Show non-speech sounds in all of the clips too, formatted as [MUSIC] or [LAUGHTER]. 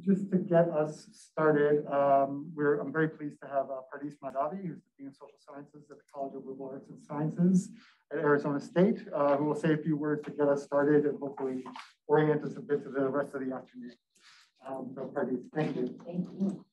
Just to get us started, um, we're, I'm very pleased to have uh, Pardis Mahdavi, who's the Dean of Social Sciences at the College of Liberal Arts and Sciences at Arizona State, uh, who will say a few words to get us started and hopefully orient us a bit to the rest of the afternoon. Um, so Pardis, thank you. Thank you.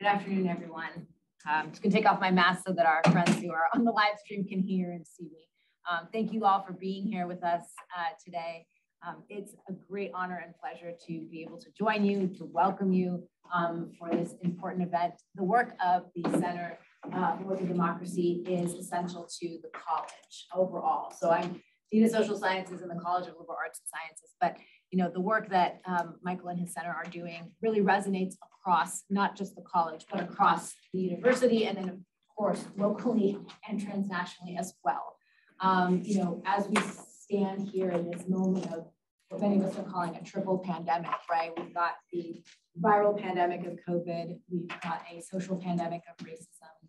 Good afternoon, everyone. I'm just gonna take off my mask so that our friends who are on the live stream can hear and see me. Um, thank you all for being here with us uh, today. Um, it's a great honor and pleasure to be able to join you, to welcome you um, for this important event. The work of the Center uh, for Work and Democracy is essential to the college overall. So I'm Dean of Social Sciences in the College of Liberal Arts and Sciences, but you know the work that um, Michael and his center are doing really resonates across not just the college, but across the university, and then of course locally and transnationally as well. Um, you know, as we stand here in this moment of what many of us are calling a triple pandemic, right? We've got the viral pandemic of COVID, we've got a social pandemic of racism,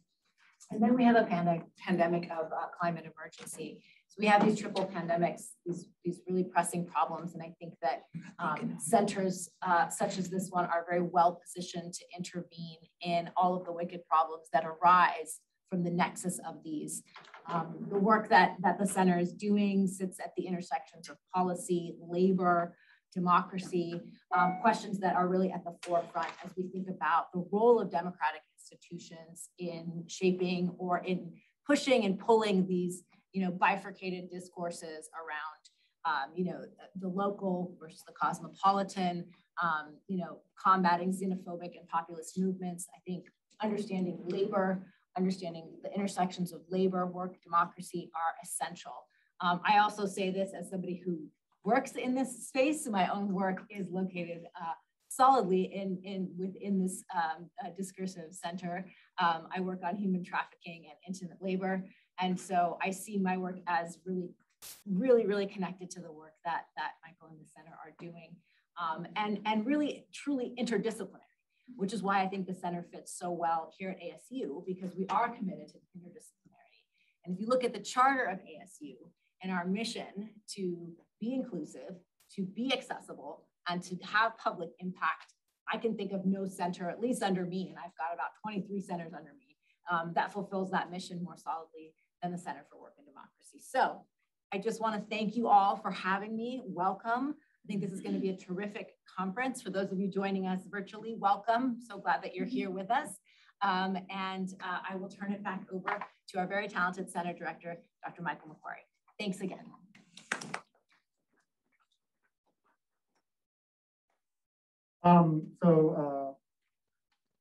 and then we have a pandemic, pandemic of uh, climate emergency. So we have these triple pandemics, these, these really pressing problems. And I think that um, centers uh, such as this one are very well positioned to intervene in all of the wicked problems that arise from the nexus of these. Um, the work that, that the center is doing sits at the intersections of policy, labor, democracy, um, questions that are really at the forefront as we think about the role of democratic institutions in shaping or in pushing and pulling these, you know, bifurcated discourses around, um, you know, the local versus the cosmopolitan, um, you know, combating xenophobic and populist movements. I think understanding labor understanding the intersections of labor, work, democracy are essential. Um, I also say this as somebody who works in this space. My own work is located uh, solidly in, in within this um, uh, discursive center. Um, I work on human trafficking and intimate labor. And so I see my work as really, really, really connected to the work that, that Michael and the center are doing. Um, and, and really truly interdisciplinary which is why I think the center fits so well here at ASU because we are committed to interdisciplinarity. And if you look at the charter of ASU and our mission to be inclusive, to be accessible, and to have public impact, I can think of no center, at least under me, and I've got about 23 centers under me, um, that fulfills that mission more solidly than the Center for Work and Democracy. So I just want to thank you all for having me. Welcome. I think this is going to be a terrific conference. For those of you joining us virtually, welcome. So glad that you're here with us. Um, and uh, I will turn it back over to our very talented Center Director, Dr. Michael McQuarrie. Thanks again. Um, so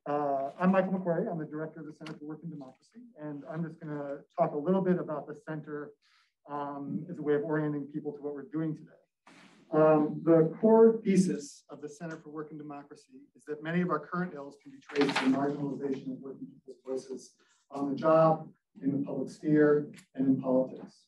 uh, uh, I'm Michael McQuarrie. I'm the director of the Center for Work and Democracy. And I'm just going to talk a little bit about the center um, as a way of orienting people to what we're doing today. Um, the core thesis of the Center for Work and Democracy is that many of our current ills can be traced to the marginalization of working people's voices on the job, in the public sphere, and in politics.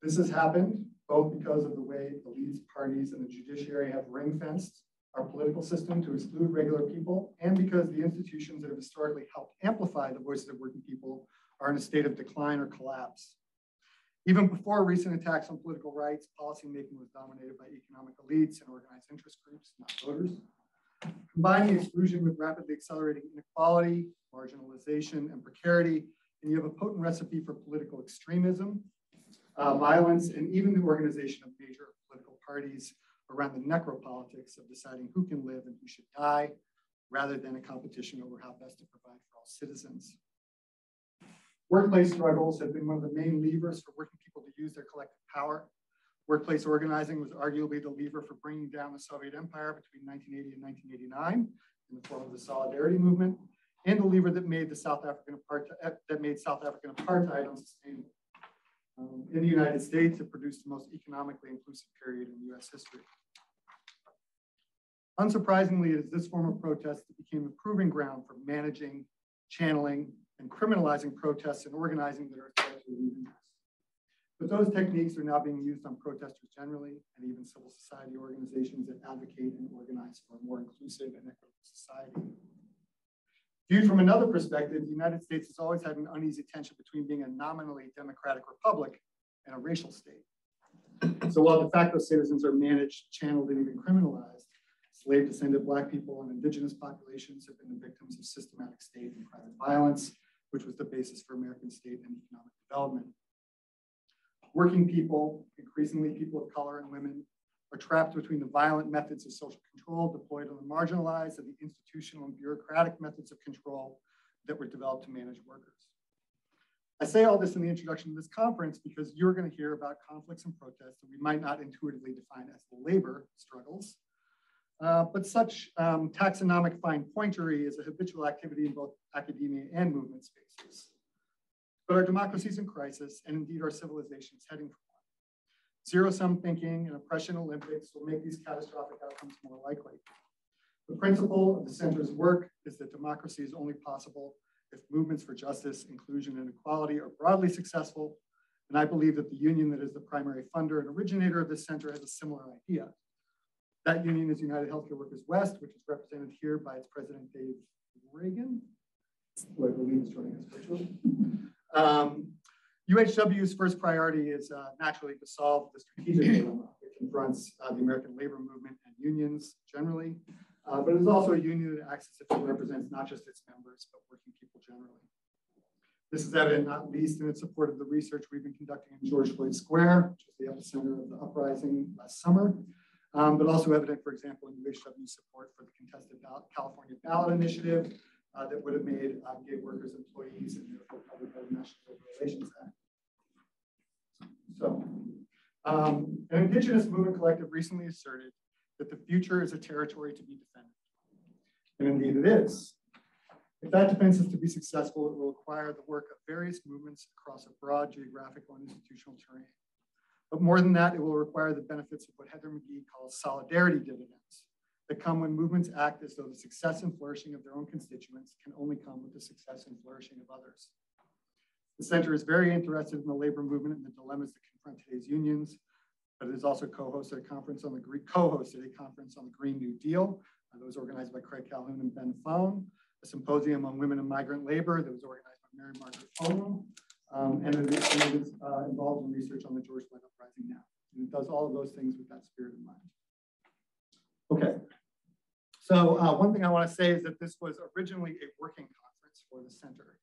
This has happened both because of the way elites, parties, and the judiciary have ring-fenced our political system to exclude regular people, and because the institutions that have historically helped amplify the voices of working people are in a state of decline or collapse. Even before recent attacks on political rights, policymaking was dominated by economic elites and organized interest groups, not voters. Combining exclusion with rapidly accelerating inequality, marginalization, and precarity, and you have a potent recipe for political extremism, uh, violence, and even the organization of major political parties around the necropolitics of deciding who can live and who should die, rather than a competition over how best to provide for all citizens. Workplace struggles have been one of the main levers for working people to use their collective power. Workplace organizing was arguably the lever for bringing down the Soviet Empire between 1980 and 1989 in the form of the Solidarity Movement, and the lever that made the South African apartheid eh, that made South African apartheid unsustainable. Um, in the United States, it produced the most economically inclusive period in U.S. history. Unsurprisingly, it is this form of protest that became the proving ground for managing, channeling, and criminalizing protests and organizing that are to interests. But those techniques are now being used on protesters generally and even civil society organizations that advocate and organize for a more inclusive and equitable society. Viewed from another perspective, the United States has always had an uneasy tension between being a nominally democratic republic and a racial state. So while de facto citizens are managed, channeled, and even criminalized, slave descended Black people and indigenous populations have been the victims of systematic state and private violence, which was the basis for American state and economic development. Working people, increasingly people of color and women, are trapped between the violent methods of social control deployed on the marginalized and the institutional and bureaucratic methods of control that were developed to manage workers. I say all this in the introduction to this conference because you're going to hear about conflicts and protests that we might not intuitively define as labor struggles. Uh, but such um, taxonomic fine pointery is a habitual activity in both academia and movement spaces. But our democracy is in crisis, and indeed our civilization is heading for one. Zero-sum thinking and oppression Olympics will make these catastrophic outcomes more likely. The principle of the center's work is that democracy is only possible if movements for justice, inclusion, and equality are broadly successful. And I believe that the union that is the primary funder and originator of this center has a similar idea. That union is United Healthcare Workers West, which is represented here by its president, Dave Regan, who I believe is joining us virtually. Um, UHW's first priority is uh, naturally to solve the strategic dilemma that confronts uh, the American labor movement and unions generally, uh, but it is also a union that acts as if it represents not just its members, but working people generally. This is evident not least in its support of the research we've been conducting in George Floyd Square, which is the epicenter of the uprising last summer, um, but also evident, for example, in UHW's support for the contested California ballot initiative uh, that would have made uh, gig workers employees and therefore covered by the National Labor Relations Act. So, um, an indigenous movement collective recently asserted that the future is a territory to be defended. And indeed it is. If that defense is to be successful, it will require the work of various movements across a broad geographical and institutional terrain. But more than that, it will require the benefits of what Heather McGhee calls solidarity dividends that come when movements act as though the success and flourishing of their own constituents can only come with the success and flourishing of others. The center is very interested in the labor movement and the dilemmas that confront today's unions, but it has also co-hosted a conference on the co-hosted a conference on the Green New Deal uh, that was organized by Craig Calhoun and Ben Fong, a symposium on women and migrant labor that was organized by Mary Margaret Fonow, um, and it it is uh, involved in research on the George Floyd uprising now. And it does all of those things with that spirit in mind. Okay. So uh, one thing I want to say is that this was originally a working conference for the center.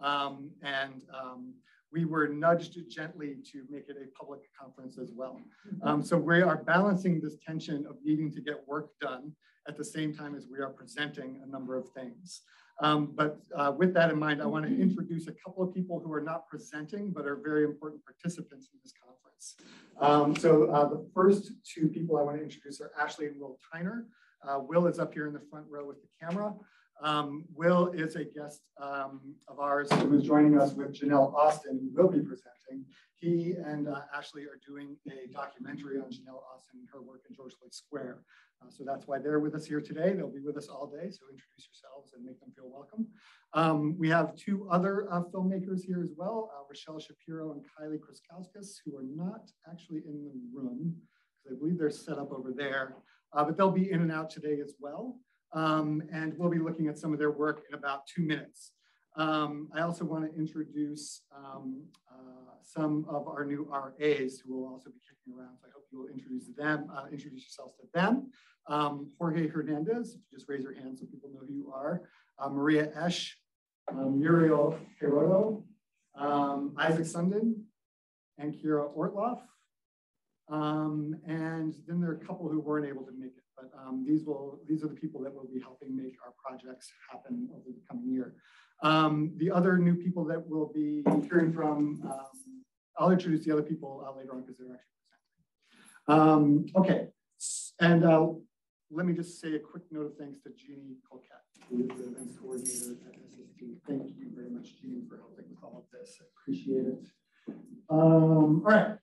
Um, and um, we were nudged gently to make it a public conference as well. Um, so we are balancing this tension of needing to get work done at the same time as we are presenting a number of things. Um, but uh, with that in mind, I want to introduce a couple of people who are not presenting, but are very important participants in this conference. Um, so uh, the first two people I want to introduce are Ashley and Will Tyner. Uh, Will is up here in the front row with the camera. Um, Will is a guest um, of ours who is joining us with Jeanelle Austin, who will be presenting. He and uh, Ashley are doing a documentary on Jeanelle Austin and her work in George Floyd Square. Uh, so that's why they're with us here today. They'll be with us all day, so introduce yourselves and make them feel welcome. Um, we have two other uh, filmmakers here as well, uh, Rochelle Shapiro and Kylie Kriskauskas, who are not actually in the room, because I believe they're set up over there, uh, but they'll be in and out today as well. Um, and we'll be looking at some of their work in about two minutes. Um, I also want to introduce um, uh, some of our new RAs who will also be kicking around. So I hope you will introduce them, uh, introduce yourselves to them. Um, Jorge Hernandez, if you just raise your hand so people know who you are. Uh, Maria Esch, um, Muriel Peroto, um, Isaac Sundin, and Kira Ortloff. And then there are a couple who weren't able to make it, but um, these will these are the people that will be helping make our projects happen over the coming year. Um, the other new people that we'll be hearing from, um, I'll introduce the other people uh, later on because they're actually presenting. Um, okay, and uh, let me just say a quick note of thanks to Jeannie Colquette, who is the events coordinator at SST. Thank you very much, Jeannie, for helping with all of this. I appreciate it. Um, all right.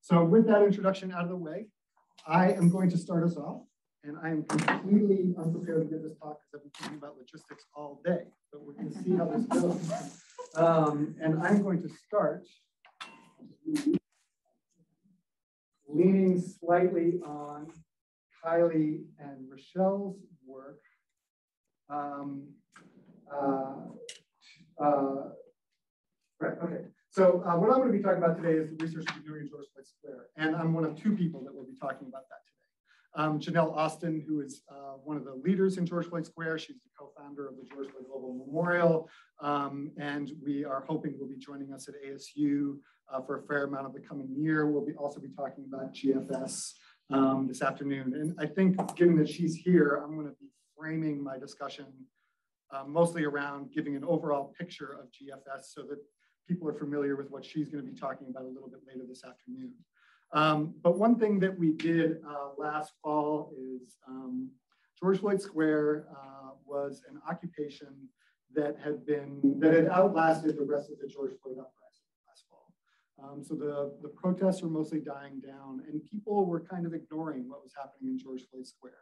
So with that introduction out of the way, I am going to start us off. And I am completely unprepared to give this talk because I've been thinking about logistics all day, but we're going to see how this goes. Um, and I'm going to start leaning slightly on Kylie and Rochelle's work. Um, uh, uh, right, okay. So uh, what I'm going to be talking about today is the research doing in George Floyd Square. And I'm one of two people that will be talking about that today. Um, Jeanelle Austin, who is uh, one of the leaders in George Floyd Square. She's the co-founder of the George Floyd Global Memorial. Um, and we are hoping will be joining us at ASU uh, for a fair amount of the coming year. We'll be also be talking about GFS um, this afternoon. And I think given that she's here, I'm going to be framing my discussion uh, mostly around giving an overall picture of GFS so that people are familiar with what she's going to be talking about a little bit later this afternoon. Um, but one thing that we did uh, last fall is um, George Floyd Square uh, was an occupation that had been, that had outlasted the rest of the George Floyd uprising last fall. Um, so the, the protests were mostly dying down and people were kind of ignoring what was happening in George Floyd Square.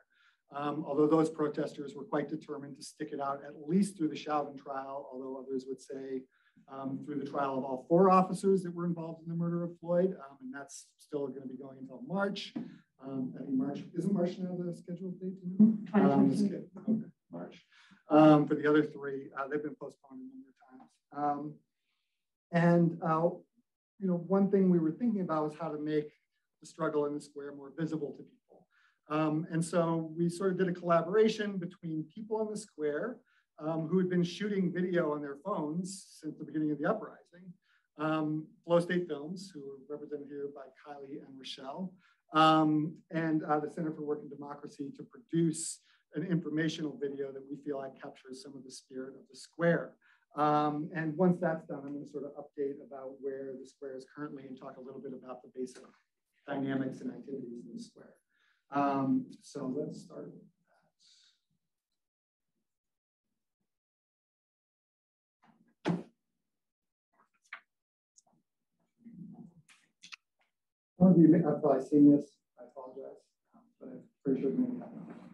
Um, although those protesters were quite determined to stick it out at least through the Chauvin trial, although others would say um, through the trial of all four officers that were involved in the murder of Floyd, um, and that's still going to be going until March. Um, I think March isn't March now the scheduled date. Um, okay, March. Um, for the other three, uh, they've been postponed a number of times. Um, and uh, you know, one thing we were thinking about was how to make the struggle in the square more visible to people. Um, and so we sort of did a collaboration between people in the square um, who had been shooting video on their phones since the beginning of the uprising, um, Flow State Films, who are represented here by Kylie and Rochelle, um, and uh, the Center for Work and Democracy to produce an informational video that we feel like captures some of the spirit of the square. Um, and once that's done, I'm going to sort of update about where the square is currently and talk a little bit about the basic dynamics and activities in the square. Um, so let's start Some of you have probably seen this. I apologize, um, but I'm pretty sure many have not.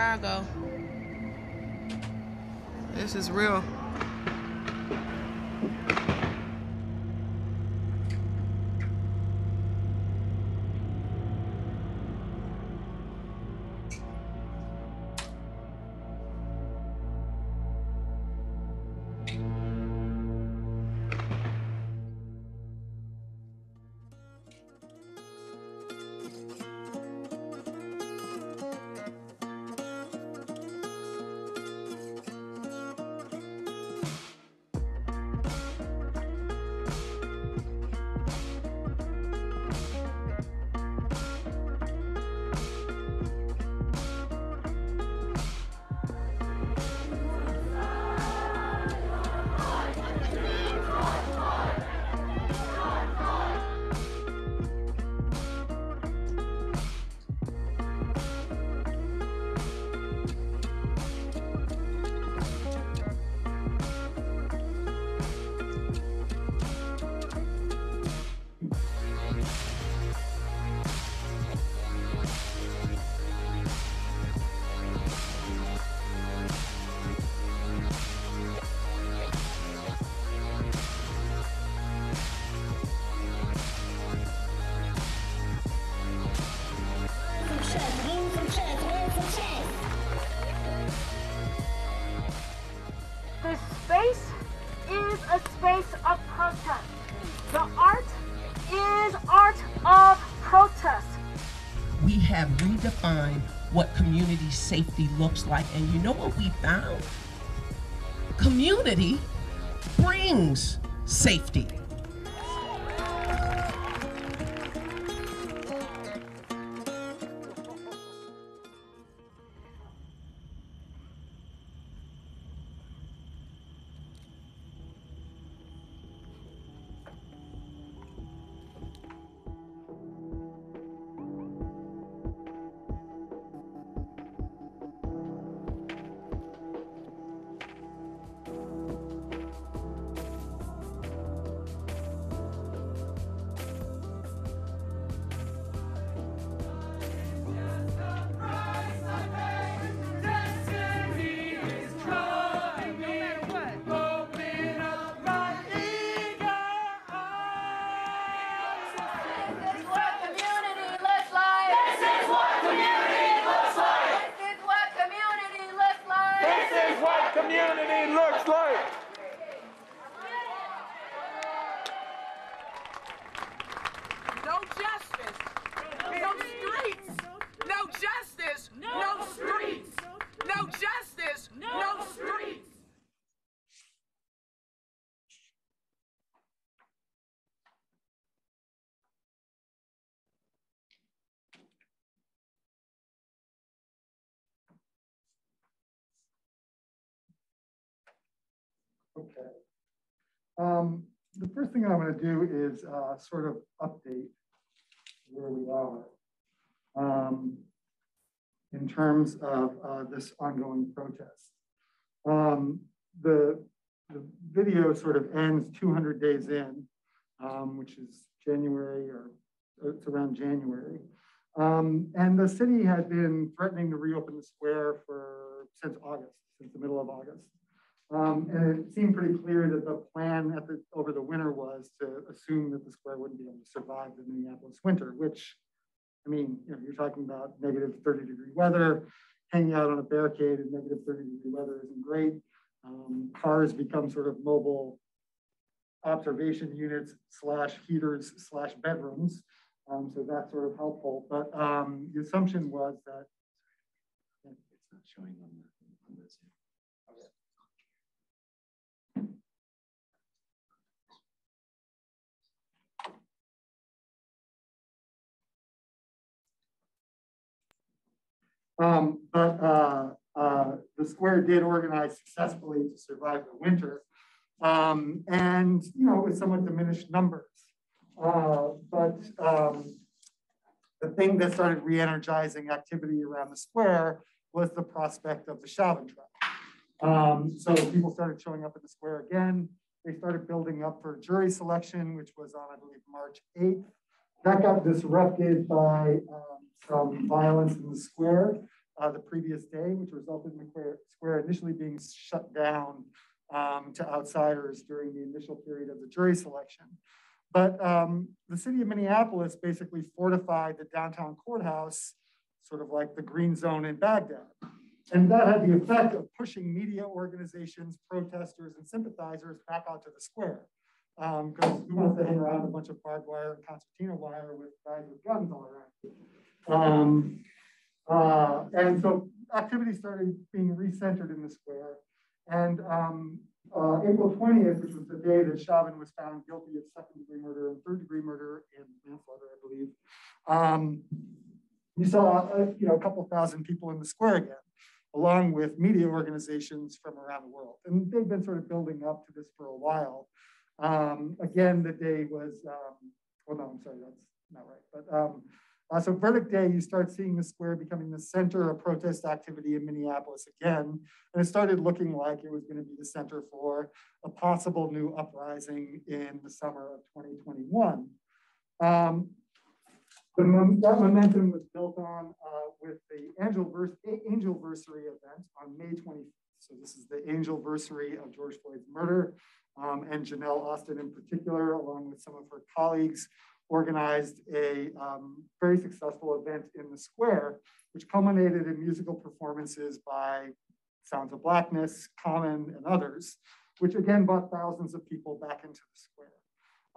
Chicago. This is real. Safety looks like. And you know what we found? Community brings safety. Okay. Um, the first thing I'm gonna do is, uh, sort of update where we are. Um, in terms of, uh, this ongoing protest. Um, the, the video sort of ends two hundred days in, um, which is January or, uh, it's around January. Um, and the city had been threatening to reopen the square for, since August, since the middle of August. Um, and it seemed pretty clear that the plan the, over the winter was to assume that the square wouldn't be able to survive the Minneapolis winter, which, I mean, you know, you're talking about negative 30 degree weather, hanging out on a barricade in negative 30 degree weather isn't great. Um, cars become sort of mobile observation units slash heaters slash bedrooms. Um, so that's sort of helpful. But um, the assumption was that It's not showing on the, on this. Um, but uh, uh, the square did organize successfully to survive the winter. Um, and, you know, with somewhat diminished numbers. Uh, but um, the thing that started re-energizing activity around the square was the prospect of the Chauvin trial. Um, so people started showing up in the square again. They started building up for jury selection, which was on, I believe, March 8th. That got disrupted by um, some violence in the square uh, the previous day, which resulted in the square, initially being shut down um, to outsiders during the initial period of the jury selection. But um, the city of Minneapolis basically fortified the downtown courthouse, sort of like the green zone in Baghdad. And that had the effect of pushing media organizations, protesters, and sympathizers back out to the square. Because who wants to hang around a bunch of barbed wire and concertina wire with guys with guns all around? Um, uh, and so activity started being recentered in the square. And um, uh, April 20th, which was the day that Chauvin was found guilty of second degree murder and third degree murder and manslaughter, I believe, um, you saw uh, you know, a couple thousand people in the square again, along with media organizations from around the world. And they've been sort of building up to this for a while. Um, again, the day was, um, well, no, I'm sorry, that's not right. But um, uh, so verdict day, you start seeing the square becoming the center of protest activity in Minneapolis again. And it started looking like it was gonna be the center for a possible new uprising in the summer of 2021. Um, that momentum was built on uh, with the Angelverse, Angelversary event on May 20th. So this is the Angelversary of George Floyd's murder. Um, and Jeanelle Austin in particular, along with some of her colleagues, organized a um, very successful event in the square, which culminated in musical performances by Sounds of Blackness, Common, and others, which again brought thousands of people back into the square.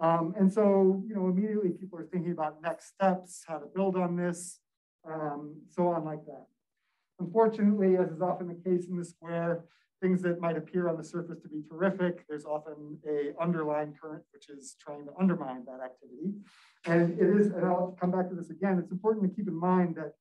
Um, and so, you know, immediately people are thinking about next steps, how to build on this. um, so on like that. Unfortunately, as is often the case in the square, things that might appear on the surface to be terrific, there's often a underlying current which is trying to undermine that activity. And it is, and I'll come back to this again, it's important to keep in mind that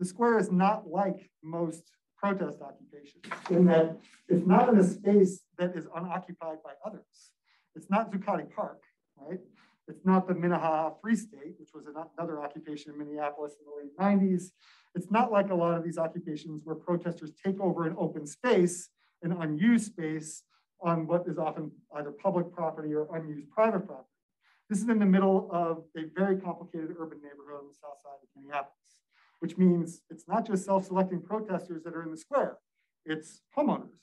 the square is not like most protest occupations in that it's not in a space that is unoccupied by others. It's not Zuccotti Park, right? It's not the Minnehaha Free State, which was another occupation in Minneapolis in the late 90s. It's not like a lot of these occupations where protesters take over an open space, an unused space on what is often either public property or unused private property. This is in the middle of a very complicated urban neighborhood on the south side of Minneapolis, which means it's not just self-selecting protesters that are in the square. It's homeowners,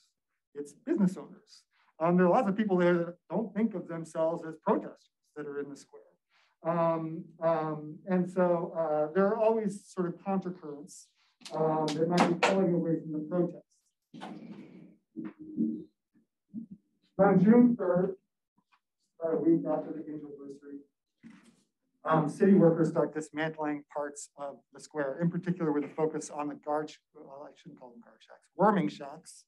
it's business owners. Um, there are lots of people there that don't think of themselves as protesters that are in the square. Um, um, and so uh, there are always sort of countercurrents um, that might be pulling away from the protest. On June 3rd, about a week after the anniversary, um, city workers start dismantling parts of the square, in particular with a focus on the guard, well, I shouldn't call them guard shacks, warming shacks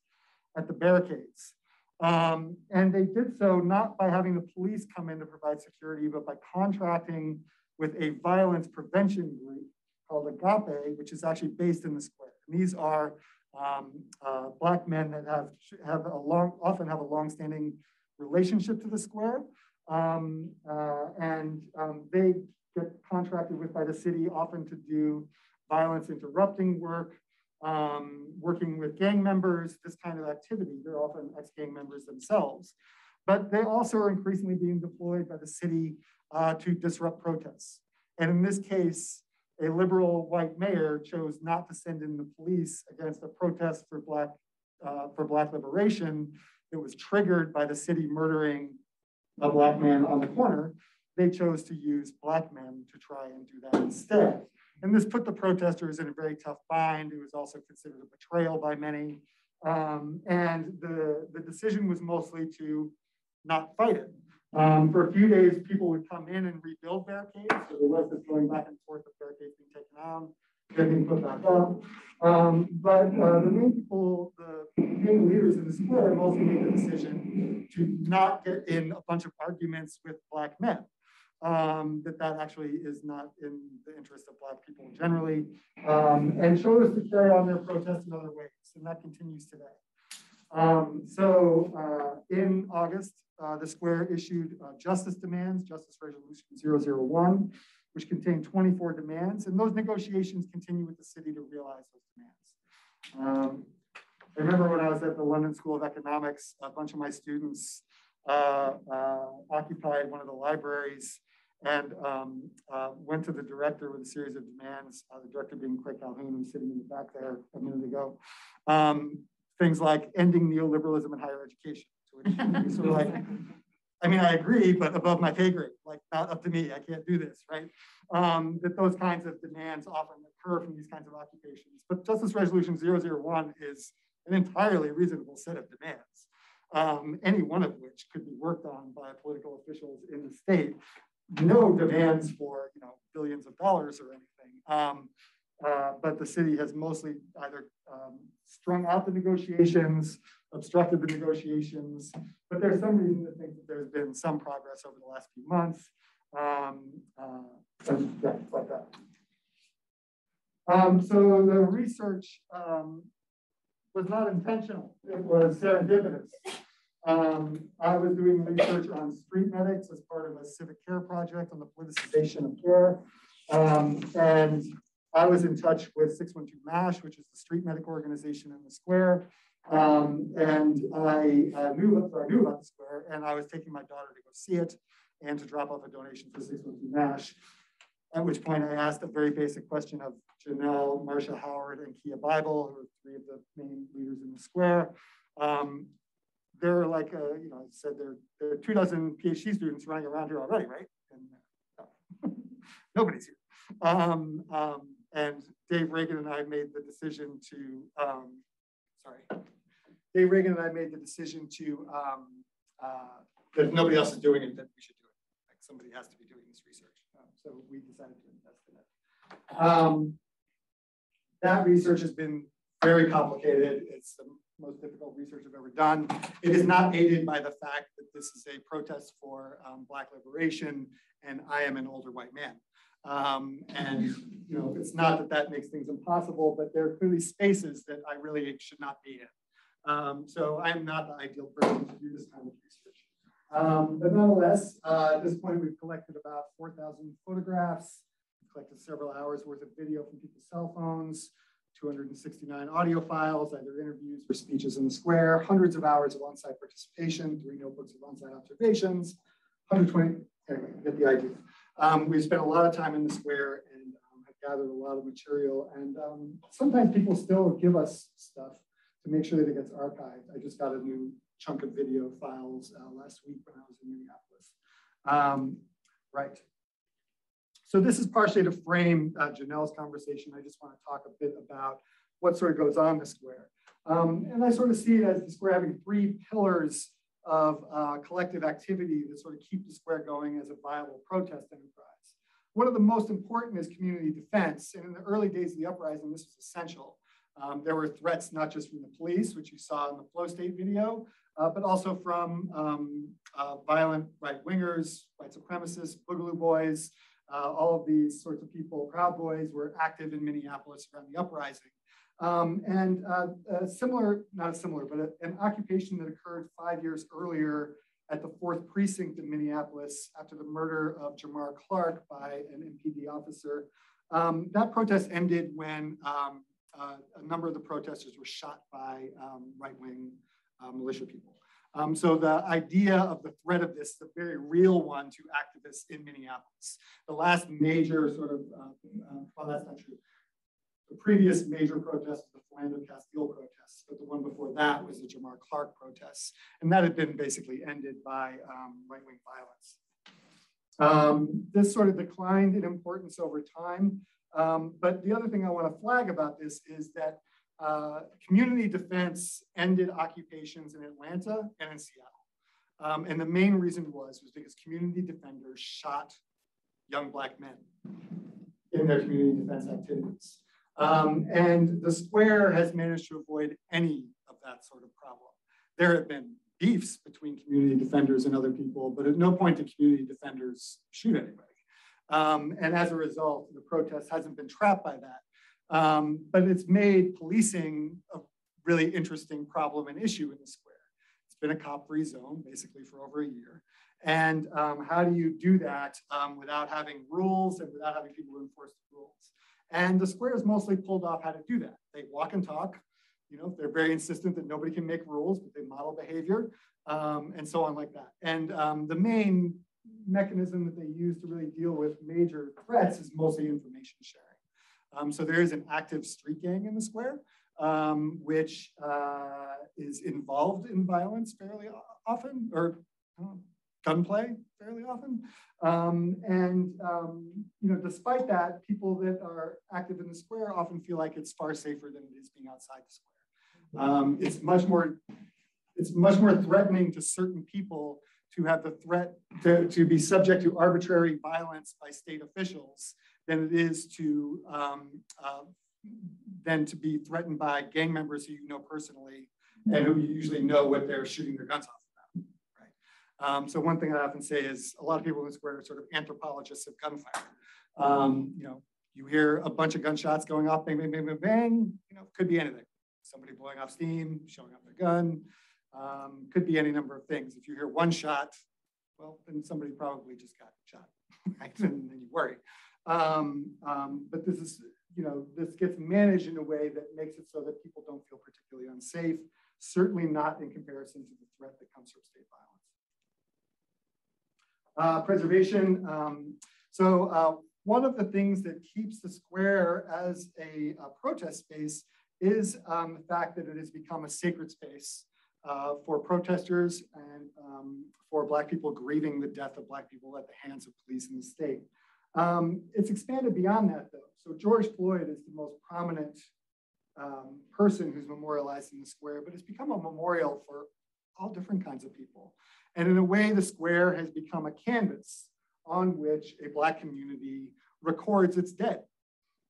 at the barricades. Um, and they did so not by having the police come in to provide security, but by contracting with a violence prevention group called Agape, which is actually based in the square. And these are um, uh, black men that have have a long, often have a long-standing relationship to the square, um, uh, and um, they get contracted with by the city often to do violence interrupting work, um, working with gang members, this kind of activity. They're often ex-gang members themselves, but they also are increasingly being deployed by the city uh, to disrupt protests. And in this case, a liberal white mayor chose not to send in the police against a protest for black uh, for black liberation that was triggered by the city murdering a black man on the corner. They chose to use black men to try and do that instead. And this put the protesters in a very tough bind. It was also considered a betrayal by many. Um, and the, the decision was mostly to not fight it. Um, for a few days, people would come in and rebuild barricades. So there was this going back and forth of barricades being taken down, being put back up. Um, but uh, the main people, the main leaders in the square mostly made the decision to not get in a bunch of arguments with black men. Um, that that actually is not in the interest of black people generally, um, and chose to carry on their protests in other ways, and that continues today. Um, so uh, in August, uh, the Square issued uh, justice demands, Justice Resolution 001, which contained 24 demands, and those negotiations continue with the city to realize those demands. Um, I remember when I was at the London School of Economics, a bunch of my students uh, uh, occupied one of the libraries and um, uh, went to the director with a series of demands, the director being Craig Calhoun, who's sitting in the back there a minute ago. Things like ending neoliberalism in higher education. So sort of like, I mean, I agree, but above my pay grade, like not up to me, I can't do this, right? Um, that those kinds of demands often occur from these kinds of occupations. But Justice Resolution 001 is an entirely reasonable set of demands, um, any one of which could be worked on by political officials in the state. No demands for you know billions of dollars or anything. Um, uh, but the city has mostly either um, strung out the negotiations, obstructed the negotiations, but there's some reason to think that there's been some progress over the last few months. Um, uh, yeah, like that. Um, so the research um, was not intentional, it was serendipitous. Um, I was doing research on street medics as part of a civic care project on the politicization of care. Um, and I was in touch with 612 MASH, which is the street medic organization in the square. Um, and I uh, knew, I knew about the square and I was taking my daughter to go see it and to drop off a donation for 612 MASH. At which point I asked a very basic question of Jeanelle, Marsha Howard, and Kia Bible, who are three of the main leaders in the square. Um, they're like, uh, you know, I said there, there are two dozen PhD students running around here already, right? And uh, [LAUGHS] nobody's here. Um, um, and Dave Regan and I made the decision to, um, sorry, Dave Regan and I made the decision to, um, uh, that if nobody else is doing it, that we should do it. Like somebody has to be doing this research. Um, so we decided to invest in it. Um, that research has been very complicated. It's the most difficult research I've ever done. It is not aided by the fact that this is a protest for um, Black liberation and I am an older white man. Um, and you know, it's not that that makes things impossible, but there are clearly spaces that I really should not be in. Um, so I'm not the ideal person to do this kind of research. Um, but nonetheless, uh, at this point, we've collected about 4,000 photographs, we've collected several hours worth of video from people's cell phones, 269 audio files, either interviews or speeches in the square, hundreds of hours of on-site participation, three notebooks of on-site observations, 120, anyway, get the idea. Um, we've spent a lot of time in the square and um, have gathered a lot of material. And um, sometimes people still give us stuff to make sure that it gets archived. I just got a new chunk of video files uh, last week when I was in Minneapolis. Um, right. So this is partially to frame uh, Jeanelle's conversation. I just want to talk a bit about what sort of goes on the square. Um, and I sort of see it as the square having three pillars of uh, collective activity that sort of keep the square going as a viable protest enterprise. One of the most important is community defense. And in the early days of the uprising, this was essential. Um, there were threats not just from the police, which you saw in the Flow State video, uh, but also from um, uh, violent right wingers, white supremacists, Boogaloo Boys, uh, all of these sorts of people, Proud Boys, were active in Minneapolis around the uprising. Um, and uh, similar, not a similar, but a, an occupation that occurred five years earlier at the fourth precinct in Minneapolis after the murder of Jamar Clark by an MPD officer. Um, that protest ended when um, uh, a number of the protesters were shot by um, right-wing uh, militia people. Um, so the idea of the threat of this, the very real one to activists in Minneapolis. The last major sort of, uh, uh well, that's not true. The previous major protest was the Philando Castile protests, but the one before that was the Jamar Clark protests. And that had been basically ended by um, right-wing violence. Um, this sort of declined in importance over time. Um, but the other thing I want to flag about this is that uh, community defense ended occupations in Atlanta and in Seattle. Um, and the main reason was, was because community defenders shot young black men in their community defense activities. Um, and the square has managed to avoid any of that sort of problem. There have been beefs between community defenders and other people, but at no point did community defenders shoot anybody. Um, and as a result, the protest hasn't been trapped by that. Um, but it's made policing a really interesting problem and issue in the square. It's been a cop-free zone basically for over a year. And um, how do you do that um, without having rules and without having people enforce the rules? And the squares mostly pulled off how to do that. They walk and talk. You know, they're very insistent that nobody can make rules, but they model behavior um, and so on like that. And um, the main mechanism that they use to really deal with major threats is mostly information sharing. Um, so there is an active street gang in the square, um, which uh, is involved in violence fairly often, or gunplay fairly often. Um, and, um, you know, despite that, people that are active in the square often feel like it's far safer than it is being outside the square. Um, it's much more, it's much more threatening to certain people to have the threat to, to be subject to arbitrary violence by state officials than it is to um, uh, than to be threatened by gang members who you know personally and who you usually know what they're shooting their guns off. Um, so one thing I often say is a lot of people in square are sort of anthropologists of gunfire. Um, you know, you hear a bunch of gunshots going off, bang, bang, bang, bang, bang. You know, could be anything. Somebody blowing off steam, showing off their gun. Um, could be any number of things. If you hear one shot, well, then somebody probably just got shot, [LAUGHS] right? And then you worry. Um, um, but this is, you know, this gets managed in a way that makes it so that people don't feel particularly unsafe, certainly not in comparison to the threat that comes from state violence. Uh, preservation. Um, so uh, one of the things that keeps the square as a, a protest space is um, the fact that it has become a sacred space uh, for protesters and um, for Black people grieving the death of Black people at the hands of police in the state. Um, it's expanded beyond that though. So George Floyd is the most prominent um, person who's memorialized in the square, but it's become a memorial for all different kinds of people. And in a way, the square has become a canvas on which a Black community records its dead.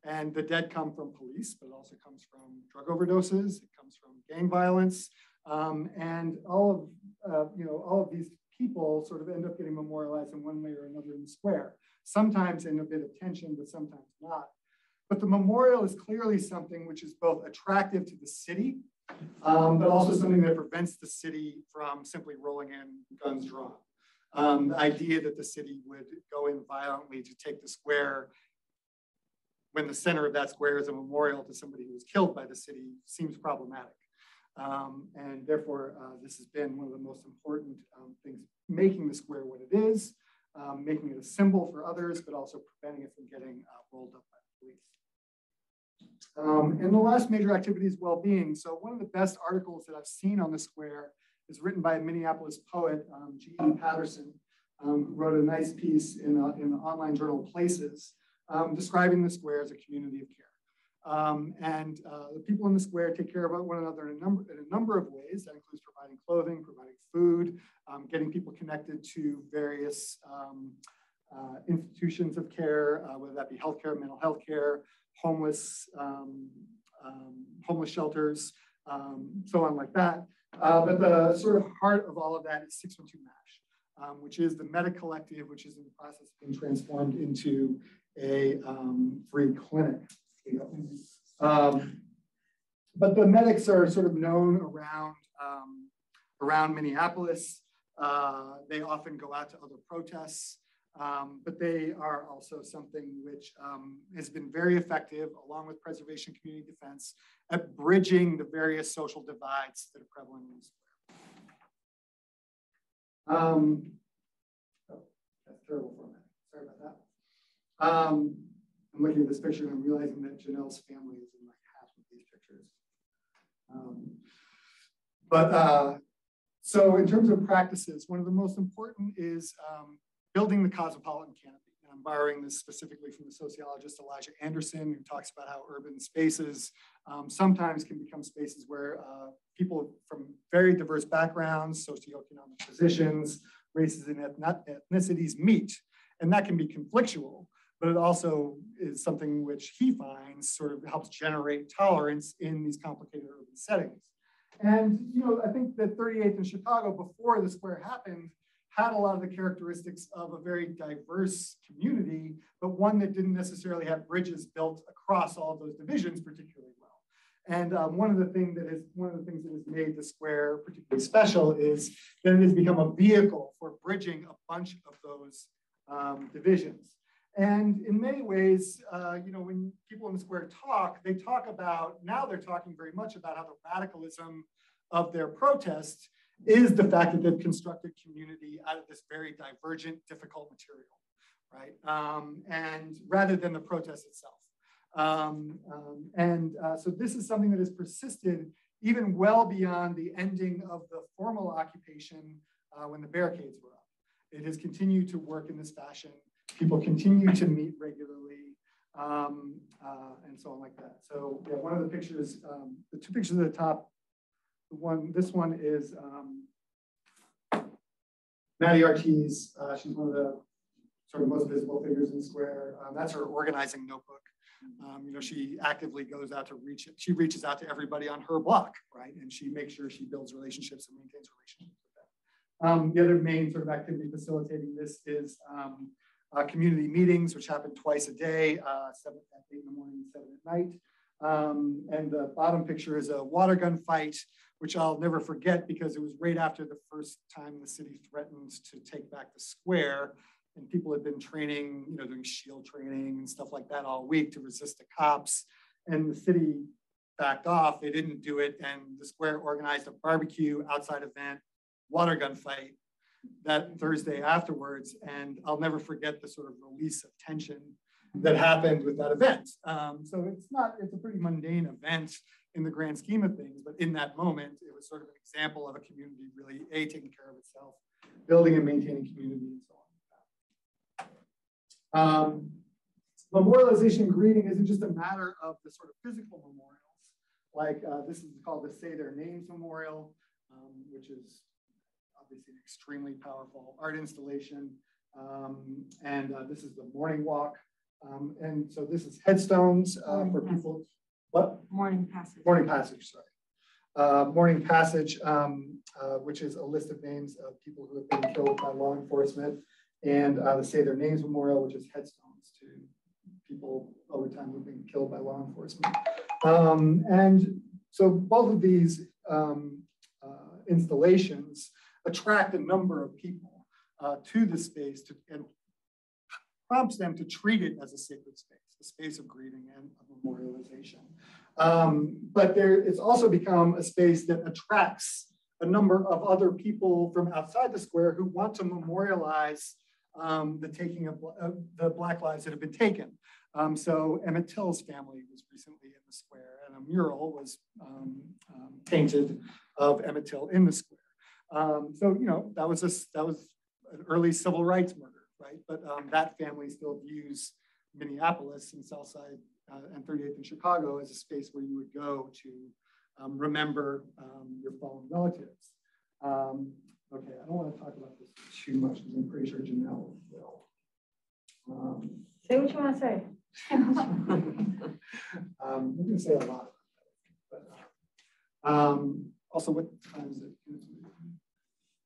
And the dead come from police, but it also comes from drug overdoses. It comes from gang violence. Um, and all of, uh, you know, all of these people sort of end up getting memorialized in one way or another in the square, sometimes in a bit of tension, but sometimes not. But the memorial is clearly something which is both attractive to the city, um, but also something that prevents the city from simply rolling in guns drawn. Um, the idea that the city would go in violently to take the square when the center of that square is a memorial to somebody who was killed by the city seems problematic. Um, and therefore, uh, this has been one of the most important um, things, making the square what it is, um, making it a symbol for others, but also preventing it from getting uh, rolled up by the police. Um, and the last major activity is well-being. So one of the best articles that I've seen on the square is written by a Minneapolis poet, um. Patterson, um, who wrote a nice piece in, a, in the online journal Places, um, describing the square as a community of care. Um, and uh, the people in the square take care of one another in a number, in a number of ways. That includes providing clothing, providing food, um, getting people connected to various um, uh, institutions of care, uh, whether that be healthcare, mental health care, homeless, um, um, homeless shelters, um, so on like that. Uh, but the sort of heart of all of that is 612 MASH, which is the Medic Collective, which is in the process of being transformed into a free clinic. Um, but the medics are sort of known around, um, around Minneapolis. Uh, they often go out to other protests, um, but they are also something which um, has been very effective, along with preservation community defense, at bridging the various social divides that are prevalent in square. Um, oh, that's terrible. Sorry about that. Um, I'm looking at this picture and I'm realizing that Jeanelle's family is in like half of these pictures. Um, but uh, so in terms of practices, one of the most important is um, building the cosmopolitan canopy. And I'm borrowing this specifically from the sociologist Elijah Anderson, who talks about how urban spaces um, sometimes can become spaces where uh, people from very diverse backgrounds, socioeconomic positions, races, and ethnicities meet. And that can be conflictual but it also is something which he finds sort of helps generate tolerance in these complicated urban settings. And you know, I think that 38th in Chicago before the square happened had a lot of the characteristics of a very diverse community, but one that didn't necessarily have bridges built across all of those divisions particularly well. And um, one of the things that is one of the things that has made the square particularly special is that it has become a vehicle for bridging a bunch of those um, divisions. And in many ways, uh, you know, when people in the square talk, they talk about, now they're talking very much about how the radicalism of their protest is the fact that they've constructed community out of this very divergent, difficult material, right? Um, and rather than the protest itself. Um, um, and uh, so this is something that has persisted even well beyond the ending of the formal occupation uh, when the barricades were up. It has continued to work in this fashion people continue to meet regularly, um, uh, and so on like that. So yeah, one of the pictures, um, the two pictures at the top, the one, this one is um, Maddie Ortiz. Uh, she's one of the sort of most visible figures in square. Um, that's her organizing notebook. Um, you know, she actively goes out to reach, she reaches out to everybody on her block, right? And she makes sure she builds relationships and maintains relationships with them. Um, the other main sort of activity facilitating this is um, uh, community meetings, which happen twice a day, uh, seven at eight in the morning, seven at night. Um, and the bottom picture is a water gun fight, which I'll never forget because it was right after the first time the city threatened to take back the square. And people had been training, you know, doing shield training and stuff like that all week to resist the cops. And the city backed off. They didn't do it. And the square organized a barbecue outside event, water gun fight that Thursday afterwards. And I'll never forget the sort of release of tension that happened with that event. Um, so it's not, it's a pretty mundane event in the grand scheme of things, but in that moment, it was sort of an example of a community really A, taking care of itself, building and maintaining community and so on. Um, memorialization greeting isn't just a matter of the sort of physical memorials. Like uh, this is called the Say Their Names Memorial, um, which is obviously an extremely powerful art installation. Um, and uh, this is the morning walk Um, and so this is headstones uh, for people. What? Mourning passage. Mourning Passage, sorry. Uh, Mourning Passage, um, uh, which is a list of names of people who have been killed by law enforcement, and uh, the Say Their Names Memorial, which is headstones to people over time who've been killed by law enforcement. Um, and so both of these um, uh, installations attract a number of people uh, to the space to, and prompts them to treat it as a sacred space, a space of grieving and of memorialization. Um, but there, it's also become a space that attracts a number of other people from outside the square who want to memorialize um, the taking of uh, the Black lives that have been taken. Um, so Emmett Till's family was recently in the square, and a mural was um, um, painted of Emmett Till in the square. Um, so you know that was a that was an early civil rights murder, right? But um, that family still views Minneapolis and Southside uh, and 38th in Chicago as a space where you would go to um, remember your fallen relatives. okay, I don't want to talk about this too much because I'm pretty sure Jeanelle will. Um, Say what you want to say. [LAUGHS] um, going to say a lot. But, uh, um, also, what time is it?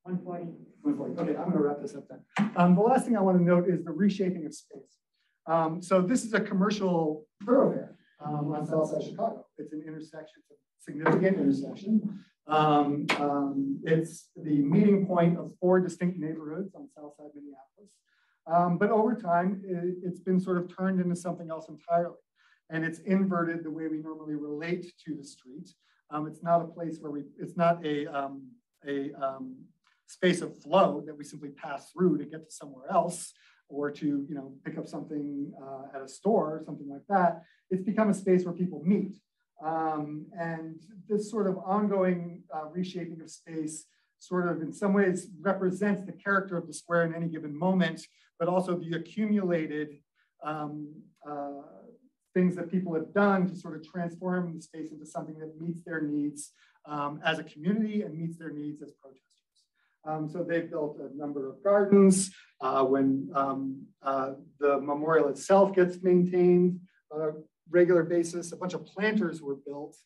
140. 140. Okay, I'm going to wrap this up then. Um, the last thing I want to note is the reshaping of space. Um, so this is a commercial thoroughfare um, on Southside Chicago. It's an intersection, it's a significant intersection. Um, um, it's the meeting point of four distinct neighborhoods on Southside Minneapolis. Um, but over time, it, has been sort of turned into something else entirely. And it's inverted the way we normally relate to the street. Um, it's not a place where we, it's not a, um, a um, space of flow that we simply pass through to get to somewhere else or to, you know, pick up something uh, at a store or something like that. It's become a space where people meet. Um, and this sort of ongoing uh, reshaping of space sort of in some ways represents the character of the square in any given moment, but also the accumulated um, uh, things that people have done to sort of transform the space into something that meets their needs um, as a community and meets their needs as protesters. Um, so they've built a number of gardens. Uh, when um, uh, the memorial itself gets maintained on a regular basis, a bunch of planters were built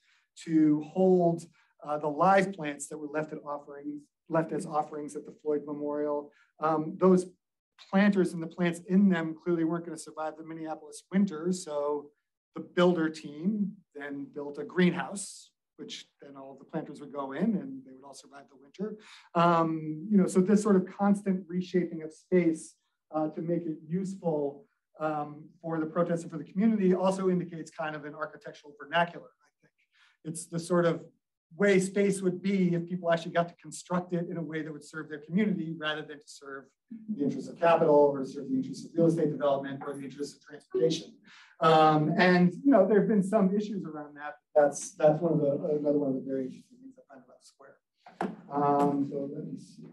to hold uh, the live plants that were left at offerings, left as offerings at the Floyd Memorial. Um, those planters and the plants in them clearly weren't going to survive the Minneapolis winter. So the builder team then built a greenhouse, which then all the planters would go in and they would all survive the winter. Um, you know, so this sort of constant reshaping of space uh, to make it useful um, for the protest and for the community also indicates kind of an architectural vernacular, I think. It's the sort of way space would be if people actually got to construct it in a way that would serve their community rather than to serve the interests of capital or serve the interests of real estate development or the interests of transportation. Um, and you know, there have been some issues around that. That's that's one of the another one of the very interesting things I find about Square. Um, so let me see,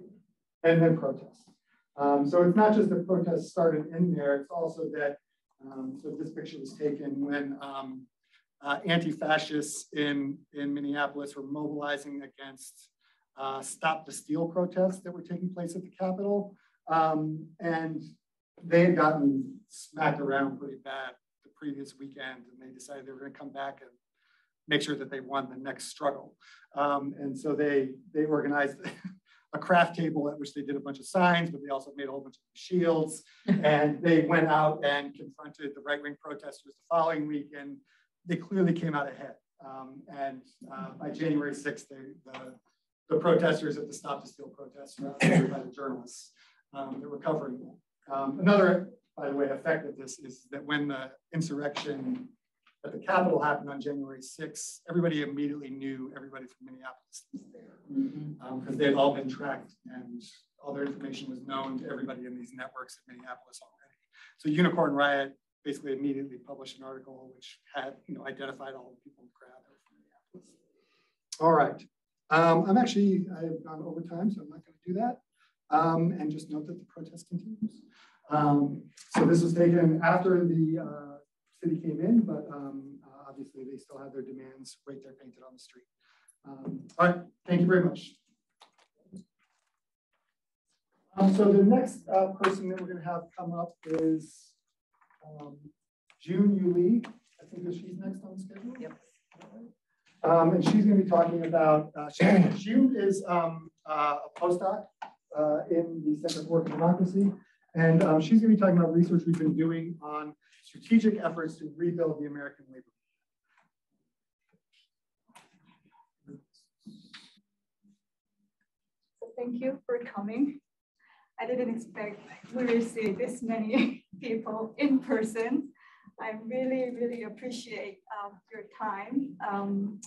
and then protests. Um, so it's not just the protests started in there; it's also that. Um, so this picture was taken when um, uh, anti-fascists in, in Minneapolis were mobilizing against uh, Stop the Steal protests that were taking place at the Capitol. Um, and they had gotten smacked around pretty bad the previous weekend, and they decided they were going to come back and make sure that they won the next struggle. Um, and so they they organized [LAUGHS] a craft table at which they did a bunch of signs, but they also made a whole bunch of shields. [LAUGHS] and they went out and confronted the right wing protesters the following week and they clearly came out ahead. Um, and uh, by January 6th, they, the, the protesters at the Stop the Steal protests were outnumbered by the journalists um, that were covering them. Um, another, by the way, effect of this is that when the insurrection at the Capitol happened on January 6th, everybody immediately knew everybody from Minneapolis was there because um, they had all been tracked and all their information was known to everybody in these networks in Minneapolis already. So Unicorn Riot basically immediately published an article which had, you know, identified all the people in the crowd from Minneapolis. All right. Um, I'm actually, I've gone over time, so I'm not going to do that. Um, and just note that the protest continues. Um, so this was taken after the uh, city came in, but uh, obviously they still have their demands right there painted on the street. Um, all right, thank you very much. Um, so the next uh, person that we're going to have come up is um, June Yulee, I think that she's next on schedule. Yep. Um, and she's gonna be talking about, uh, she- [CLEARS THROAT] June is, um, uh, a postdoc, uh, in the Center for Work and Democracy. And, um, she's gonna be talking about research we've been doing on strategic efforts to rebuild the American labor. So thank you for coming. I didn't expect we will see this many [LAUGHS] people in person. I really, really appreciate um, your time. Um,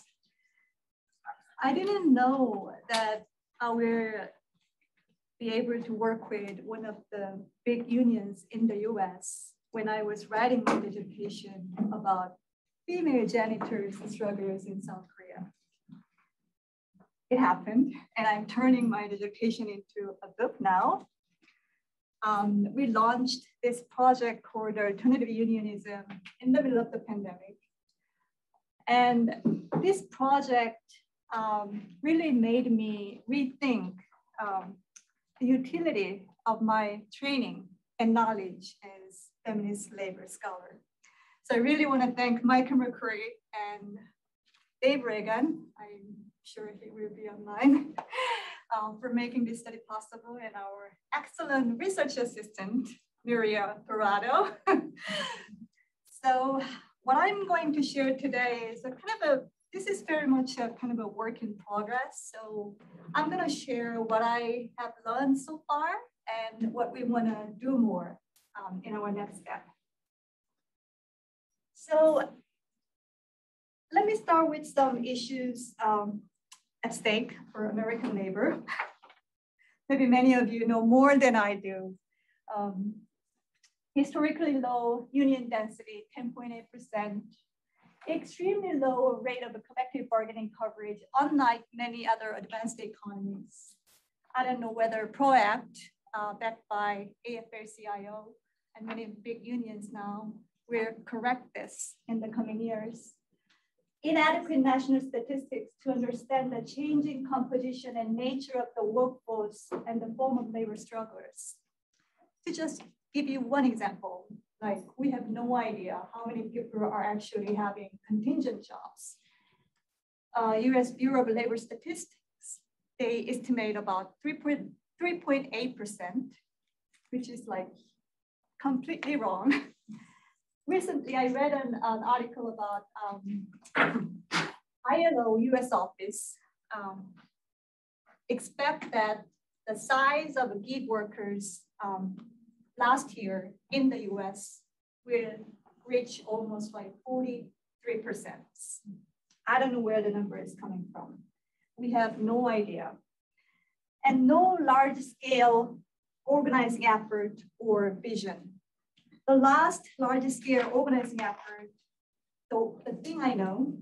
I didn't know that I will be able to work with one of the big unions in the US when I was writing my dissertation about female janitors struggles in South Korea it happened, and I'm turning my dissertation into a book now. Um, we launched this project called Alternative Unionism in the middle of the pandemic. And this project um, really made me rethink um, the utility of my training and knowledge as feminist labor scholar. So I really want to thank Michael McQuarrie and Dave Regan. I'm sure he will be online, [LAUGHS] um, for making this study possible and our excellent research assistant, Miria Dorado. [LAUGHS] so what I'm going to share today is a kind of a, this is very much a kind of a work in progress. So I'm gonna share what I have learned so far and what we wanna do more um, in our next step. So let me start with some issues um, at stake for American labor. Maybe many of you know more than I do. Um, historically low union density, 10.8%, extremely low rate of collective bargaining coverage, unlike many other advanced economies. I don't know whether PROACT, uh, backed by AFL-CIO and many big unions now, will correct this in the coming years inadequate national statistics to understand the changing composition and nature of the workforce and the form of labor struggles. To just give you one example, like we have no idea how many people are actually having contingent jobs. Uh, US Bureau of Labor Statistics, they estimate about 3.8%, which is like completely wrong. [LAUGHS] recently I read an, an article about um, ILO US office um, expect that the size of gig workers um, last year in the US will reach almost like 43%. I don't know where the number is coming from. We have no idea. And no large scale organizing effort or vision the last large scale organizing effort, so the thing I know,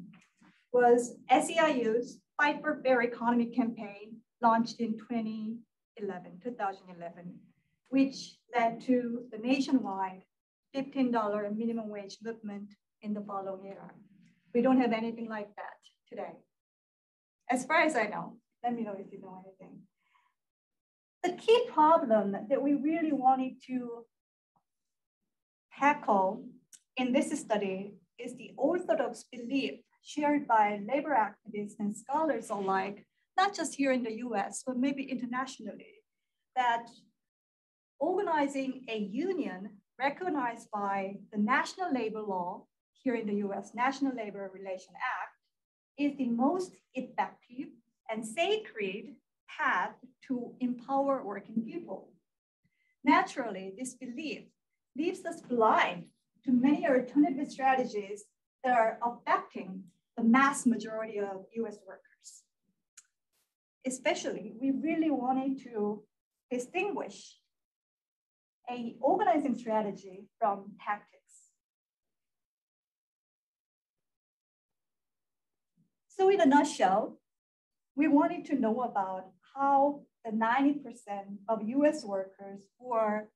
was SEIU's Fight for Fair Economy campaign launched in 2011, 2011, which led to the nationwide $15 minimum wage movement in the following year. We don't have anything like that today. As far as I know, let me know if you know anything. The key problem that we really wanted to tackle in this study is the orthodox belief shared by labor activists and scholars alike, not just here in the US, but maybe internationally, that organizing a union recognized by the national labor law here in the US, National Labor Relation Act, is the most effective and sacred path to empower working people. Naturally, this belief leaves us blind to many alternative strategies that are affecting the mass majority of US workers. Especially, we really wanted to distinguish a organizing strategy from tactics. So in a nutshell, we wanted to know about how the 90% of US workers who are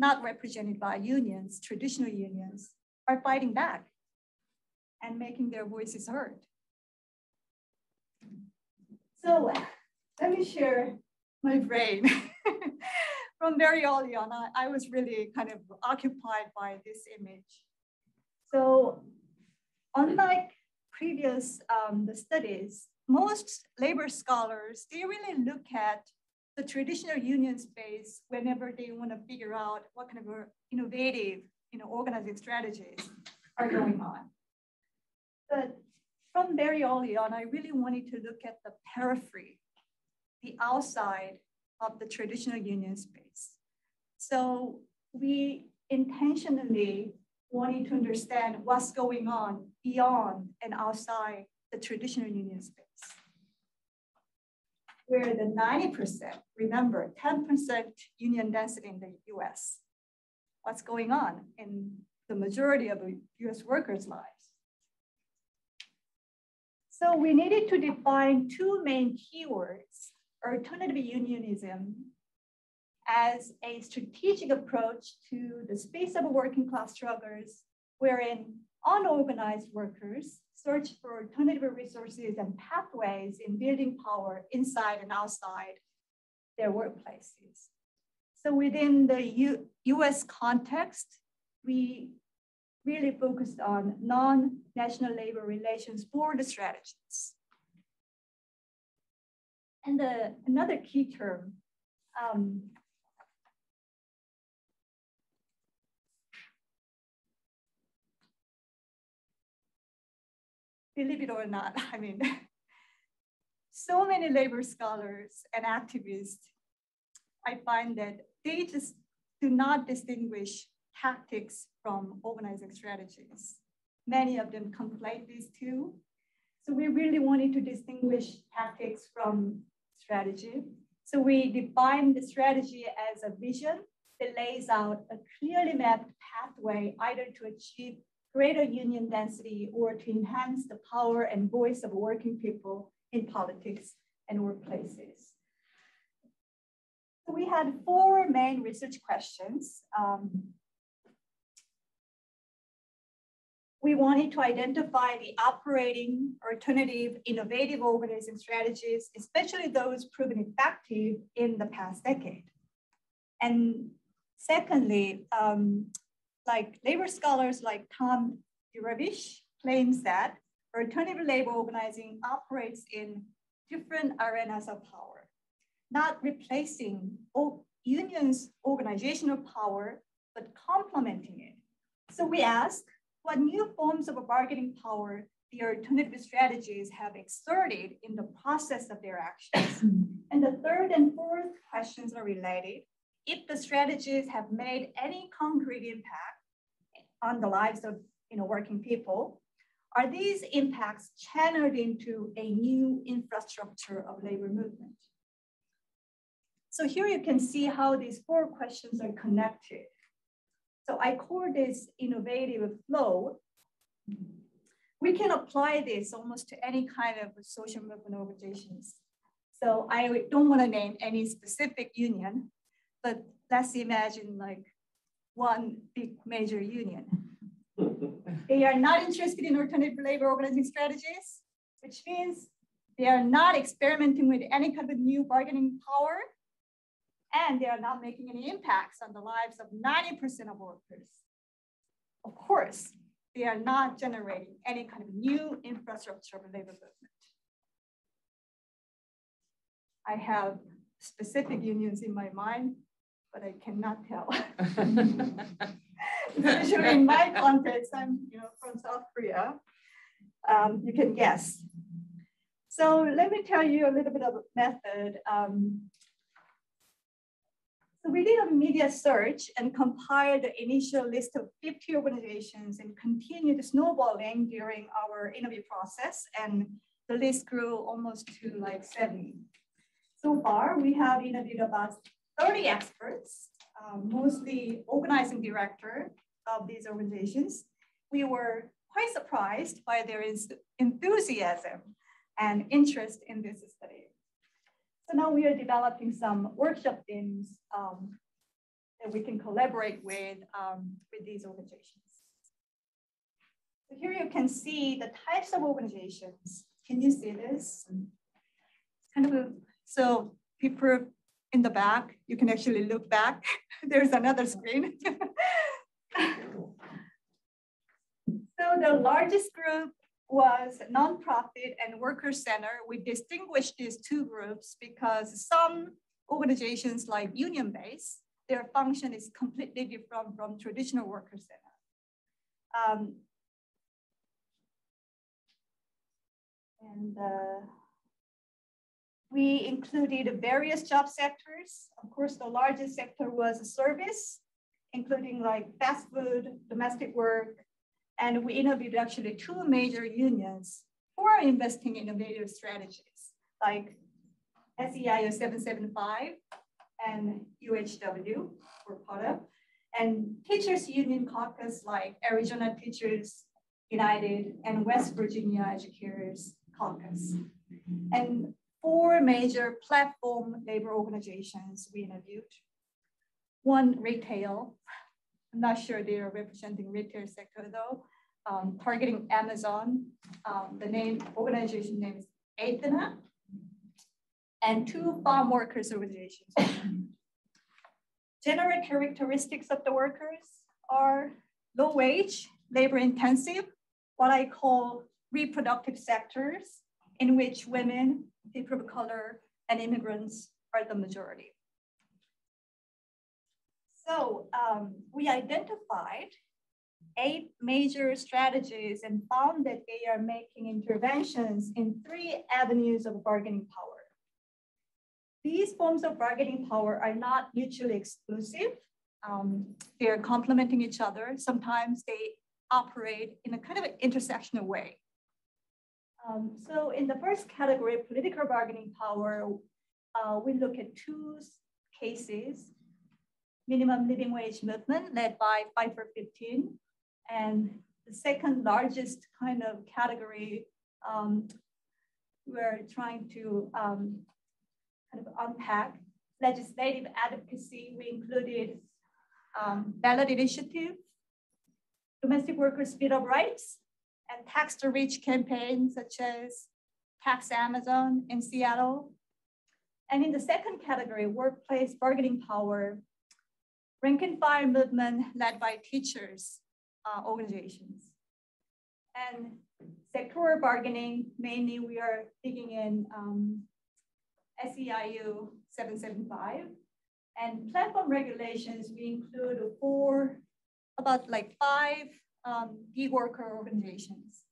not represented by unions, traditional unions, are fighting back and making their voices heard. So let me share my brain. [LAUGHS] From very early on, I, I was really kind of occupied by this image. So unlike previous um, the studies, most labor scholars, they really look at the traditional union space whenever they want to figure out what kind of innovative you know, organizing strategies are going on. But from very early on, I really wanted to look at the periphery, the outside of the traditional union space. So we intentionally wanted to understand what's going on beyond and outside the traditional union space. Where the 90%, remember 10% union density in the US, what's going on in the majority of US workers' lives. So we needed to define two main keywords, alternative unionism as a strategic approach to the space of working class struggles, wherein unorganized workers search for alternative resources and pathways in building power inside and outside their workplaces. So within the U US context, we really focused on non-national labor relations board strategies. And the, another key term, um, believe it or not, [LAUGHS] I mean, so many labor scholars and activists, I find that they just do not distinguish tactics from organizing strategies. Many of them conflate these two. So we really wanted to distinguish tactics from strategy. So we define the strategy as a vision that lays out a clearly mapped pathway either to achieve greater union density or to enhance the power and voice of working people in politics and workplaces. So we had four main research questions. Um, we wanted to identify the operating, alternative, innovative organizing strategies, especially those proven effective in the past decade. And secondly, um, like labor scholars like Tom Juravich claims that alternative labor organizing operates in different arenas of power, not replacing unions' organizational power, but complementing it. So we ask, what new forms of bargaining power the alternative strategies have exerted in the process of their actions. Mm-hmm. and the third and fourth questions are related. If the strategies have made any concrete impact on the lives of you know, working people, are these impacts channeled into a new infrastructure of labor movement? So here you can see how these four questions are connected. So I call this innovative flow. We can apply this almost to any kind of social movement organizations. So I don't want to name any specific union, but let's imagine like one big major union. they are not interested in alternative labor organizing strategies, which means they are not experimenting with any kind of new bargaining power and they are not making any impacts on the lives of 90% of workers. Of course, they are not generating any kind of new infrastructure of labor movement. I have specific unions in my mind, but I cannot tell. [LAUGHS] [LAUGHS] Especially in my context, I'm you know, from South Korea. Um, you can guess. So let me tell you a little bit of method. Um, so we did a media search and compiled the initial list of 50 organizations and continued snowballing during our interview process. And the list grew almost to like 70. So far, we have interviewed about 30 experts, um, mostly organizing director of these organizations. We were quite surprised by their enthusiasm and interest in this study. So now we are developing some workshop themes um, that we can collaborate with, um, with these organizations. So here you can see the types of organizations. Can you see this? Kind of a, so people in the back, you can actually look back. [LAUGHS] There's another screen. [LAUGHS] So the largest group was nonprofit and worker center. We distinguish these two groups because some organizations like union-based, their function is completely different from traditional worker center. Um, and uh, we included various job sectors. Of course, the largest sector was service, including like fast food, domestic work, and we interviewed actually two major unions are investing in innovative strategies like SEIU 775 and UHW were part of, and teachers union caucus like Arizona Teachers United and West Virginia Educators Caucus. And four major platform labor organizations we interviewed. One retail, I'm not sure they are representing retail sector though, um, targeting Amazon. Um, the name, organization name is Athena, and two farm workers organizations. General characteristics of the workers are low wage, labor intensive, what I call reproductive sectors in which women, people of color, and immigrants are the majority. So um, we identified eight major strategies and found that they are making interventions in three avenues of bargaining power. These forms of bargaining power are not mutually exclusive. Um, they're complementing each other. Sometimes they operate in a kind of an intersectional way. Um, so in the first category, political bargaining power, uh, we look at two cases, minimum living wage movement led by Fight for 15, and the second largest kind of category, um, we're trying to um, kind of unpack legislative advocacy. We included um, ballot initiative, domestic workers' bid of rights, and tax to reach campaigns such as Tax Amazon in Seattle. And in the second category, workplace bargaining power, rank and file movement led by teachers uh, organizations. And sectoral bargaining, mainly we are digging in um, SEIU 775. And platform regulations, we include four, about like five um, gig worker organizations.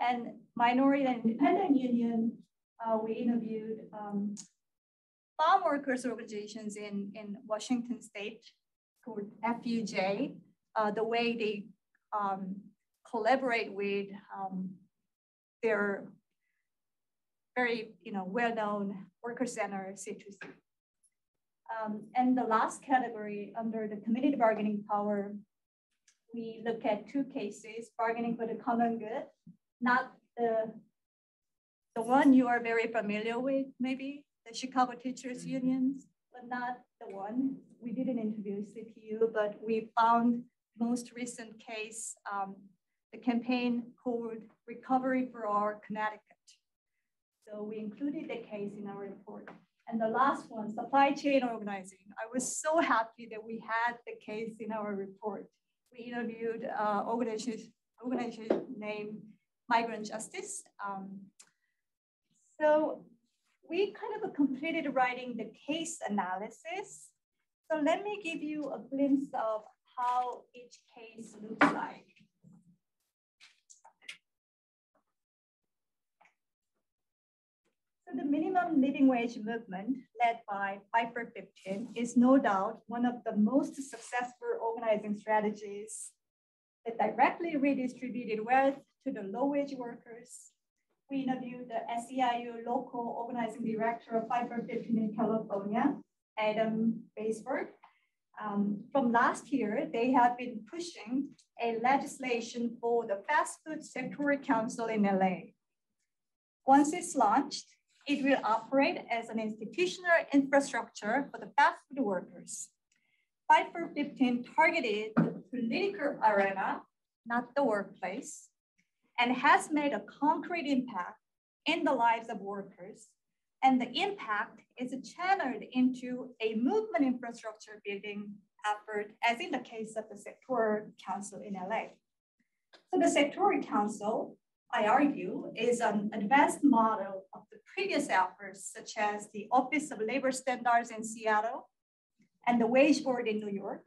And minority and independent union, uh, we interviewed um, farm workers organizations in, in Washington state called FUJ, uh, the way they um, collaborate with um, their very you know, well-known worker center C2C. Um, and the last category under the community bargaining power we look at two cases, bargaining for the common good, not the, the one you are very familiar with, maybe, the Chicago Teachers Unions, but not the one. We didn't interview CTU, but we found most recent case, um, the campaign called Recovery for All Connecticut. So we included the case in our report. And the last one, supply chain organizing. I was so happy that we had the case in our report we interviewed uh, organization, organization named Migrant Justice. Um, so we kind of completed writing the case analysis. So let me give you a glimpse of how each case looks like. So the minimum living wage movement led by Fight for 15 is no doubt one of the most successful organizing strategies that directly redistributed wealth to the low wage workers. We interviewed the SEIU local organizing director of Fight for 15 in California, Adam Baisberg. Um, from last year, they have been pushing a legislation for the fast food sector council in LA. Once it's launched, it will operate as an institutional infrastructure for the fast food workers. Fight for 15 targeted the political arena, not the workplace, and has made a concrete impact in the lives of workers. And the impact is channeled into a movement infrastructure building effort, as in the case of the Sector Council in LA. So the sectorial council, I argue, is an advanced model of the previous efforts, such as the Office of Labor Standards in Seattle and the Wage Board in New York.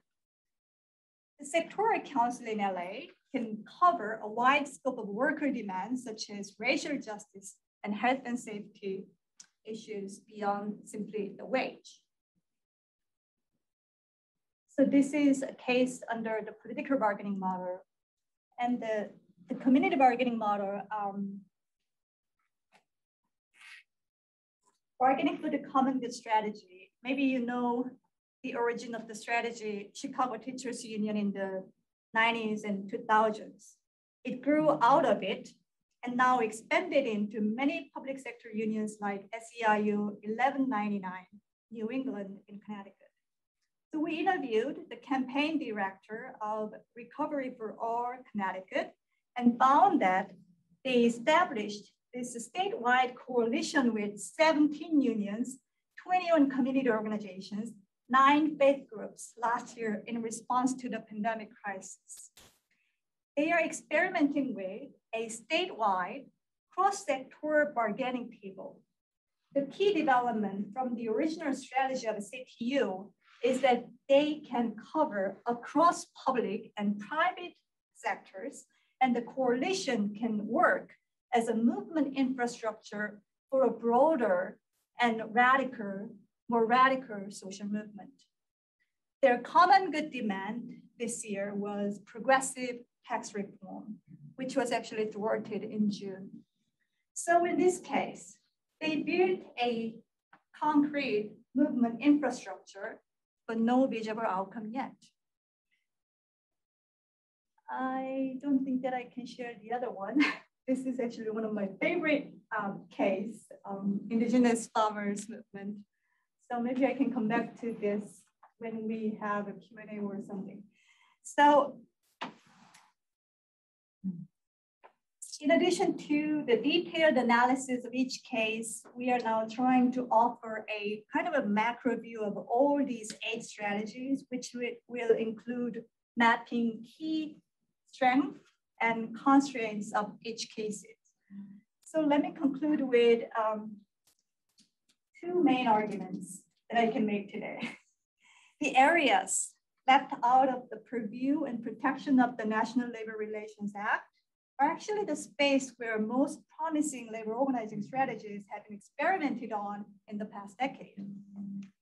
The Sectoral council in LA can cover a wide scope of worker demands, such as racial justice and health and safety issues beyond simply the wage. So this is a case under the political bargaining model. And the, the community bargaining model, um, bargaining for the common good strategy. Maybe you know the origin of the strategy, Chicago Teachers Union in the 90s and 2000s. It grew out of it and now expanded into many public sector unions like SEIU 1199, New England in Connecticut. So we interviewed the campaign director of Recovery for All Connecticut and found that they established this statewide coalition with 17 unions, 21 community organizations, nine faith groups last year in response to the pandemic crisis. They are experimenting with a statewide cross-sector bargaining table. The key development from the original strategy of the CTU is that they can cover across public and private sectors, and the coalition can work as a movement infrastructure for a broader and radical, more radical social movement. Their common good demand this year was progressive tax reform, which was actually thwarted in June. So in this case, they built a concrete movement infrastructure, but no visible outcome yet. I don't think that I can share the other one. [LAUGHS] this is actually one of my favorite um, case, um, indigenous farmers movement. So maybe I can come back to this when we have a Q&A or something. So in addition to the detailed analysis of each case, we are now trying to offer a kind of a macro view of all these eight strategies, which will include mapping key strengths and constraints of each case. So let me conclude with um, two main arguments that I can make today. [LAUGHS] The areas left out of the purview and protection of the National Labor Relations Act are actually the space where most promising labor organizing strategies have been experimented on in the past decade.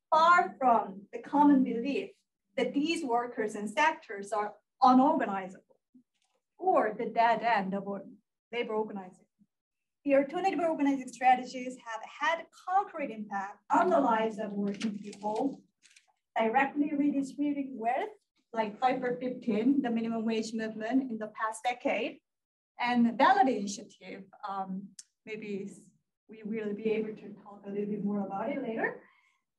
Far from the common belief that these workers and sectors are unorganizable or the dead end of labor organizing. The alternative organizing strategies have had concrete impact on the lives of working people, directly redistributing wealth, like for 15, the minimum wage movement in the past decade, and the ballot initiative, um, maybe we will be able to talk a little bit more about it later.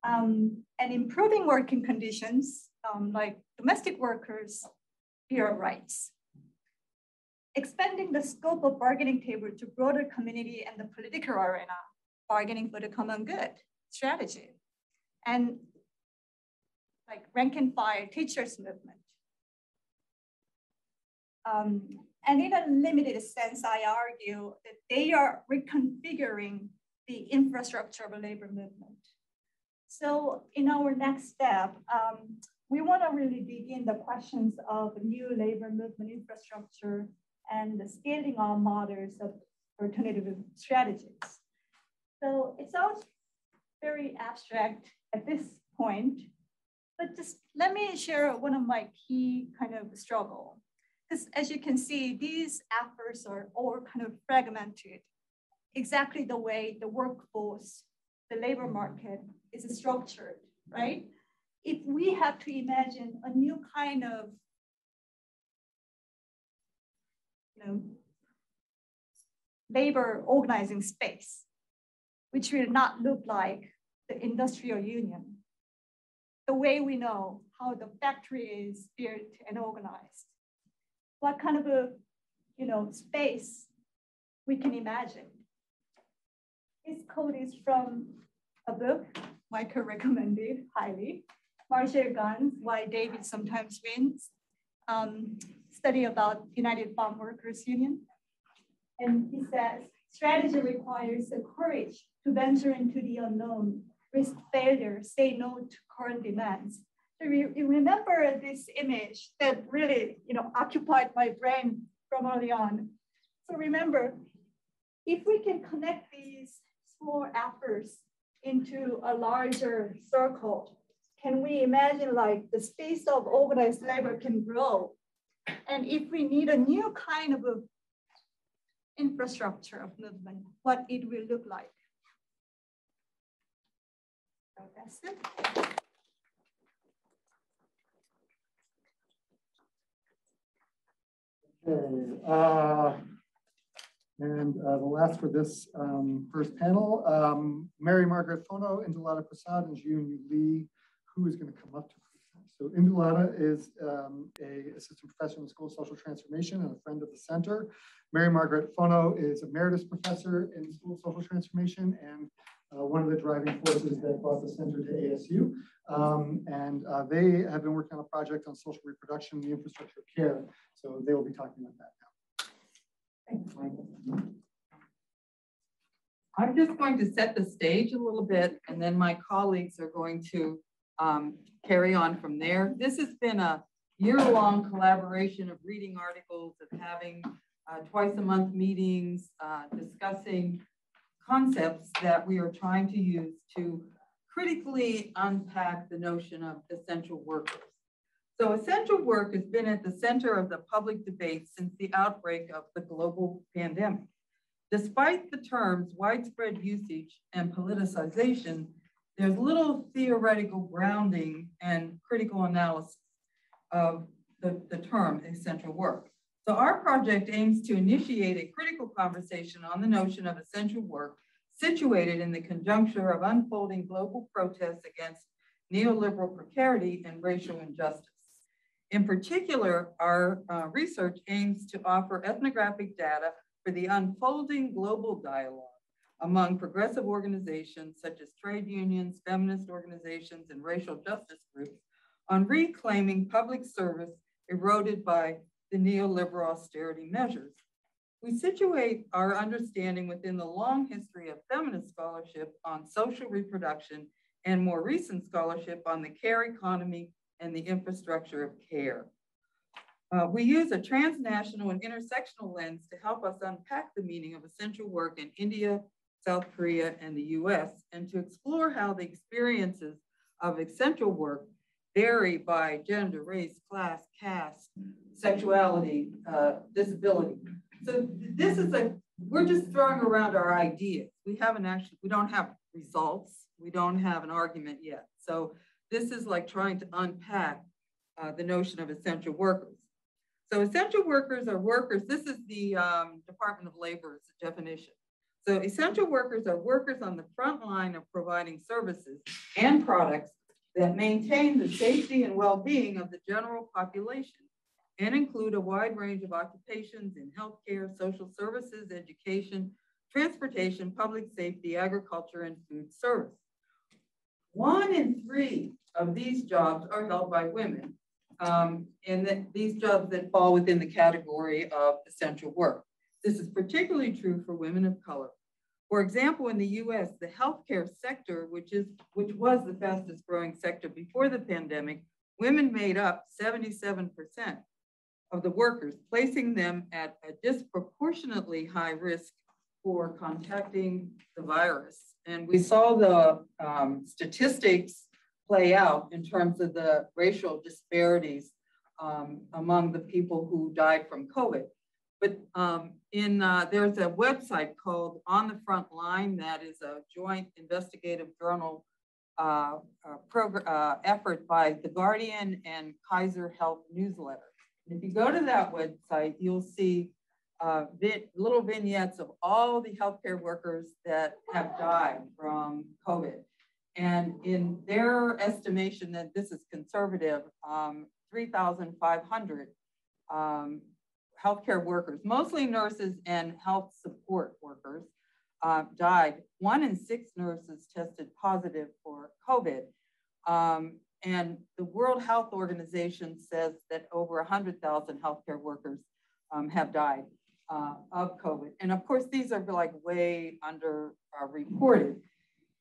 Um, and improving working conditions, um, like domestic workers, Bill rights. Expanding the scope of bargaining table to broader community and the political arena, bargaining for the common good strategy. And like rank and file teachers movement. Um, and in a limited sense, I argue that they are reconfiguring the infrastructure of a labor movement. So in our next step, um, we want to really begin the questions of new labor movement infrastructure and the scaling on models of alternative strategies. So it sounds very abstract at this point, but just let me share one of my key kind of struggle. Because as you can see, these efforts are all kind of fragmented, exactly the way the workforce, the labor market is structured, right? If we have to imagine a new kind of, know, labor organizing space, which will not look like the industrial union, the way we know how the factory is built and organized what kind of a you know space we can imagine. This quote is from a book Michael recommended highly, Marshall Ganz, Why David Sometimes Wins. Um, study about United Farm Workers Union. And he says, strategy requires the courage to venture into the unknown, risk failure, say no to current demands. So you, remember this image that really you know, occupied my brain from early on. So remember, if we can connect these small efforts into a larger circle, can we imagine like the space of organized labor can grow? And if we need a new kind of infrastructure of movement, what it will look like. So that's it. Okay, uh, and uh, the last for this um, first panel, um, Mary Margaret Fonow, Indulata Prasad, and June Lee, who is going to come up to. So Indulata is um, a assistant professor in the School of Social Transformation and a friend of the center. Mary Margaret Fonow is emeritus professor in the School of Social Transformation and uh, one of the driving forces that brought the center to ASU. Um, and uh, they have been working on a project on social reproduction and the infrastructure of care. So they will be talking about that now. I'm just going to set the stage a little bit and then my colleagues are going to um, carry on from there. This has been a year-long collaboration of reading articles, of having uh, twice a month meetings, uh, discussing concepts that we are trying to use to critically unpack the notion of essential workers. So essential work has been at the center of the public debate since the outbreak of the global pandemic. Despite the term's widespread usage and politicization, there's little theoretical grounding and critical analysis of the, the term essential work. So our project aims to initiate a critical conversation on the notion of essential work situated in the conjuncture of unfolding global protests against neoliberal precarity and racial injustice. In particular, our uh, research aims to offer ethnographic data for the unfolding global dialogue among progressive organizations such as trade unions, feminist organizations, and racial justice groups on reclaiming public service eroded by the neoliberal austerity measures. We situate our understanding within the long history of feminist scholarship on social reproduction and more recent scholarship on the care economy and the infrastructure of care. Uh, we use a transnational and intersectional lens to help us unpack the meaning of essential work in India, South Korea, and the US, and to explore how the experiences of essential work vary by gender, race, class, caste, sexuality, uh, disability. So this is a, we're just throwing around our ideas. We haven't actually, we don't have results. We don't have an argument yet. So this is like trying to unpack uh, the notion of essential workers. So essential workers are workers. This is the um, Department of Labor's definition. So essential workers are workers on the front line of providing services and products that maintain the safety and well-being of the general population and include a wide range of occupations in healthcare, social services, education, transportation, public safety, agriculture, and food service. One in three of these jobs are held by women, um, and the, these jobs that fall within the category of essential work. This is particularly true for women of color. For example, in the US, the healthcare sector, which, is, which was the fastest growing sector before the pandemic, women made up 77% of the workers, placing them at a disproportionately high risk for contacting the virus. And we saw the um, statistics play out in terms of the racial disparities um, among the people who died from COVID. But um, in uh, there's a website called On the Front Line that is a joint investigative journal uh, uh, uh effort by The Guardian and Kaiser Health Newsletter. And if you go to that website, you'll see uh, little vignettes of all the healthcare workers that have died from COVID. And in their estimation that this is conservative, um, 3,500 um, healthcare workers, mostly nurses and health support workers, uh, died. One in six nurses tested positive for COVID. Um, and the World Health Organization says that over 100,000 healthcare workers um, have died uh, of COVID. And of course, these are like way under uh, reported.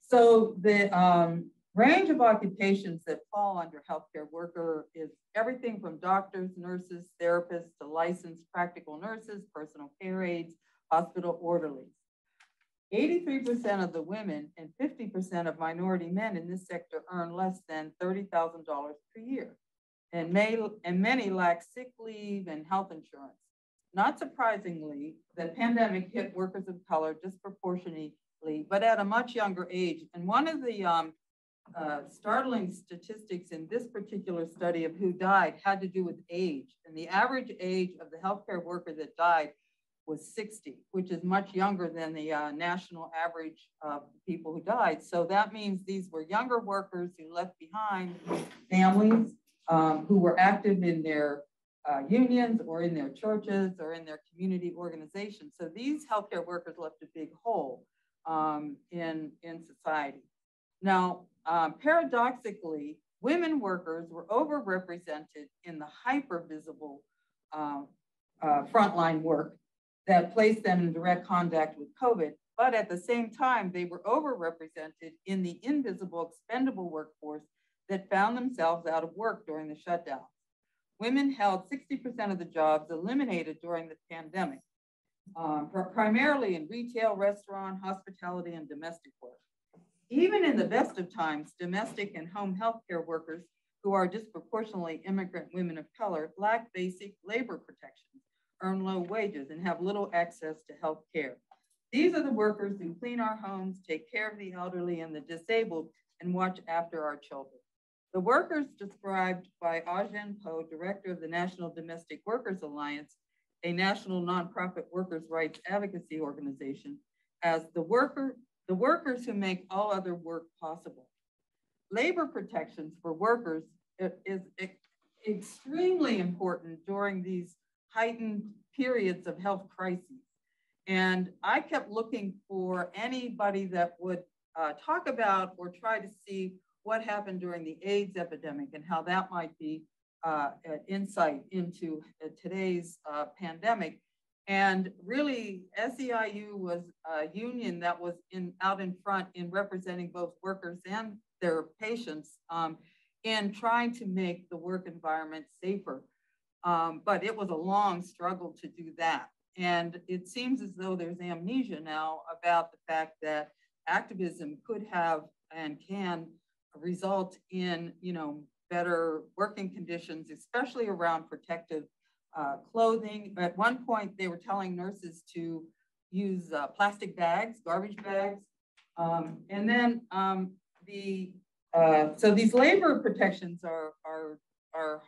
So the um, range of occupations that fall under healthcare worker is everything from doctors, nurses, therapists, to licensed practical nurses, personal care aides, hospital orderlies. 83% of the women and 50% of minority men in this sector earn less than $30,000 per year. And, may, and many lack sick leave and health insurance. Not surprisingly, the pandemic hit workers of color disproportionately, but at a much younger age. And one of the um, uh, startling statistics in this particular study of who died had to do with age. And the average age of the healthcare worker that died was 60, which is much younger than the uh, national average of people who died. So that means these were younger workers who left behind families um, who were active in their uh, unions or in their churches or in their community organizations. So these healthcare workers left a big hole um, in, in society. Now, um, paradoxically, women workers were overrepresented in the hyper visible um, uh, frontline work that placed them in direct contact with COVID. But at the same time, they were overrepresented in the invisible expendable workforce that found themselves out of work during the shutdown. Women held 60% of the jobs eliminated during the pandemic, um, primarily in retail, restaurant, hospitality, and domestic work. Even in the best of times, domestic and home healthcare workers who are disproportionately immigrant women of color lack basic labor protections earn low wages, and have little access to health care. These are the workers who clean our homes, take care of the elderly and the disabled, and watch after our children. The workers described by Ai-jen Poo, director of the National Domestic Workers Alliance, a national nonprofit workers' rights advocacy organization, as the worker, the workers who make all other work possible. Labor protections for workers is extremely important during these heightened periods of health crises. And I kept looking for anybody that would uh, talk about or try to see what happened during the AIDS epidemic and how that might be uh, insight into uh, today's uh, pandemic. And really, SEIU was a union that was in out in front in representing both workers and their patients um, in trying to make the work environment safer um, but it was a long struggle to do that. And it seems as though there's amnesia now about the fact that activism could have and can result in, you know, better working conditions, especially around protective uh, clothing. At one point, they were telling nurses to use uh, plastic bags, garbage bags. Um, and then um, the, uh, so these labor protections are, are, are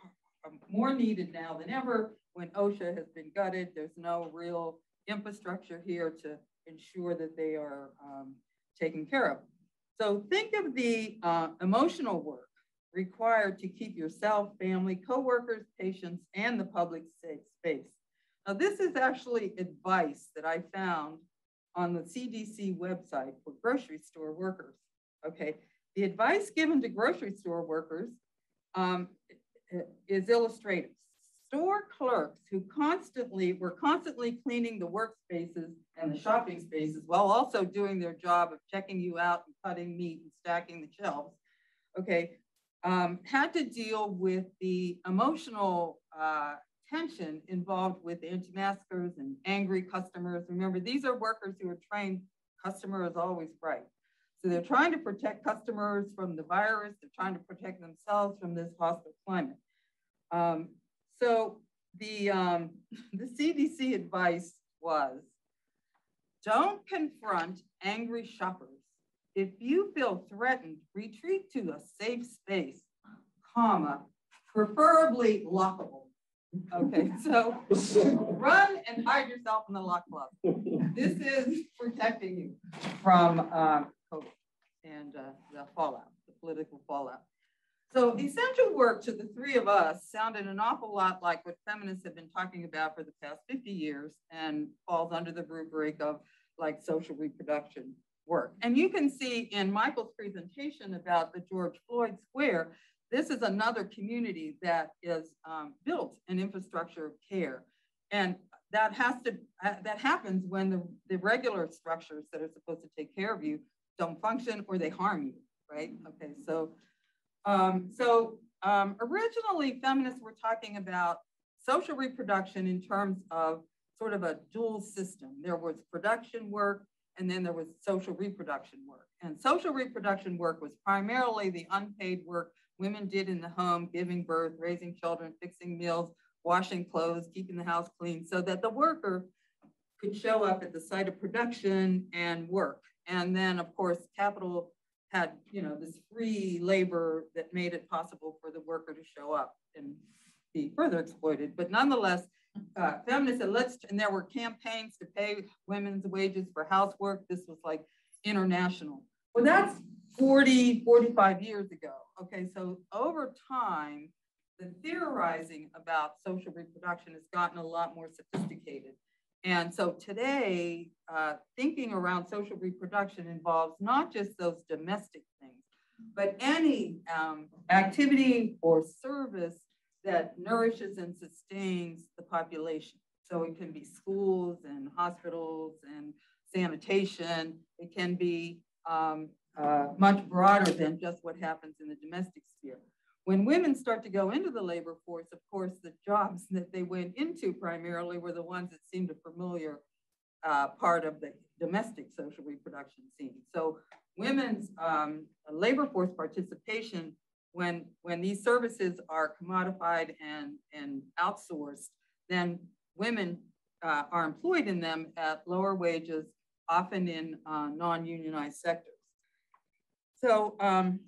more needed now than ever when OSHA has been gutted. There's no real infrastructure here to ensure that they are um, taken care of. So think of the uh, emotional work required to keep yourself, family, coworkers, patients, and the public safe space. Now, this is actually advice that I found on the CDC website for grocery store workers. Okay, the advice given to grocery store workers um, is illustrative. Store clerks who constantly were constantly cleaning the workspaces and the shopping spaces while also doing their job of checking you out and cutting meat and stacking the shelves, okay, um, had to deal with the emotional uh, tension involved with anti-maskers and angry customers. Remember, these are workers who are trained, customer is always right. So they're trying to protect customers from the virus. They're trying to protect themselves from this hostile climate. Um, so the, um, [LAUGHS] the CDC advice was, don't confront angry shoppers. If you feel threatened, retreat to a safe space, comma, preferably lockable. Okay, [LAUGHS] so run and hide yourself in the lock club. This is protecting you from um, COVID and uh, the fallout, the political fallout. So essential work to the three of us sounded an awful lot like what feminists have been talking about for the past 50 years and falls under the rubric of like social reproduction work. And you can see in Michael's presentation about the George Floyd Square this is another community that is um, built an infrastructure of care. And that has to, uh, that happens when the, the regular structures that are supposed to take care of you don't function or they harm you, right? Okay, so, um, so um, originally feminists were talking about social reproduction in terms of sort of a dual system. There was production work and then there was social reproduction work. And social reproduction work was primarily the unpaid work women did in the home, giving birth, raising children, fixing meals, washing clothes, keeping the house clean, so that the worker could show up at the site of production and work. And then, of course, capital had, you know, this free labor that made it possible for the worker to show up and be further exploited. But nonetheless, uh, feminists said, let's, and there were campaigns to pay women's wages for housework. This was like international. Well, that's 40, 45 years ago. Okay, so over time, the theorizing about social reproduction has gotten a lot more sophisticated. And so today, uh, thinking around social reproduction involves not just those domestic things, but any um, activity or service that nourishes and sustains the population. So it can be schools and hospitals and sanitation. It can be um, uh, much broader than just what happens in the domestic sphere. When women start to go into the labor force, of course, the jobs [LAUGHS] that they went into primarily were the ones that seemed a familiar uh, part of the domestic social reproduction scene. So women's um, labor force participation when, when these services are commodified and, and outsourced, then women uh, are employed in them at lower wages, often in uh, non-unionized sectors. So, um,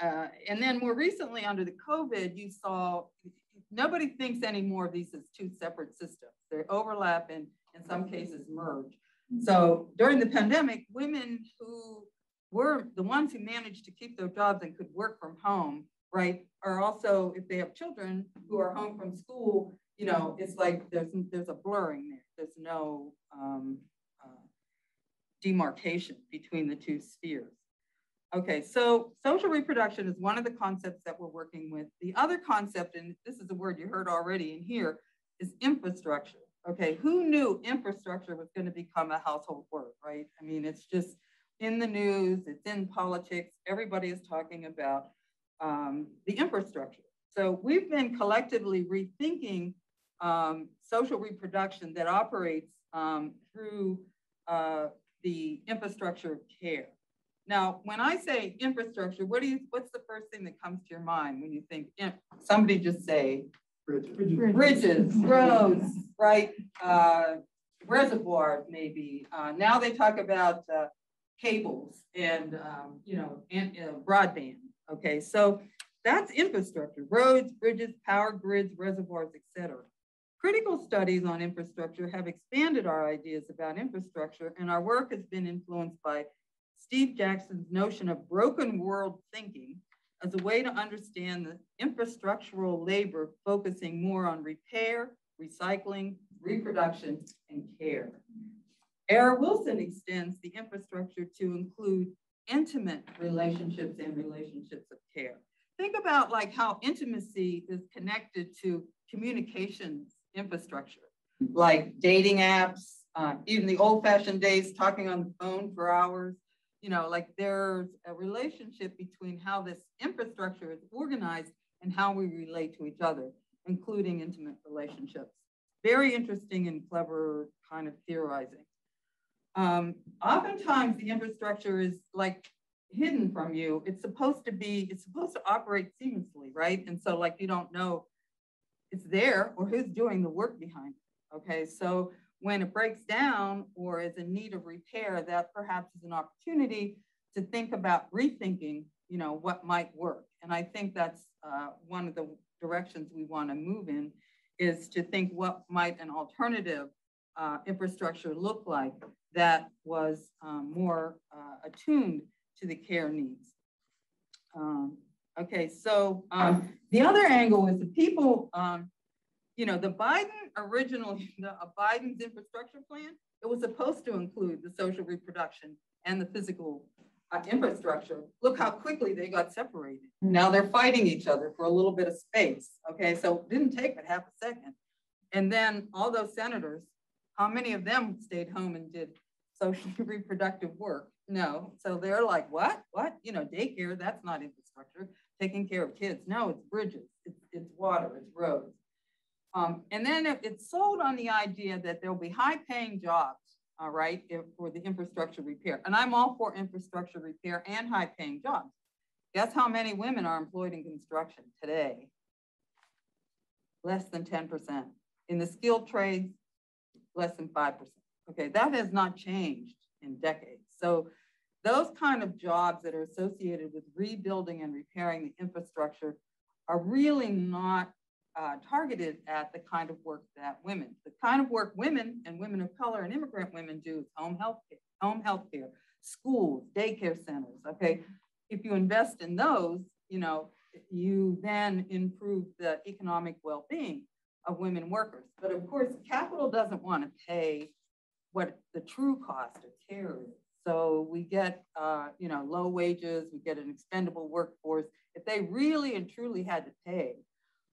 uh, and then more recently under the COVID, you saw, nobody thinks anymore of these as two separate systems. They overlap and in some cases merge. So during the pandemic, women who were the ones who managed to keep their jobs and could work from home, right, are also, if they have children who are home from school, you know, it's like there's there's a blurring there. There's no um, uh, demarcation between the two spheres. Okay, so social reproduction is one of the concepts that we're working with. The other concept, and this is a word you heard already in here, is infrastructure. Okay, who knew infrastructure was going to become a household word, right? I mean, it's just in the news, it's in politics, everybody is talking about um, the infrastructure. So we've been collectively rethinking um, social reproduction that operates um, through uh, the infrastructure of care. Now, when I say infrastructure, what do you, what's the first thing that comes to your mind when you think, somebody just say, bridges, bridges roads, right? Uh, reservoirs, maybe. Uh, now they talk about uh, cables and um, you know and, uh, broadband. Okay, so that's infrastructure: roads, bridges, power grids, reservoirs, etc. Critical studies on infrastructure have expanded our ideas about infrastructure, and our work has been influenced by Steve Jackson's notion of broken world thinking as a way to understand the infrastructural labor focusing more on repair, recycling, reproduction, and care. Ara Wilson extends the infrastructure to include intimate relationships and relationships of care. Think about like how intimacy is connected to communications infrastructure, like dating apps, uh, even the old fashioned days talking on the phone for hours. You know, like there's a relationship between how this infrastructure is organized and how we relate to each other, including intimate relationships. Very interesting and clever kind of theorizing. Um, oftentimes the infrastructure is like hidden from you. It's supposed to be, it's supposed to operate seamlessly, right? And so like you don't know it's there or who's doing the work behind it. Okay, so when it breaks down or is in need of repair, that perhaps is an opportunity to think about rethinking, you know, what might work. And I think that's uh, one of the directions we want to move in is to think what might an alternative uh, infrastructure look like that was um, more uh, attuned to the care needs. Um, okay, so um, the other angle is the people, um, you know, the Biden original, [LAUGHS] the, uh, Biden's infrastructure plan, it was supposed to include the social reproduction and the physical uh, infrastructure, look how quickly they got separated. Now they're fighting each other for a little bit of space. Okay, so it didn't take but half a second. And then all those senators, how many of them stayed home and did social [LAUGHS] reproductive work? No. So they're like, what? What? You know, daycare, that's not infrastructure. Taking care of kids. No, it's bridges, it's, it's water, it's roads. Um, and then it, it's sold on the idea that there'll be high paying jobs all right, if, for the infrastructure repair. And I'm all for infrastructure repair and high paying jobs. Guess how many women are employed in construction today? Less than 10%. In the skilled trades, less than 5%. Okay, that has not changed in decades. So those kind of jobs that are associated with rebuilding and repairing the infrastructure are really not uh, targeted at the kind of work that women, the kind of work women and women of color and immigrant women do is home health care, home health care, schools, daycare centers. Okay, if you invest in those, you know, you then improve the economic well-being of women workers. But of course, capital doesn't want to pay what the true cost of care is. So we get, uh, you know, low wages, we get an expendable workforce. If they really and truly had to pay,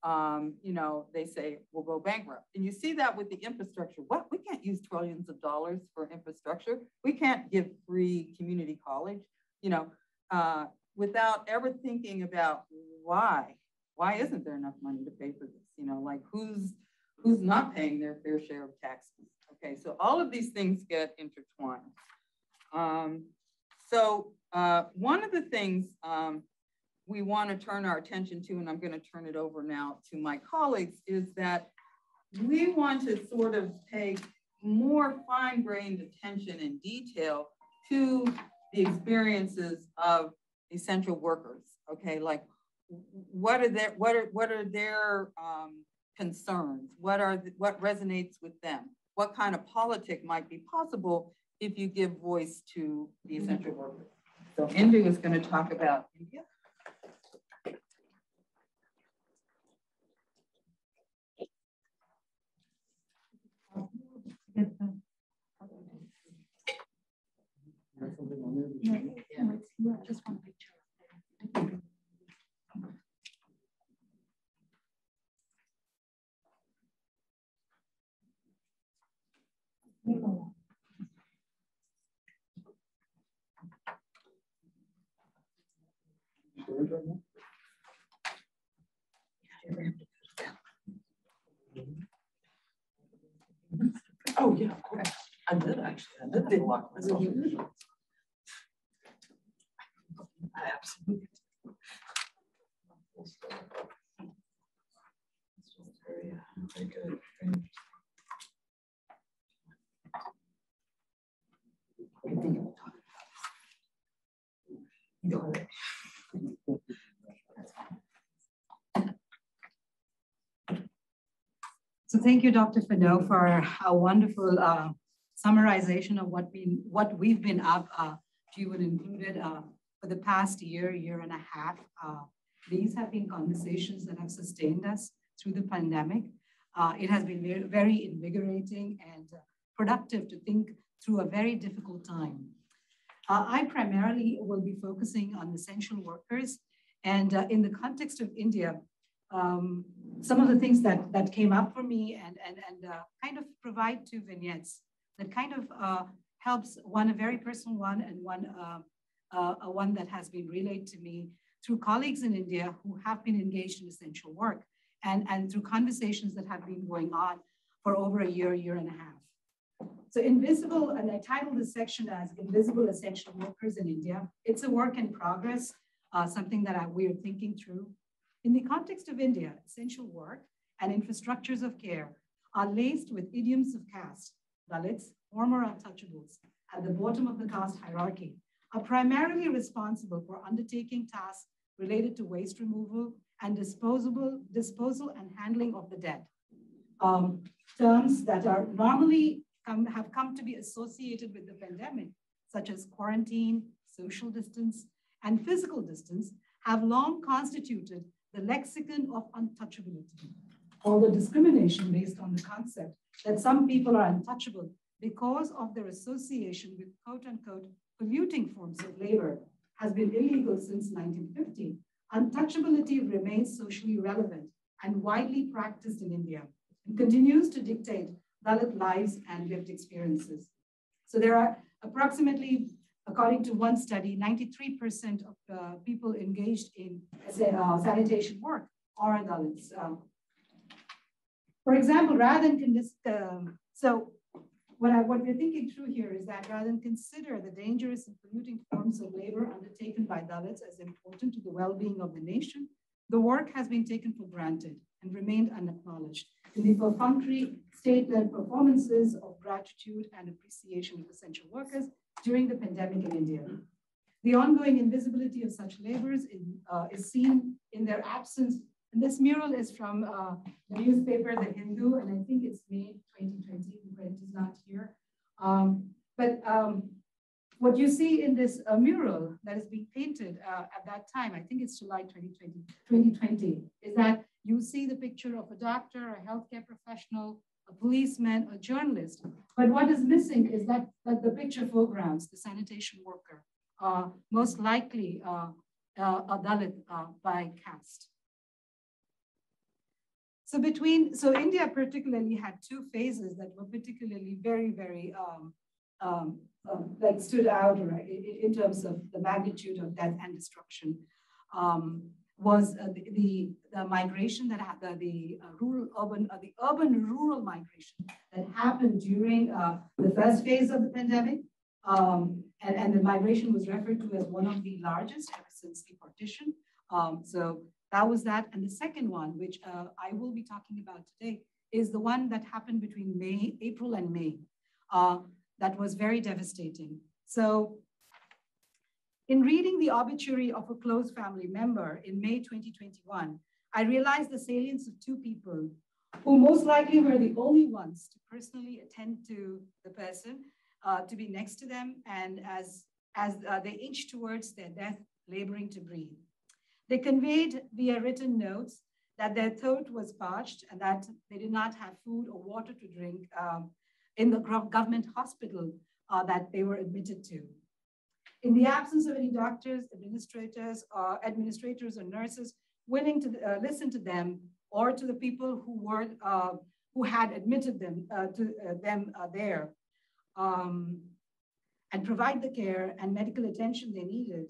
um, you know, they say we'll go bankrupt. And you see that with the infrastructure. What we can't use trillions of dollars for infrastructure. We can't give free community college, you know, uh, without ever thinking about why. Why isn't there enough money to pay for this? You know, like who's who's not paying their fair share of taxes? Okay, so all of these things get intertwined. Um, so uh, one of the things um, we want to turn our attention to, and I'm going to turn it over now to my colleagues, is that we want to sort of pay more fine-grained attention and detail to the experiences of essential workers. Okay, like what are their what are what are their um, concerns? What are the, what resonates with them? What kind of politic might be possible if you give voice to the essential workers? So Indu is going to talk about India. Just one picture. Oh, yeah, of course. I did actually. I did myself. I absolutely. Very good. Very So thank you, Dr. Fonow, for a wonderful uh, summarization of what we what we've been up uh, to and included uh, for the past year, year and a half. Uh, these have been conversations that have sustained us through the pandemic. Uh, it has been very, very invigorating and uh, productive to think through a very difficult time. Uh, I primarily will be focusing on essential workers. And uh, in the context of India, um, some of the things that, that came up for me and, and, and uh, kind of provide two vignettes that kind of uh, helps one, a very personal one and one, uh, uh, a one that has been relayed to me through colleagues in India who have been engaged in essential work and, and through conversations that have been going on for over a year, year and a half. So invisible, and I titled this section as Invisible Essential Workers in India. It's a work in progress, uh, something that I, we are thinking through. In the context of India, essential work and infrastructures of care are laced with idioms of caste, Dalits, former untouchables, at the bottom of the caste hierarchy, are primarily responsible for undertaking tasks related to waste removal and disposable, disposal and handling of the dead. Um, terms that are normally come, have come to be associated with the pandemic, such as quarantine, social distance, and physical distance, have long constituted the lexicon of untouchability. Although discrimination based on the concept that some people are untouchable because of their association with quote unquote polluting forms of labor has been illegal since 1950, untouchability remains socially relevant and widely practiced in India and continues to dictate Dalit lives and lived experiences. So there are approximately, according to one study, 93% of uh, people engaged in uh, sanitation work are Dalits. Uh, for example, rather than, um, so what, I, what we're thinking through here is that rather than consider the dangerous and polluting forms of labor undertaken by Dalits as important to the well-being of the nation, the work has been taken for granted and remained unacknowledged in the perfunctory state-led performances of gratitude and appreciation of essential workers during the pandemic in India. The ongoing invisibility of such labors in, uh, is seen in their absence. And this mural is from uh, the newspaper, The Hindu, and I think it's May 2020, the print is not here. Um, but um, what you see in this uh, mural that is being painted uh, at that time, I think it's July 2020, 2020, is that you see the picture of a doctor, a healthcare professional, a policeman, a journalist. But what is missing is that, that the picture foregrounds the sanitation worker, uh, most likely uh, uh, a Dalit uh, by caste. So between, so India particularly had two phases that were particularly very, very um, um, um, stood out in, in, terms of the magnitude of death and destruction. Um, was uh, the, the, the, migration that happened, the, uh, rural urban, uh, the urban rural migration that happened during uh, the first phase of the pandemic. Um, and, and the migration was referred to as one of the largest ever since the partition. Um, so that was that. And the second one, which uh, I will be talking about today, is the one that happened between May, April and May. Uh, that was very devastating. So in reading the obituary of a close family member in May 2021, I realized the salience of two people who most likely were the only ones to personally attend to the person, uh, to be next to them, and as, as uh, they inched towards their death, laboring to breathe. They conveyed via written notes that their throat was parched and that they did not have food or water to drink um, in the government hospital uh, that they were admitted to. In the absence of any doctors, administrators, or administrators or nurses willing to uh, listen to them or to the people who were uh, who had admitted them uh, to uh, them uh, there um, and provide the care and medical attention they needed,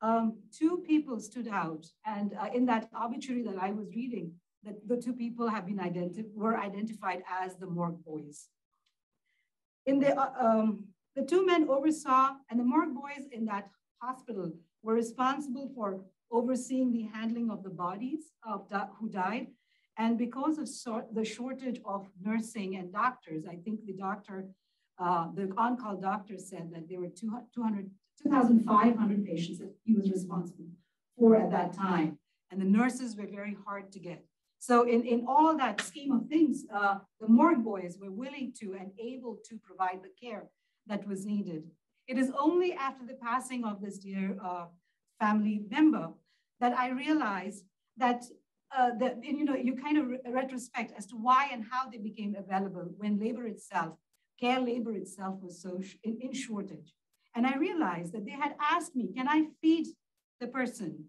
um, two people stood out. And uh, in that obituary that I was reading, that the two people have been identified were identified as the morgue boys. In the um, the two men oversaw, and the morgue boys in that hospital were responsible for overseeing the handling of the bodies of who died. And because of so the shortage of nursing and doctors, I think the doctor, uh, the on-call doctor said that there were 200, 2,500 patients that he was responsible for at that time. And the nurses were very hard to get. So in, in all that scheme of things, uh, the morgue boys were willing to and able to provide the care that was needed. It is only after the passing of this dear uh, family member that I realized that, uh, that you know, you kind of re retrospect as to why and how they became available when labor itself, care labor itself was so in, in shortage. And I realized that they had asked me, can I feed the person?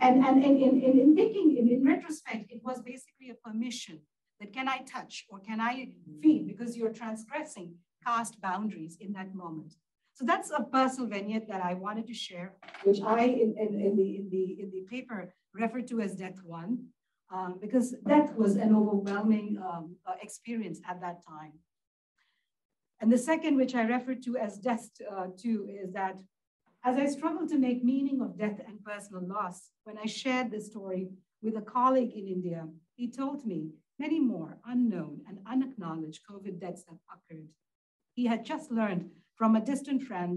And, and, in, in thinking, in, in retrospect, it was basically a permission that can I touch or can I feed because you're transgressing caste boundaries in that moment. So that's a personal vignette that I wanted to share, which I, in, in, in the, in, the, in the paper, referred to as Death One, um, because death was an overwhelming um, uh, experience at that time. And the second, which I referred to as Death uh, Two, is that as I struggled to make meaning of death and personal loss, when I shared this story with a colleague in India, he told me many more unknown and unacknowledged COVID deaths have occurred he had just learned from a distant friend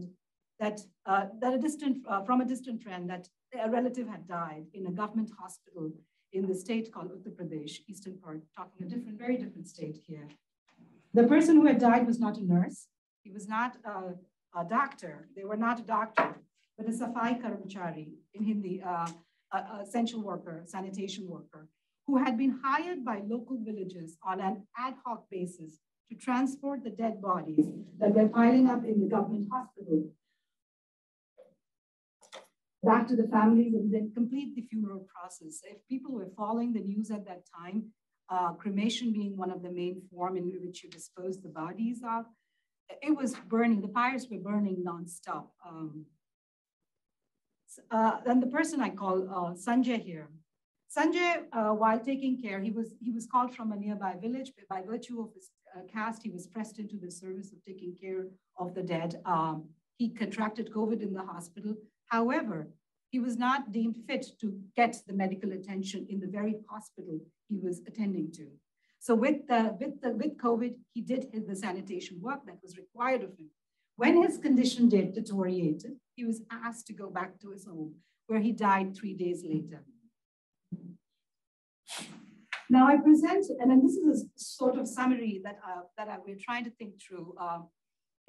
that, uh, that a distant, uh, from a distant friend that a relative had died in a government hospital in the state called Uttar Pradesh, eastern part, talking a different, very different state here. The person who had died was not a nurse. He was not a, a doctor. They were not a doctor, but a safai karamchari in Hindi, uh, a, essential worker, sanitation worker, who had been hired by local villages on an ad hoc basis to transport the dead bodies that were piling up in the government hospital back to the families and then complete the funeral process. If people were following the news at that time, uh, cremation being one of the main form in which you dispose the bodies of, it was burning, the fires were burning nonstop. Um, uh, and the person I call uh, Sanjay here. Sanjay, uh, while taking care, he was, he was called from a nearby village, by virtue of his uh, caste, he was pressed into the service of taking care of the dead. Um, he contracted COVID in the hospital. However, he was not deemed fit to get the medical attention in the very hospital he was attending to. So with, the, with, the, with COVID, he did the sanitation work that was required of him. When his condition deteriorated, he was asked to go back to his home, where he died three days later. Now I present, and then this is a sort of summary that, uh, that I, we're trying to think through uh,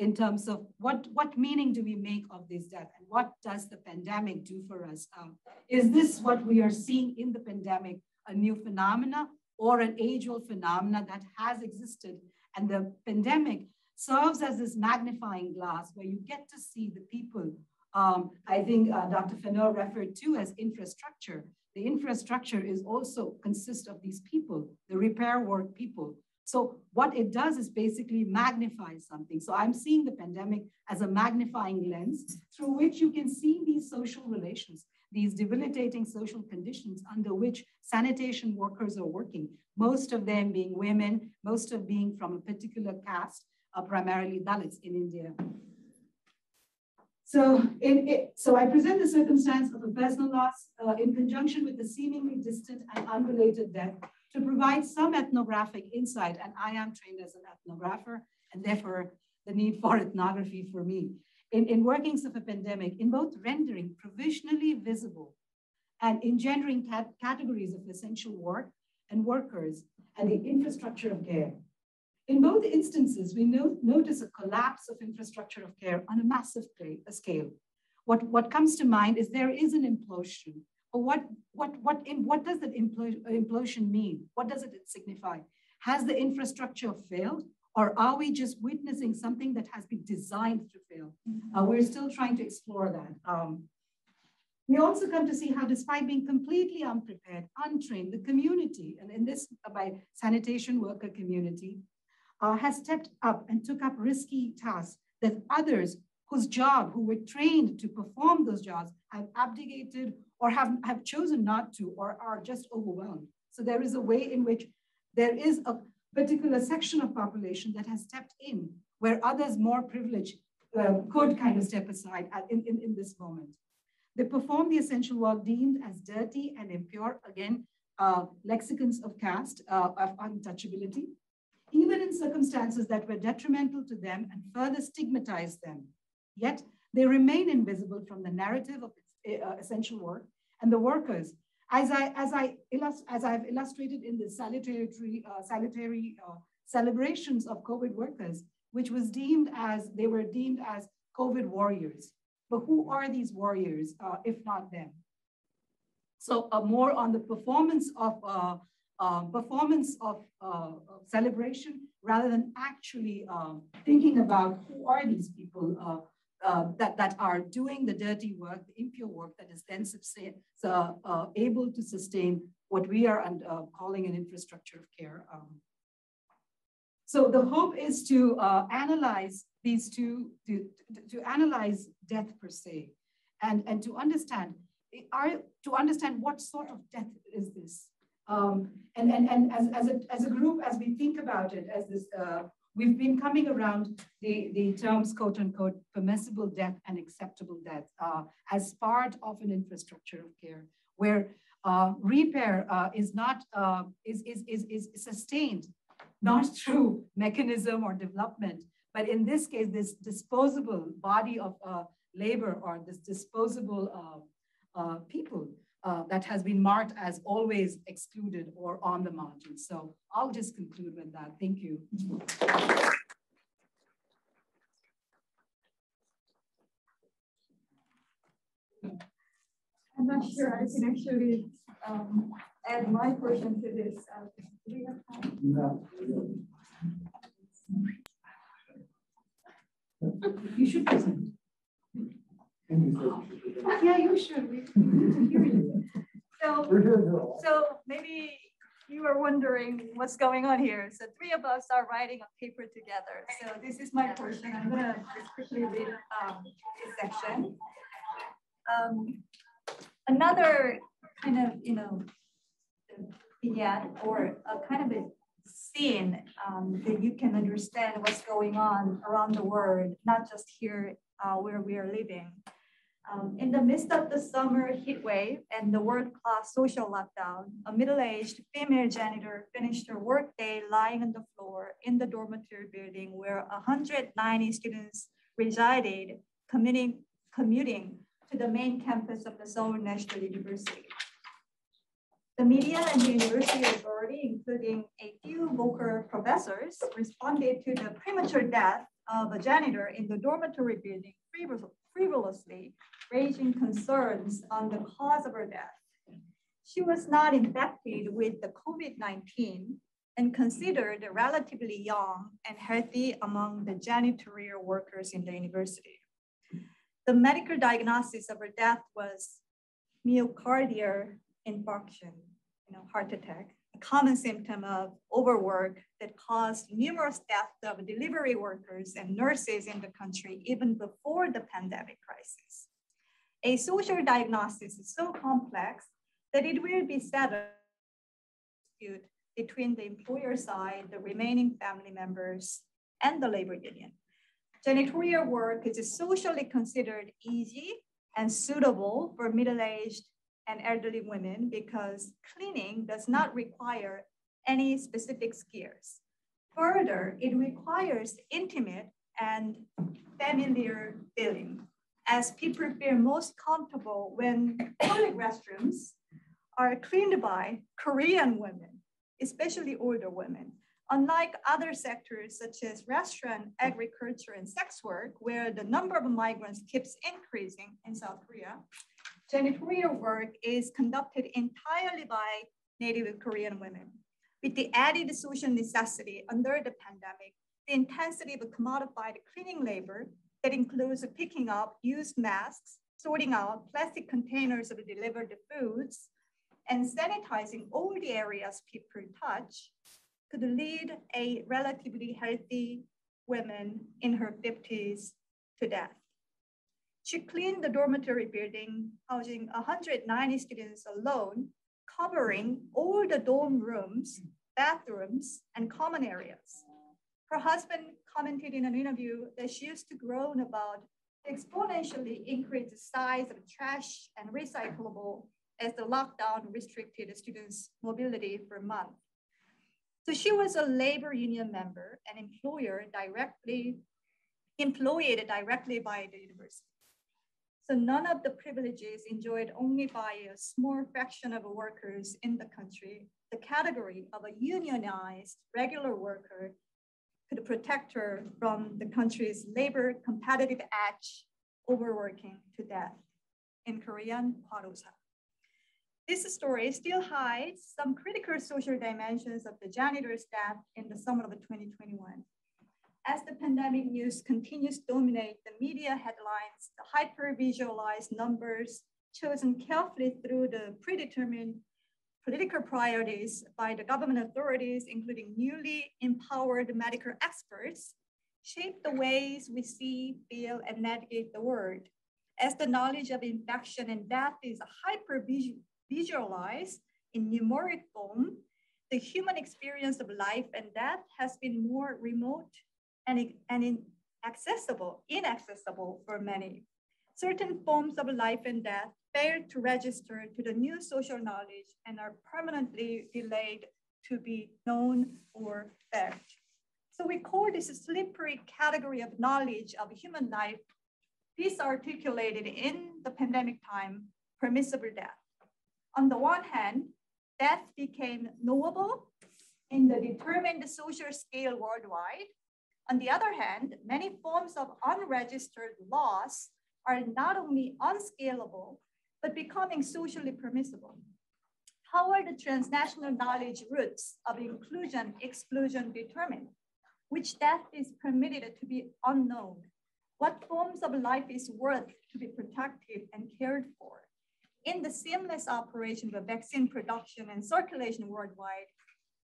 in terms of what, what meaning do we make of this death and what does the pandemic do for us? Um, is this what we are seeing in the pandemic, a new phenomena or an age-old phenomena that has existed? And the pandemic serves as this magnifying glass where you get to see the people um, I think uh, Dr. Fonow referred to as infrastructure. The infrastructure is also consists of these people, the repair work people. So what it does is basically magnify something. So I'm seeing the pandemic as a magnifying lens through which you can see these social relations, these debilitating social conditions under which sanitation workers are working, most of them being women, most of being from a particular caste, uh, primarily Dalits in India. So, in, it, so I present the circumstance of a personal loss uh, in conjunction with the seemingly distant and unrelated death to provide some ethnographic insight. And I am trained as an ethnographer, and therefore the need for ethnography for me. In, in workings of a pandemic, in both rendering provisionally visible and engendering cat categories of essential work and workers and the infrastructure of care. In both instances, we no notice a collapse of infrastructure of care on a massive scale. What, what comes to mind is there is an implosion. But what, what, what, what does that implosion mean? What does it signify? Has the infrastructure failed? Or are we just witnessing something that has been designed to fail? Uh, we're still trying to explore that. Um, we also come to see how despite being completely unprepared, untrained, the community, and in this by sanitation worker community, uh, has stepped up and took up risky tasks that others whose job, who were trained to perform those jobs, have abdicated or have, have chosen not to or are just overwhelmed. So there is a way in which there is a particular section of population that has stepped in where others more privileged uh, could kind of step aside in, in, in this moment. They perform the essential work deemed as dirty and impure, again, uh, lexicons of caste, uh, of untouchability, even in circumstances that were detrimental to them and further stigmatized them. Yet they remain invisible from the narrative of uh, essential work and the workers. As, I, as, I as I've illustrated in the salutary, uh, salutary uh, celebrations of COVID workers, which was deemed as, they were deemed as COVID warriors. But who are these warriors, uh, if not them? So uh, more on the performance of uh, uh, performance of, uh, of, celebration rather than actually um, thinking about who are these people uh, uh, that, that are doing the dirty work, the impure work that is then uh, able to sustain what we are calling an infrastructure of care. Um, so the hope is to analyze these two, to, to analyze death per se, and, and to understand are, to understand what sort of death is this? Um, and and, and as, as, a, as a group, as we think about it, as this, uh, we've been coming around the, the terms quote unquote permissible death and acceptable death uh, as part of an infrastructure of care where uh, repair uh, is not, uh, is, is, is, is sustained not through mechanism or development, but in this case, this disposable body of uh, labor or this disposable people uh, that has been marked as always excluded or on the margin. So I'll just conclude with that. Thank you. I'm not sure I can actually um, add my portion to this. Uh, do we have time? No. You should present. And you said you should do that. Yeah, you should. We we need to hear you. So, We're here to do it. so maybe you are wondering what's going on here. So three of us are writing a paper together. So this is my portion. I'm gonna just quickly read um, this section. Um, another kind of, you know, vignette or a kind of a scene um, that you can understand what's going on around the world, not just here uh, where we are living. Um, in the midst of the summer heat wave and the world-class social lockdown, a middle-aged female janitor finished her workday lying on the floor in the dormitory building where 190 students resided, commuting, commuting to the main campus of the Seoul National University. The media and the university authority, including a few local professors, responded to the premature death of a janitor in the dormitory building frivolously, raising concerns on the cause of her death. She was not infected with the COVID-19 and considered relatively young and healthy among the janitorial workers in the university. The medical diagnosis of her death was myocardial infarction, you know, heart attack, a common symptom of overwork that caused numerous deaths of delivery workers and nurses in the country even before the pandemic crisis. A social diagnosis is so complex that it will be settled between the employer side, the remaining family members, and the labor union. Janitorial work is socially considered easy and suitable for middle-aged and elderly women because cleaning does not require any specific skills. Further, it requires intimate and familiar feeling as people feel most comfortable when public restrooms are cleaned by Korean women, especially older women. Unlike other sectors such as restaurant, agriculture, and sex work, where the number of migrants keeps increasing in South Korea, janitorial work is conducted entirely by Native Korean women. With the added social necessity under the pandemic, the intensity of commodified cleaning labor that includes picking up used masks, sorting out plastic containers of delivered foods, and sanitizing all the areas people touch could lead a relatively healthy woman in her 50s to death. She cleaned the dormitory building housing 190 students alone, covering all the dorm rooms, bathrooms, and common areas. Her husband commented in an interview that she used to groan about exponentially increased the size of trash and recyclable as the lockdown restricted students' mobility for a month. So she was a labor union member and employer directly employed directly by the university. So none of the privileges enjoyed only by a small fraction of workers in the country, the category of a unionized regular worker could protect her from the country's labor competitive edge, overworking to death. In Korean, kwarosa. This story still hides some critical social dimensions of the janitor's death in the summer of 2021. As the pandemic news continues to dominate the media headlines, the hyper-visualized numbers chosen carefully through the predetermined political priorities by the government authorities, including newly empowered medical experts, shape the ways we see, feel, and navigate the world. As the knowledge of infection and death is hyper-visualized in numeric form, the human experience of life and death has been more remote and, and inaccessible, inaccessible for many. Certain forms of life and death fail to register to the new social knowledge and are permanently delayed to be known or felt. So we call this a slippery category of knowledge of human life disarticulated in the pandemic time, permissible death. On the one hand, death became knowable in the determined social scale worldwide. On the other hand, many forms of unregistered loss are not only unscalable, but becoming socially permissible. How are the transnational knowledge roots of inclusion, exclusion determined? which death is permitted to be unknown, what forms of life is worth to be protected and cared for. In the seamless operation of vaccine production and circulation worldwide,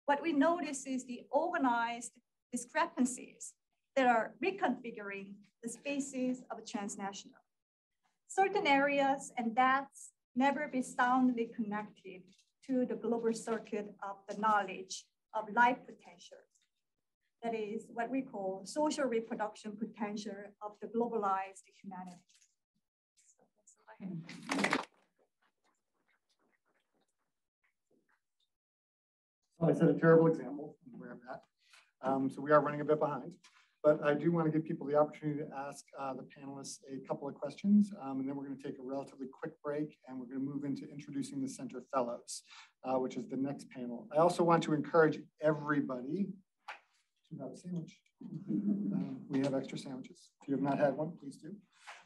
what we notice is the organized discrepancies that are reconfiguring the spaces of transnational. Certain areas and deaths never be soundly connected to the global circuit of the knowledge of life potential. That is what we call social reproduction potential of the globalized humanity. So I set a terrible example, I'm aware of that. Um, so we are running a bit behind, but I do want to give people the opportunity to ask uh, the panelists a couple of questions, um, and then we're going to take a relatively quick break, and we're going to move into introducing the Center Fellows, uh, which is the next panel. I also want to encourage everybody to have a sandwich. Um, we have extra sandwiches. If you have not had one, please do.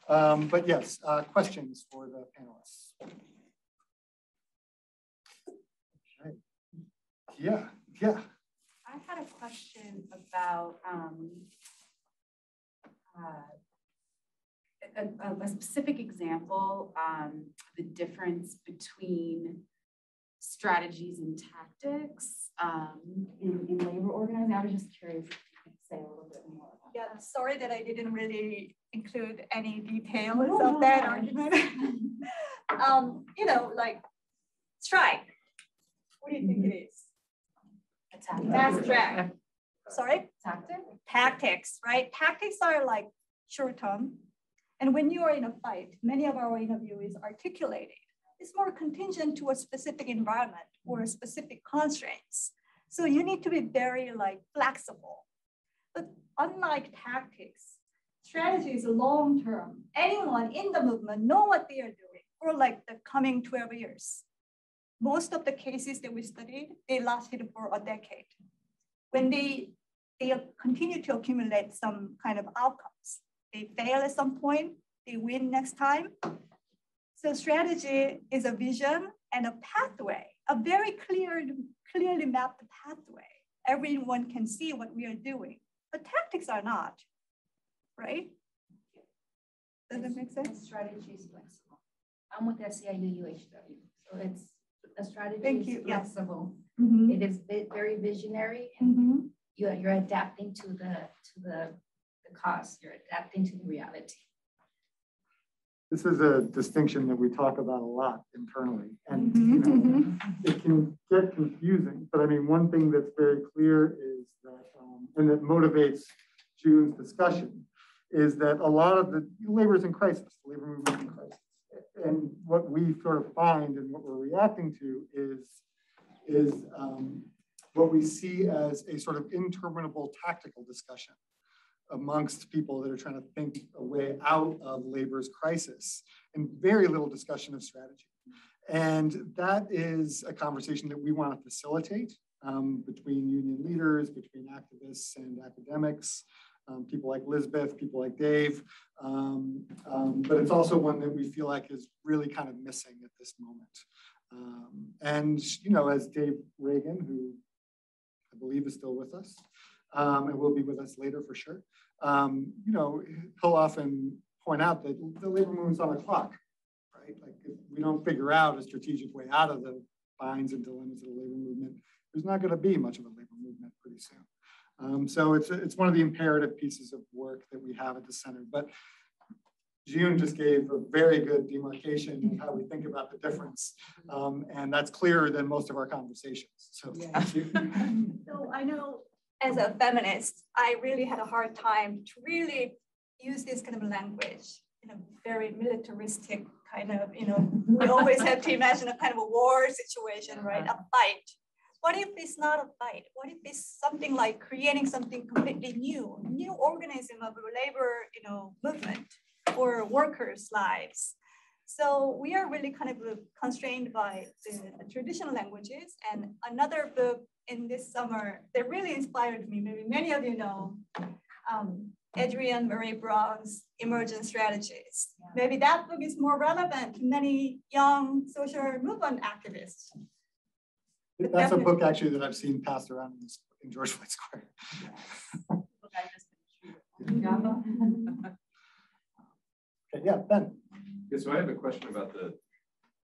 Um, but yes, uh, questions for the panelists. Okay. Yeah, yeah. I had a question about um, uh, a, a, specific example, um, the difference between strategies and tactics um, in, in labor organizing. I was just curious if you could say a little bit more. Yeah, sorry that I didn't really include any details no, of that argument. [LAUGHS] um, you know, like strike. What do you think it is? Fast track. Sorry? Tactic? Tactics, right? Tactics are like short term. And when you are in a fight, many of our interviewees articulated, it's more contingent to a specific environment or specific constraints. So you need to be very like flexible. But unlike tactics, strategy is long term. Anyone in the movement know what they are doing for like the coming 12 years most of the cases that we studied, they lasted for a decade. When they, they continue to accumulate some kind of outcomes, they fail at some point, they win next time. So strategy is a vision and a pathway, a very clear, clearly mapped pathway. Everyone can see what we are doing, but tactics are not, right? Does that make sense? Strategy is flexible. I'm with SEIU UHW, so it's a strategy Thank is you. flexible. Mm -hmm. It is very visionary and mm -hmm. you're, you're adapting to the to the, the cost, you're adapting to the reality. This is a distinction that we talk about a lot internally. And mm -hmm. you know, mm-hmm. it can get confusing, but I mean, one thing that's very clear is that, um, and that motivates June's discussion, is that a lot of the labor is in crisis, The labor movement in crisis and what we sort of find and what we're reacting to is, is um, what we see as a sort of interminable tactical discussion amongst people that are trying to think a way out of labor's crisis and very little discussion of strategy. And that is a conversation that we want to facilitate um, between union leaders, between activists and academics, um, people like Lisbeth, people like Dave. Um, um, but it's also one that we feel like is really kind of missing at this moment. Um, and, you know, as Dave Regan, who I believe is still with us, um, and will be with us later for sure, um, you know, he'll often point out that the labor movement's on the clock, right? Like if we don't figure out a strategic way out of the binds and dilemmas of the labor movement, there's not going to be much of a labor movement pretty soon. Um, so it's, it's one of the imperative pieces of work that we have at the center. But June just gave a very good demarcation of how we think about the difference. Um, and that's clearer than most of our conversations. So, yeah. [LAUGHS] so I know as a feminist, I really had a hard time to really use this kind of language in a very militaristic kind of, you know, we always have to imagine a kind of a war situation, right? A fight. What if it's not a fight? What if it's something like creating something completely new, new organism of labor, you know, movement for workers' lives? So we are really kind of constrained by the traditional languages. And another book in this summer that really inspired me, maybe many of you know, um, Adrienne Maree Brown's Emergent Strategies. Maybe that book is more relevant to many young social movement activists. That's a book actually that I've seen passed around in, in George Floyd Square. [LAUGHS] Okay, yeah, Ben. Yeah, so I have a question about the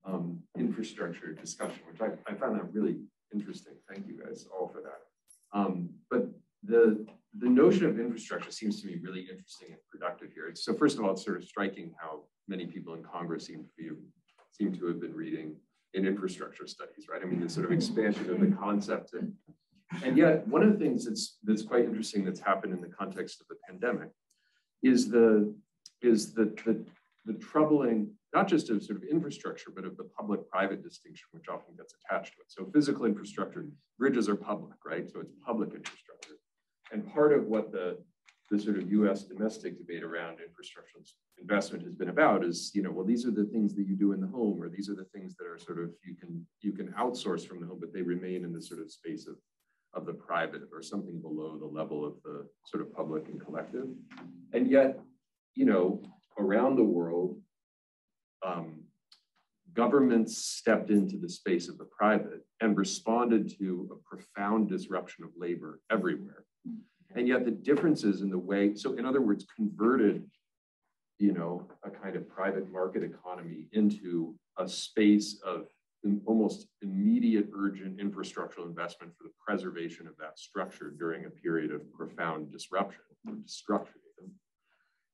um, infrastructure discussion, which I, I found that really interesting. Thank you guys all for that. Um, but the the notion of infrastructure seems to me really interesting and productive here. So first of all, it's sort of striking how many people in Congress seem to be, seem to have been reading in infrastructure studies, right? I mean, the sort of hmm. expansion of the concept. And, and yet, one of the things that's that's quite interesting that's happened in the context of the pandemic is the is the the, the troubling not just of sort of infrastructure, but of the public-private distinction, which often gets attached to it. So physical infrastructure, bridges are public, right? So it's public infrastructure. And part of what the, the sort of US domestic debate around infrastructure investment has been about is, you know, well, these are the things that you do in the home, or these are the things that are sort of, you can, you can outsource from the home, but they remain in the sort of space of, of the private or something below the level of the sort of public and collective. And yet, you know, around the world, um, governments stepped into the space of the private and responded to a profound disruption of labor everywhere. And yet the differences in the way, so in other words, converted, you know, a kind of private market economy into a space of almost immediate urgent infrastructural investment for the preservation of that structure during a period of profound disruption or destruction.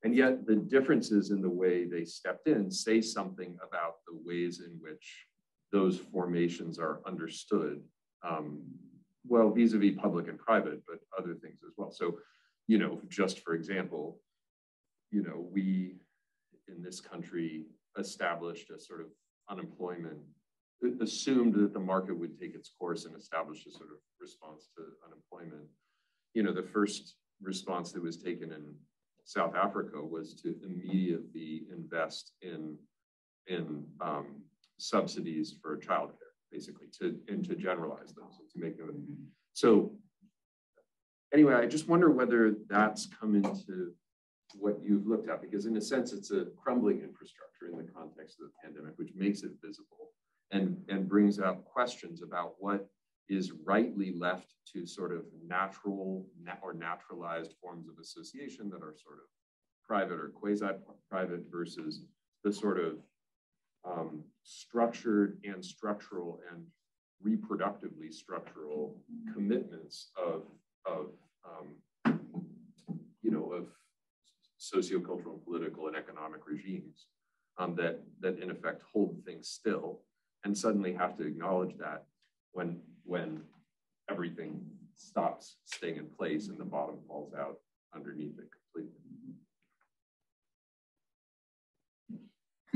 And yet the differences in the way they stepped in say something about the ways in which those formations are understood. Um, well, vis-a-vis -vis public and private, but other things as well. So, you know, just for example, you know, we in this country established a sort of unemployment, assumed that the market would take its course and establish a sort of response to unemployment. You know, the first response that was taken in South Africa was to immediately invest in, in um, subsidies for childcare, basically, to, and to generalize them, so to make them. So anyway, I just wonder whether that's come into what you've looked at, because in a sense, it's a crumbling infrastructure in the context of the pandemic, which makes it visible and, and brings up questions about what is rightly left to sort of natural or naturalized forms of association that are sort of private or quasi-private versus the sort of um, structured and structural and reproductively structural commitments of, of um, you know, of sociocultural, political, and economic regimes um, that, that in effect hold things still and suddenly have to acknowledge that when when everything stops staying in place and the bottom falls out underneath it completely.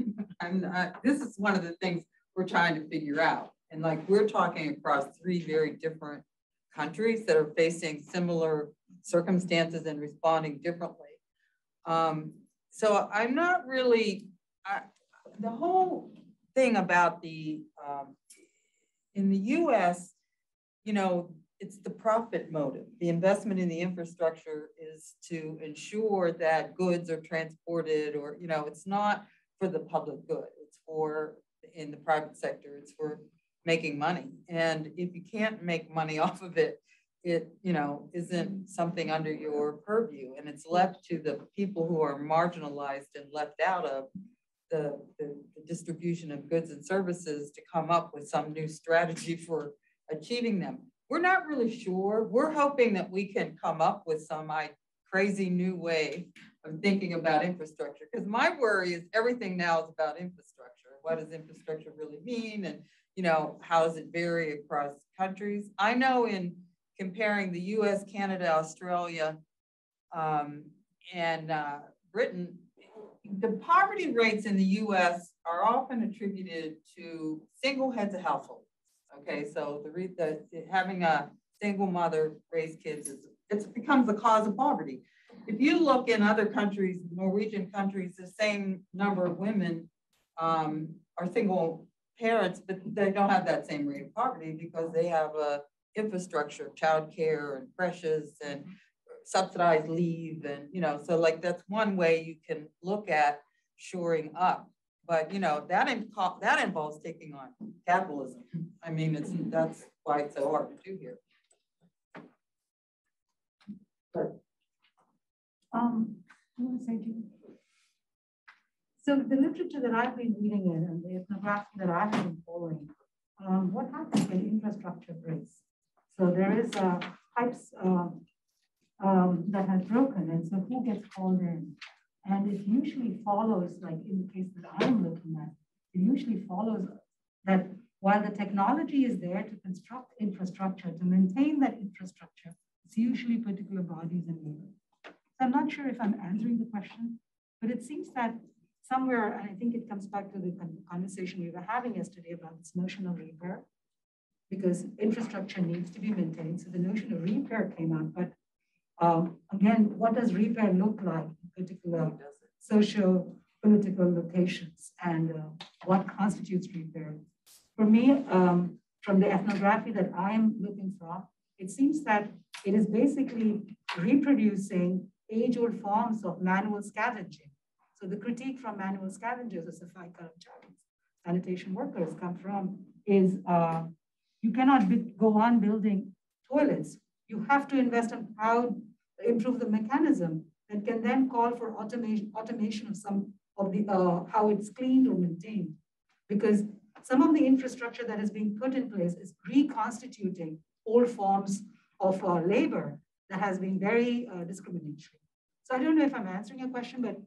[LAUGHS] I'm not, this is one of the things we're trying to figure out. And like we're talking across three very different countries that are facing similar circumstances and responding differently. Um, so I'm not really, I, the whole thing about the, um, in the US, you know, it's the profit motive. The investment in the infrastructure is to ensure that goods are transported or, you know, it's not for the public good. It's for, in the private sector, it's for making money. And if you can't make money [LAUGHS] off of it, it, you know, isn't something under your purview and it's left to the people who are marginalized and left out of the, the, the distribution of goods and services to come up with some new strategy [LAUGHS] for achieving them. We're not really sure. We're hoping that we can come up with some crazy new way of thinking about infrastructure. Because my worry is everything now is about infrastructure. What does infrastructure really mean? And you know, how does it vary across countries? I know in comparing the US, Canada, Australia, um, and uh, Britain, the poverty rates in the US are often attributed to single heads of households. Okay, so the, the having a single mother raise kids is it becomes the cause of poverty. If you look in other countries, Norwegian countries, the same number of women um, are single parents, but they don't have that same rate of poverty because they have a infrastructure of childcare and creches and subsidized leave and you know so like that's one way you can look at shoring up. But you know that that involves taking on capitalism. I mean it's that's why it's so hard to do here Um. So the literature that I've been reading in and the ethnography that I have been following, um, what happens when infrastructure breaks? So there is a pipes uh, um, that has broken, and so who gets called in? And it usually follows, like in the case that I'm looking at, it usually follows that while the technology is there to construct infrastructure, to maintain that infrastructure, it's usually particular bodies and labor. So I'm not sure if I'm answering the question, but it seems that somewhere, and I think it comes back to the conversation we were having yesterday about this notion of repair, because infrastructure needs to be maintained. So the notion of repair came up, but um, again, what does repair look like in particular social political locations and uh, what constitutes repair? For me, um, from the ethnography that I'm looking from, it seems that it is basically reproducing age-old forms of manual scavenging. So the critique from manual scavengers or Safai Karamcharis, sanitation workers come from is uh, you cannot be, go on building toilets. You have to invest in how improve the mechanism that can then call for automation, automation of some of the uh, how it's cleaned or maintained. Because some of the infrastructure that is being put in place is reconstituting old forms of uh, labor that has been very uh, discriminatory. So I don't know if I'm answering your question, but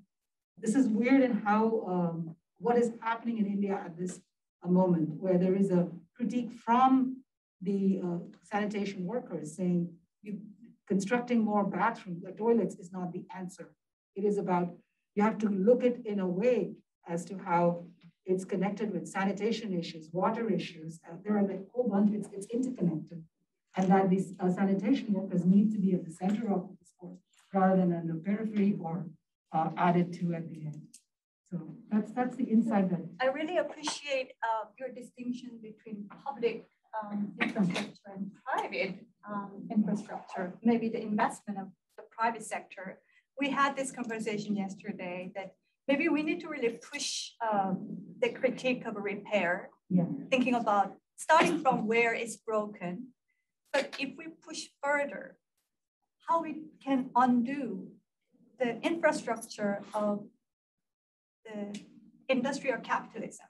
this is weird in how um, what is happening in India at this uh, moment, where there is a critique from the uh, sanitation workers saying you constructing more bathrooms or toilets is not the answer. It is about you have to look at in a way as to how it's connected with sanitation issues, water issues. Uh, there are like a whole bunch, it's, it's interconnected. And that these uh, sanitation workers need to be at the center of the discourse rather than on the periphery or uh, added to at the end. So that's that's the insight that I really appreciate uh, your distinction between public um, infrastructure and private um, infrastructure, maybe the investment of the private sector. We had this conversation yesterday that maybe we need to really push um, the critique of repair, yeah. thinking about starting from where it's broken. But if we push further, how we can undo the infrastructure of the industrial capitalism,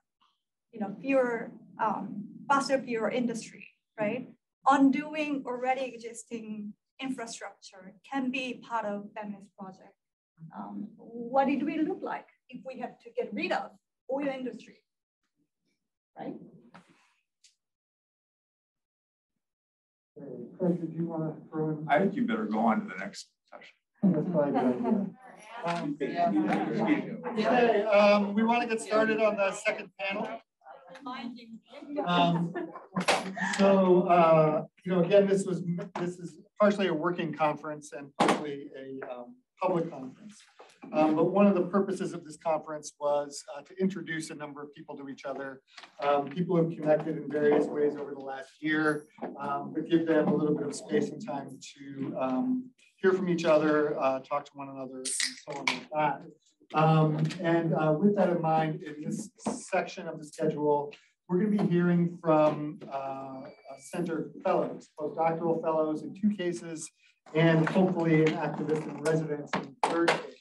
you know, fewer, um, fossil fuel industry, right? Undoing already existing infrastructure can be part of feminist project. Um, what did we look like if we have to get rid of oil industry, right? Craig, did you want to throw in? I think you better go on to the next session. That's probably a good idea. Um, [LAUGHS] Okay, um, we want to get started on the second panel. Um, so, uh, you know, again, this was this is partially a working conference and partially a um, public conference. Um, but one of the purposes of this conference was uh, to introduce a number of people to each other, um, people who've connected in various ways over the last year, um, but give them a little bit of space and time to um, hear from each other, uh, talk to one another, and so on like that. Um, and uh, with that in mind, in this section of the schedule, we're going to be hearing from uh, center fellows, postdoctoral fellows in two cases, and hopefully an activist in residence in third case.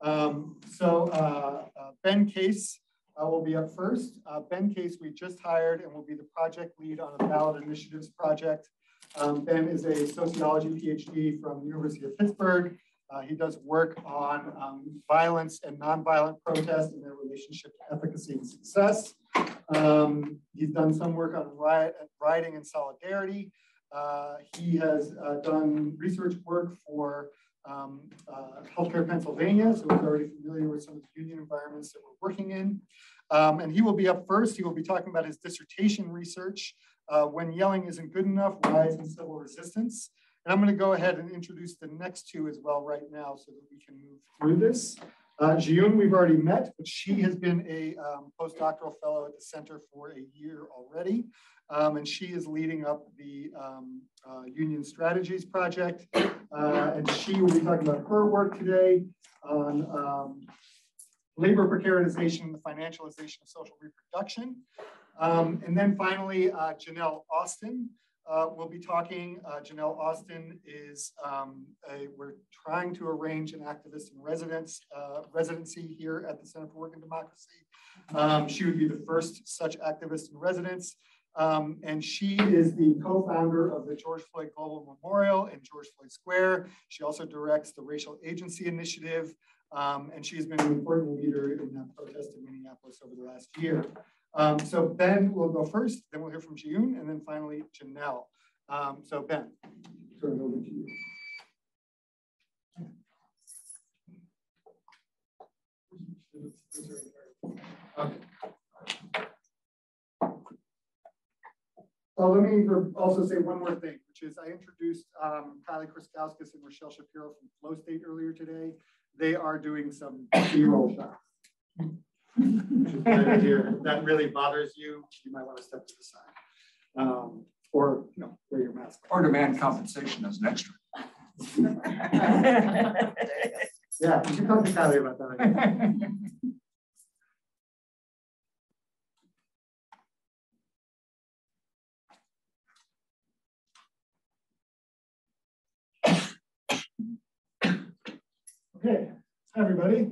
Um, so uh, uh, Ben Case uh, will be up first. Uh, ben Case we just hired and will be the project lead on a ballot initiatives project. Um, ben is a sociology PhD from the University of Pittsburgh. Uh, he does work on um, violence and nonviolent protest and their relationship to efficacy and success. Um, he's done some work on riot, rioting and solidarity. Uh, he has done research work for um, uh, Healthcare Pennsylvania, so he's already familiar with some of the union environments that we're working in. Um, and he will be up first. He will be talking about his dissertation research, uh, When Yelling Isn't Good Enough, Riots in Civil Resistance. And I'm going to go ahead and introduce the next two as well right now so that we can move through this. Uh, Jiwoon, we've already met, but she has been a um, postdoctoral fellow at the center for a year already. Um, and she is leading up the um, uh, Union Strategies Project. Uh, and she will be talking about her work today on um, labor precarization and the financialization of social reproduction. Um, and then finally, uh, Jeanelle Austin. Uh, will be talking. Uh, Jeanelle Austin is, um, a, we're trying to arrange an activist in residence, uh, residency here at the Center for Work and Democracy. Um, she would be the first such activist in residence. Um, and she is the co-founder of the George Floyd Global Memorial in George Floyd Square. She also directs the Racial Agency Initiative, um, and she's been an important leader in that protest in Minneapolis over the last year. Um, so Ben will go first, then we'll hear from June, and then finally Jeanelle. Um, so Ben, turn it over to you. Okay. So let me also say one more thing, which is I introduced um, Kylie Kriskauskas and Rochelle Shapiro from Flow State earlier today. They are doing some B-roll shots. If that really bothers you, you might want to step to the side. Um, or you know, wear your mask. Or demand compensation as an extra. [LAUGHS] yeah, you should talk to Kylie about that. Okay, hi everybody.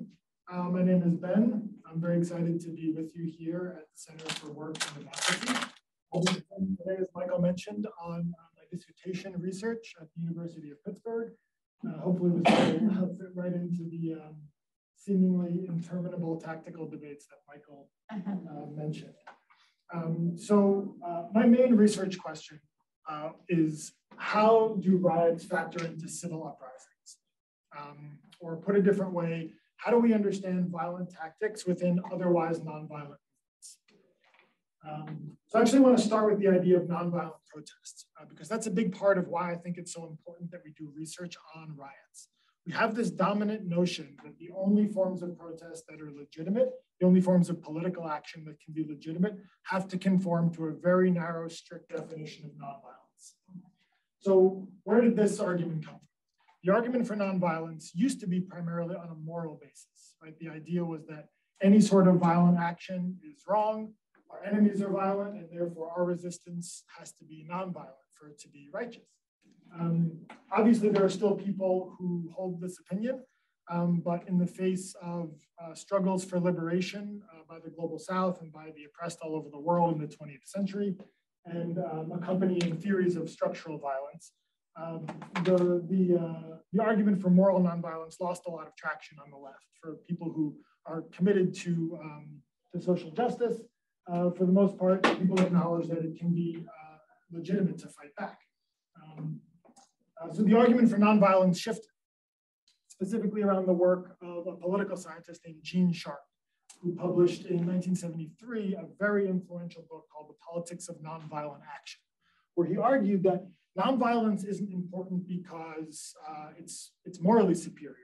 Uh, my name is Ben. I'm very excited to be with you here at the Center for Work and Democracy. Today, as Michael mentioned, on uh, my dissertation research at the University of Pittsburgh. Uh, hopefully this will fit right into the um, seemingly interminable tactical debates that Michael uh, mentioned. Um, so uh, my main research question uh, is how do riots factor into civil uprisings? Um, or put a different way, how do we understand violent tactics within otherwise nonviolent movements? Um, so I actually want to start with the idea of nonviolent protests, uh, because that's a big part of why I think it's so important that we do research on riots. We have this dominant notion that the only forms of protest that are legitimate, the only forms of political action that can be legitimate, have to conform to a very narrow, strict definition of nonviolence. So where did this argument come from? The argument for nonviolence used to be primarily on a moral basis, right? The idea was that any sort of violent action is wrong, our enemies are violent, and therefore our resistance has to be nonviolent for it to be righteous. Um, obviously, there are still people who hold this opinion, um, but in the face of uh, struggles for liberation uh, by the global south and by the oppressed all over the world in the 20th century, and um, accompanying theories of structural violence, um, the, the, uh, the argument for moral nonviolence lost a lot of traction on the left for people who are committed to, um, to social justice. Uh, for the most part, people acknowledge that it can be uh, legitimate to fight back. Um, uh, so the argument for nonviolence shifted, specifically around the work of a political scientist named Gene Sharp, who published in 1973 a very influential book called The Politics of Nonviolent Action, where he argued that Nonviolence isn't important because uh, it's, it's morally superior.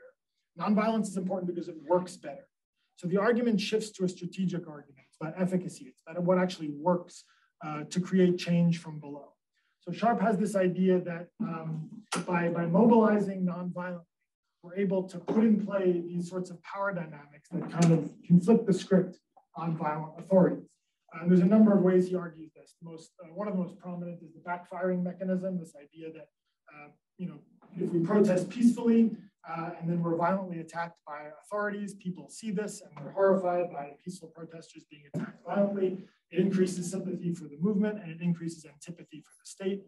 Nonviolence is important because it works better. So the argument shifts to a strategic argument. It's about efficacy. It's about what actually works uh, to create change from below. So Sharp has this idea that um, by, by mobilizing nonviolently, we're able to put in play these sorts of power dynamics that kind of conflict the script on violent authorities. And there's a number of ways he argues this. Most, uh, one of the most prominent is the backfiring mechanism, this idea that, uh, you know, if we protest peacefully uh, and then we're violently attacked by authorities, people see this and they're horrified by peaceful protesters being attacked violently. It increases sympathy for the movement and it increases antipathy for the state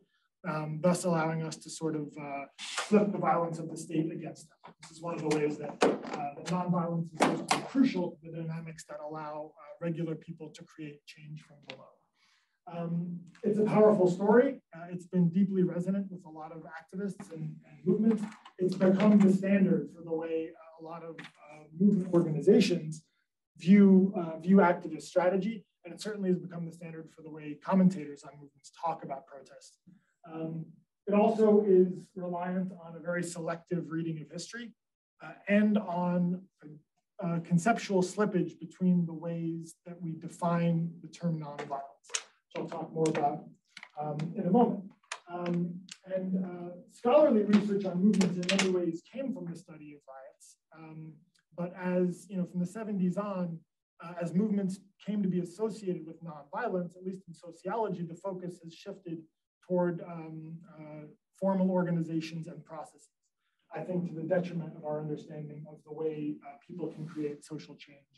um, thus allowing us to sort of uh, flip the violence of the state against them. This is one of the ways that, uh, that nonviolence is supposed to be crucial to the dynamics that allow uh, regular people to create change from below. Um, it's a powerful story. Uh, it's been deeply resonant with a lot of activists and, and movements. It's become the standard for the way uh, a lot of uh, movement organizations view, view activist strategy. And it certainly has become the standard for the way commentators on movements talk about protests. Um, it also is reliant on a very selective reading of history uh, and on a, a conceptual slippage between the ways that we define the term nonviolence, which I'll talk more about um, in a moment. Um, and uh, scholarly research on movements in many ways came from the study of riots. Um, but as, you know, from the 70s on, uh, as movements came to be associated with nonviolence, at least in sociology, the focus has shifted toward um, uh, formal organizations and processes. I think to the detriment of our understanding of the way uh, people can create social change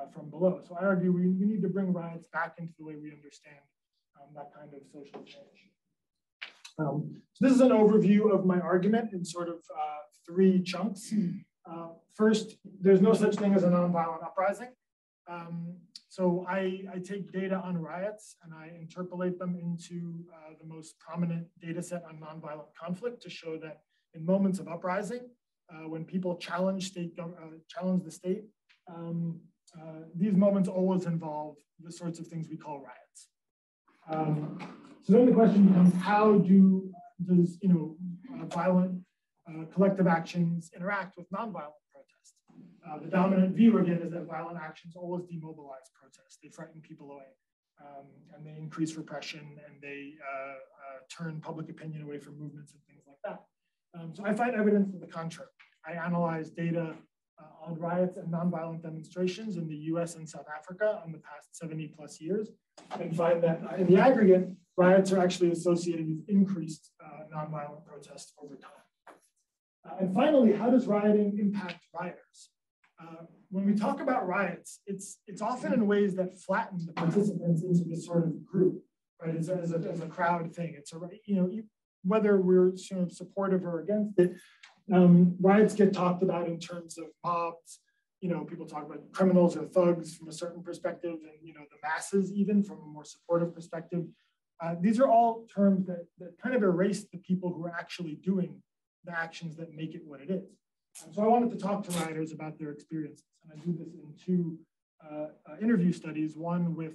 uh, from below. So I argue we, we need to bring riots back into the way we understand um, that kind of social change. Um, so this is an overview of my argument in sort of uh, three chunks. Uh, first, there's no such thing as a nonviolent uprising. Um, so I, I, take data on riots and I interpolate them into uh, the most prominent data set on nonviolent conflict to show that in moments of uprising, uh, when people challenge state uh, challenge the state, um, uh, these moments always involve the sorts of things we call riots. Um, so then the question becomes, how do does you know uh, violent uh, collective actions interact with nonviolent? Uh, the dominant view again is that violent actions always demobilize protests. They frighten people away, um, and they increase repression, and they turn public opinion away from movements and things like that. Um, so I find evidence to the contrary. I analyze data uh, on riots and nonviolent demonstrations in the US and South Africa in the past 70 plus years and find that uh, in the aggregate, riots are actually associated with increased uh, nonviolent protests over time. Uh, and finally, how does rioting impact rioters? Uh, when we talk about riots, it's, it's often in ways that flatten the participants into this sort of group, right, as a, as a, as a crowd thing. It's a, you know, whether we're sort of supportive or against it, um, riots get talked about in terms of mobs. You know, people talk about criminals or thugs from a certain perspective, and you know, the masses even from a more supportive perspective. Uh, these are all terms that, that kind of erase the people who are actually doing the actions that make it what it is. And so I wanted to talk to rioters about their experiences, and I do this in two uh, uh, interview studies, one with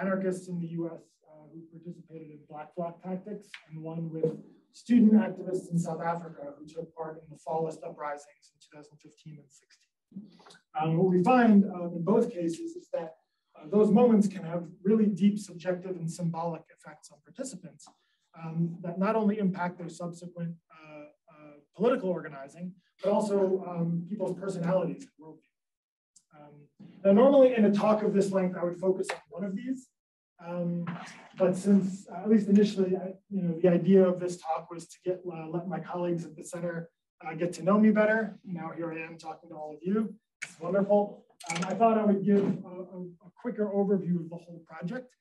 anarchists in the US uh, who participated in Black Bloc tactics, and one with student activists in South Africa who took part in the fallist uprisings in 2015 and 16. Um, what we find uh, in both cases is that uh, those moments can have really deep subjective and symbolic effects on participants um, that not only impact their subsequent political organizing, but also um, people's personalities and worldview. Um, now, normally in a talk of this length, I would focus on one of these, um, but since, uh, at least initially, I, you know, the idea of this talk was to get uh, let my colleagues at the center uh, get to know me better. Now here I am talking to all of you. It's wonderful. Um, I thought I would give a, a, a quicker overview of the whole project.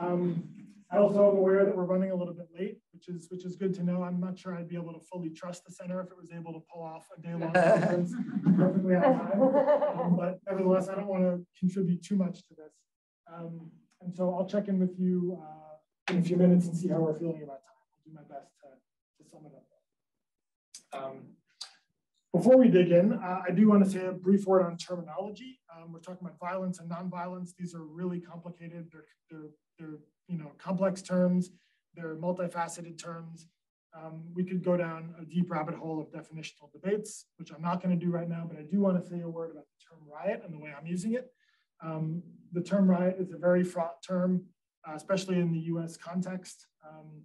Um, I also am aware that we're running a little bit late, which is which is good to know. I'm not sure I'd be able to fully trust the center if it was able to pull off a day-long conference [LAUGHS] perfectly on time. Um, but nevertheless, I don't want to contribute too much to this. Um, and so I'll check in with you uh, in a few minutes and see how we're feeling about time. I'll do my best to, to sum it up. Um, before we dig in, uh, I do want to say a brief word on terminology. Um, we're talking about violence and nonviolence. These are really complicated. They're, they're, they're you know, complex terms. They're multifaceted terms. Um, we could go down a deep rabbit hole of definitional debates, which I'm not going to do right now, but I do want to say a word about the term riot and the way I'm using it. Um, the term riot is a very fraught term, uh, especially in the US context. Um,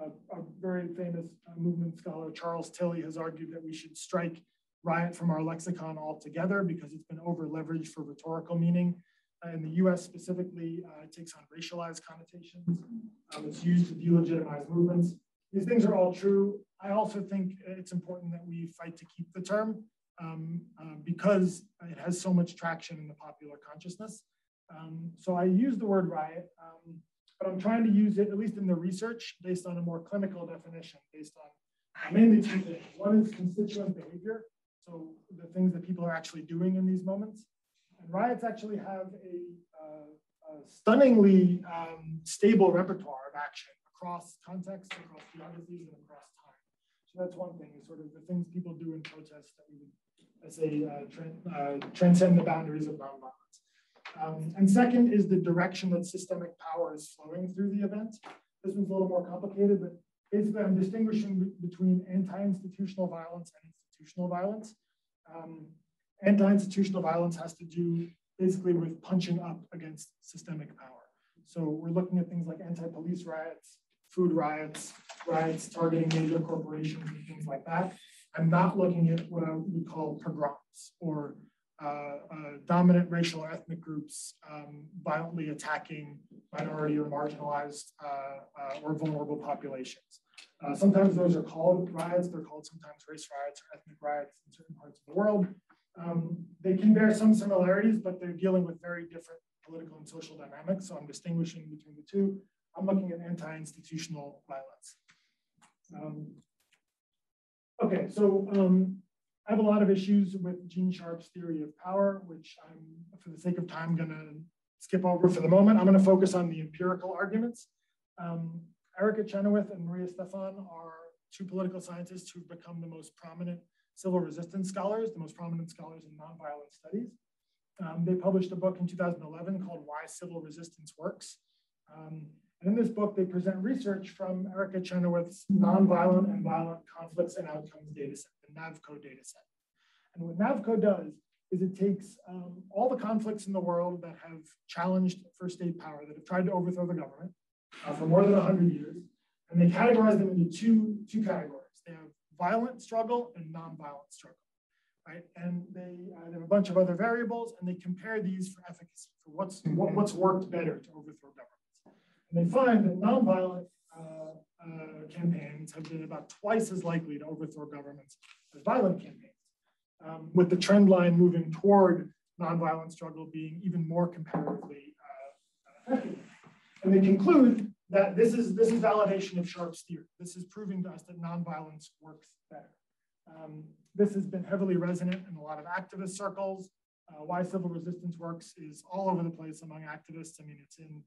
a, a, very famous uh, movement scholar, Charles Tilly, has argued that we should strike riot from our lexicon altogether because it's been over leveraged for rhetorical meaning. Uh, in the US specifically, uh, it takes on racialized connotations. Um, it's used to delegitimize movements. These things are all true. I also think it's important that we fight to keep the term um, uh, because it has so much traction in the popular consciousness. Um, so I use the word riot, um, but I'm trying to use it, at least in the research, based on a more clinical definition, based on mainly two things. One is constituent behavior, so the things that people are actually doing in these moments. And riots actually have a, uh, a stunningly um, stable repertoire of action across contexts, across geographies, and across time. So that's one thing, is sort of the things people do in protest that we would, I say, uh, uh, transcend the boundaries of nonviolence. Um, and second is the direction that systemic power is flowing through the event. This one's a little more complicated, but basically I'm distinguishing between anti-institutional violence and institutional violence. Um, anti-institutional violence has to do basically with punching up against systemic power. So we're looking at things like anti-police riots, food riots, riots targeting major corporations and things like that. I'm not looking at what I would call pogroms or uh, dominant racial or ethnic groups um, violently attacking minority or marginalized uh, or vulnerable populations. Uh, sometimes those are called riots. They're called sometimes race riots or ethnic riots in certain parts of the world. Um, they can bear some similarities, but they're dealing with very different political and social dynamics. So I'm distinguishing between the two. I'm looking at anti-institutional violence. Um, okay, so um, I have a lot of issues with Gene Sharp's theory of power, which I'm, for the sake of time, going to skip over for the moment. I'm going to focus on the empirical arguments. Um, Erica Chenoweth and Maria Stephan are two political scientists who've become the most prominent civil resistance scholars, the most prominent scholars in nonviolent studies. Um, they published a book in 2011 called Why Civil Resistance Works. Um, and in this book, they present research from Erica Chenoweth's Nonviolent and Violent Conflicts and Outcomes dataset, the NAVCO dataset. And what NAVCO does is it takes um, all the conflicts in the world that have challenged first state power, that have tried to overthrow the government uh, for more than 100 years, and they categorize them into two, two categories. They have violent struggle and nonviolent struggle right? And they, uh, they have a bunch of other variables, and they compare these for efficacy, for what's what, what's worked better to overthrow governments. And they find that nonviolent uh, uh, campaigns have been about twice as likely to overthrow governments as violent campaigns, um, with the trend line moving toward nonviolent struggle being even more comparatively uh, effective. And they conclude that this is this is validation of Sharp's theory. This is proving to us that nonviolence works better. Um, this has been heavily resonant in a lot of activist circles. Uh, why civil resistance works is all over the place among activists. I mean, it's in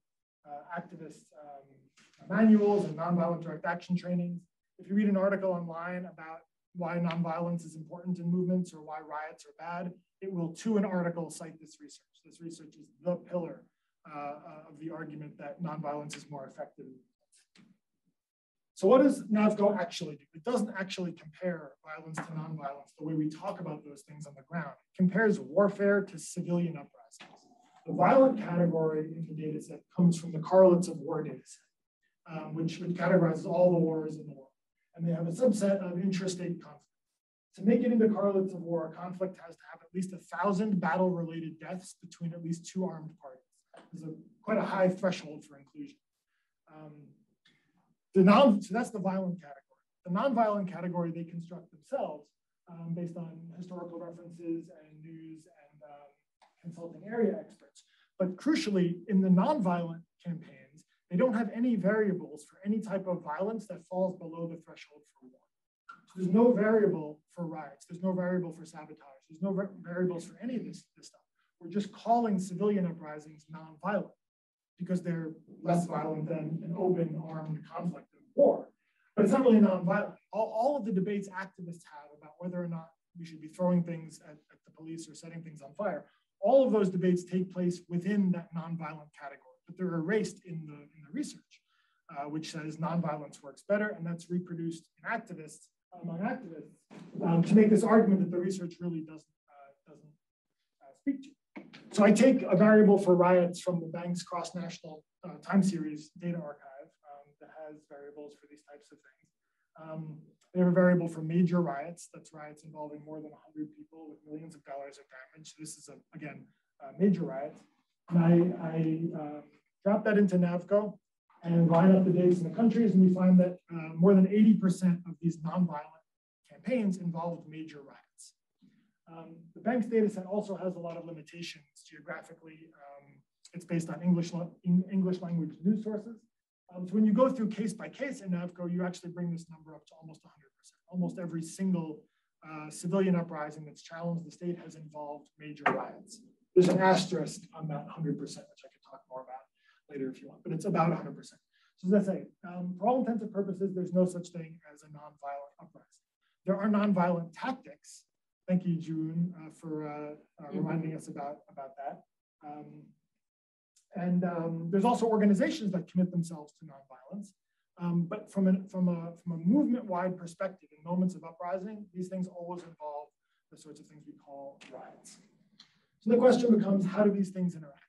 uh, activist um, manuals and nonviolent direct action trainings. If you read an article online about why nonviolence is important in movements or why riots are bad, it will to an article cite this research. This research is the pillar of the argument that nonviolence is more effective so what does NAVCO actually do? It doesn't actually compare violence to nonviolence the way we talk about those things on the ground. It compares warfare to civilian uprisings. The violent category in the data set comes from the Correlates of War data set, um, which, which categorizes all the wars in the world. And they have a subset of intrastate conflict. To make it into Correlates of War, a conflict has to have at least a thousand battle-related deaths between at least two armed parties. There's a, quite a high threshold for inclusion. Um, the non, so that's the violent category. The nonviolent category they construct themselves um, based on historical references and news and um, consulting area experts. But crucially, in the nonviolent campaigns, they don't have any variables for any type of violence that falls below the threshold for war. So there's no variable for riots. There's no variable for sabotage. There's no variables for any of this, this stuff. We're just calling civilian uprisings nonviolent because they're less violent than an open armed conflict of war. But it's not really nonviolent. All, all of the debates activists have about whether or not we should be throwing things at, at the police or setting things on fire, all of those debates take place within that nonviolent category, but they're erased in the, in the research, uh, which says nonviolence works better, and that's reproduced in activists, among activists, um, to make this argument that the research really doesn't, uh, doesn't uh, speak to. So I take a variable for riots from the Banks Cross National uh, Time Series data archive um, that has variables for these types of things. Um, they have a variable for major riots. That's riots involving more than 100 people with millions of dollars of damage. This is, a, again, a major riot. And I, I um, drop that into NAVCO and line up the dates in the countries, and we find that uh, more than 80% of these nonviolent campaigns involved major riots. Um, the Banks data set also has a lot of limitations geographically. Um, it's based on English, English language news sources. Um, so when you go through case by case in NAVCO, you actually bring this number up to almost 100%. Almost every single uh, civilian uprising that's challenged the state has involved major riots. There's an asterisk on that 100%, which I could talk more about later if you want, but it's about 100%. So as I say, um, for all intents and purposes, there's no such thing as a nonviolent uprising. There are nonviolent tactics Thank you, June, uh, for uh, uh mm-hmm. reminding us about, about that. Um, and um, there's also organizations that commit themselves to nonviolence. Um, but from, a, from, a, from a movement-wide perspective, in moments of uprising, these things always involve the sorts of things we call riots. So the question becomes, how do these things interact?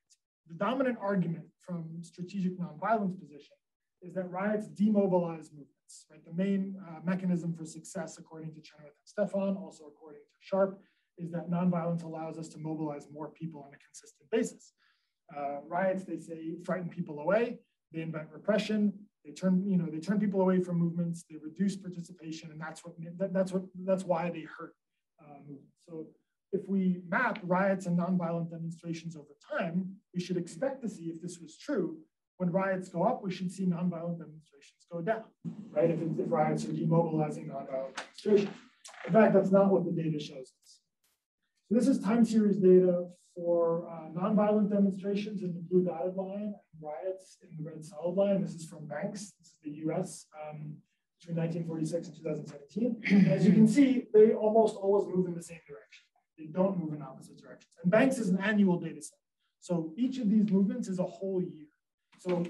The dominant argument from strategic nonviolence position is that riots demobilize movements, right? The main uh, mechanism for success, according to Chenoweth and Stephan, also according to Sharp, is that nonviolence allows us to mobilize more people on a consistent basis. Uh, riots, they say, frighten people away. They invite repression. They turn, you know, they turn people away from movements. They reduce participation, and that's what that, that's what that's why they hurt movements. So if we map riots and nonviolent demonstrations over time, we should expect to see if this was true. When riots go up, we should see nonviolent demonstrations go down, right? If, if riots are demobilizing nonviolent demonstrations. In fact, that's not what the data shows us. So this is time series data for uh, nonviolent demonstrations in the blue dotted line and riots in the red solid line. This is from Banks. This is the US um, between 1946 and 2017. As you can see, they almost always move in the same direction. They don't move in opposite directions. And Banks is an annual data set. So each of these movements is a whole year. So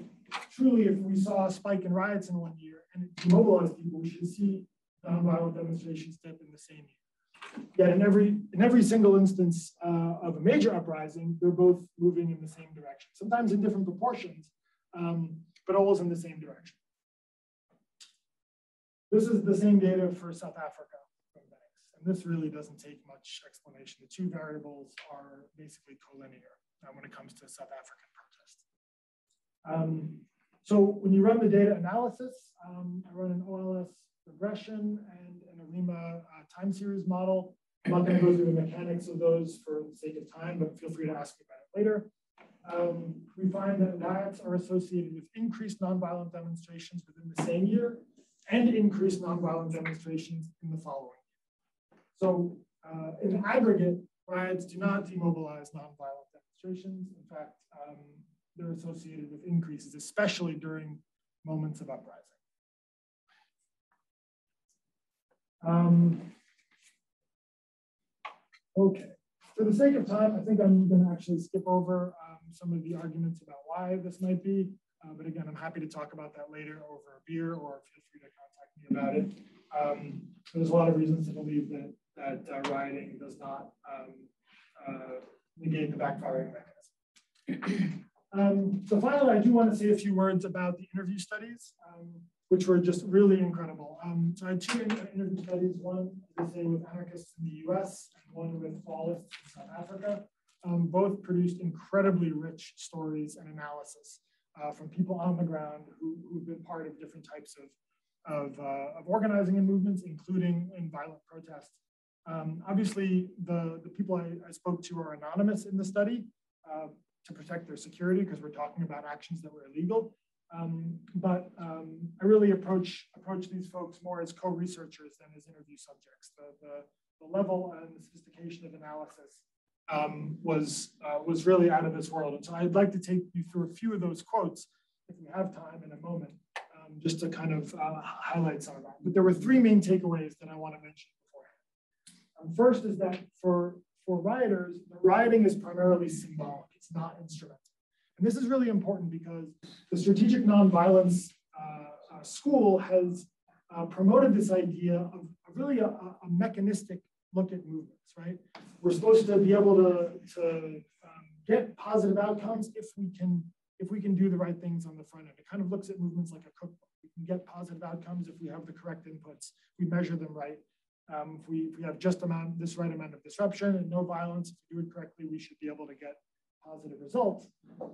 truly, if we saw a spike in riots in one year and it demobilized people, we should see nonviolent demonstrations step in the same year. Yet in every in every single instance uh, of a major uprising, they're both moving in the same direction, sometimes in different proportions, um, but always in the same direction. This is the same data for South Africa and this really doesn't take much explanation. The two variables are basically collinear uh, when it comes to South African. Um, so when you run the data analysis, um, I run an OLS regression and an ARIMA uh, time series model. I'm not going to go through the mechanics of those for the sake of time, but feel free to ask me about it later. Um, we find that riots are associated with increased nonviolent demonstrations within the same year and increased nonviolent demonstrations in the following. So uh, in aggregate, riots do not demobilize nonviolent demonstrations. In fact, um, they're associated with increases, especially during moments of uprising. Um, okay, for the sake of time, I think I'm to actually skip over um, some of the arguments about why this might be. Uh, but again, I'm happy to talk about that later over a beer or feel free to contact me about it. Um, there's a lot of reasons to believe that, that uh, rioting does not um, uh, negate the backfiring mechanism. Um, so finally, I do want to say a few words about the interview studies. Um, which were just really incredible. Um, so I had two interview studies, one, I say, with anarchists in the US and one with Fallists in South Africa. Um, both produced incredibly rich stories and analysis uh, from people on the ground who, who've been part of different types of, of, uh, of organizing and movements, including in violent protests. Um, obviously, the, the people I, I, spoke to are anonymous in the study uh, to protect their security because we're talking about actions that were illegal. Um, but um, I really approach approach these folks more as co-researchers than as interview subjects. The, the, the level and the sophistication of analysis um, was uh, was really out of this world. And so I'd like to take you through a few of those quotes, if we have time in a moment, um, just to kind of uh, highlight some of that. But there were three main takeaways that I want to mention beforehand. Um, first is that for for rioters, the rioting is primarily symbolic; not instrumental. And this is really important because the strategic nonviolence uh, uh, school has uh, promoted this idea of, really a, a, mechanistic look at movements, right? We're supposed to be able to, to um, get positive outcomes if we can if we can do the right things on the front end. It kind of looks at movements like a cookbook. We can get positive outcomes if we have the correct inputs, we measure them right. Um, if, we, if we have just amount, this right amount of disruption and no violence, if we do it correctly, we should be able to get positive results.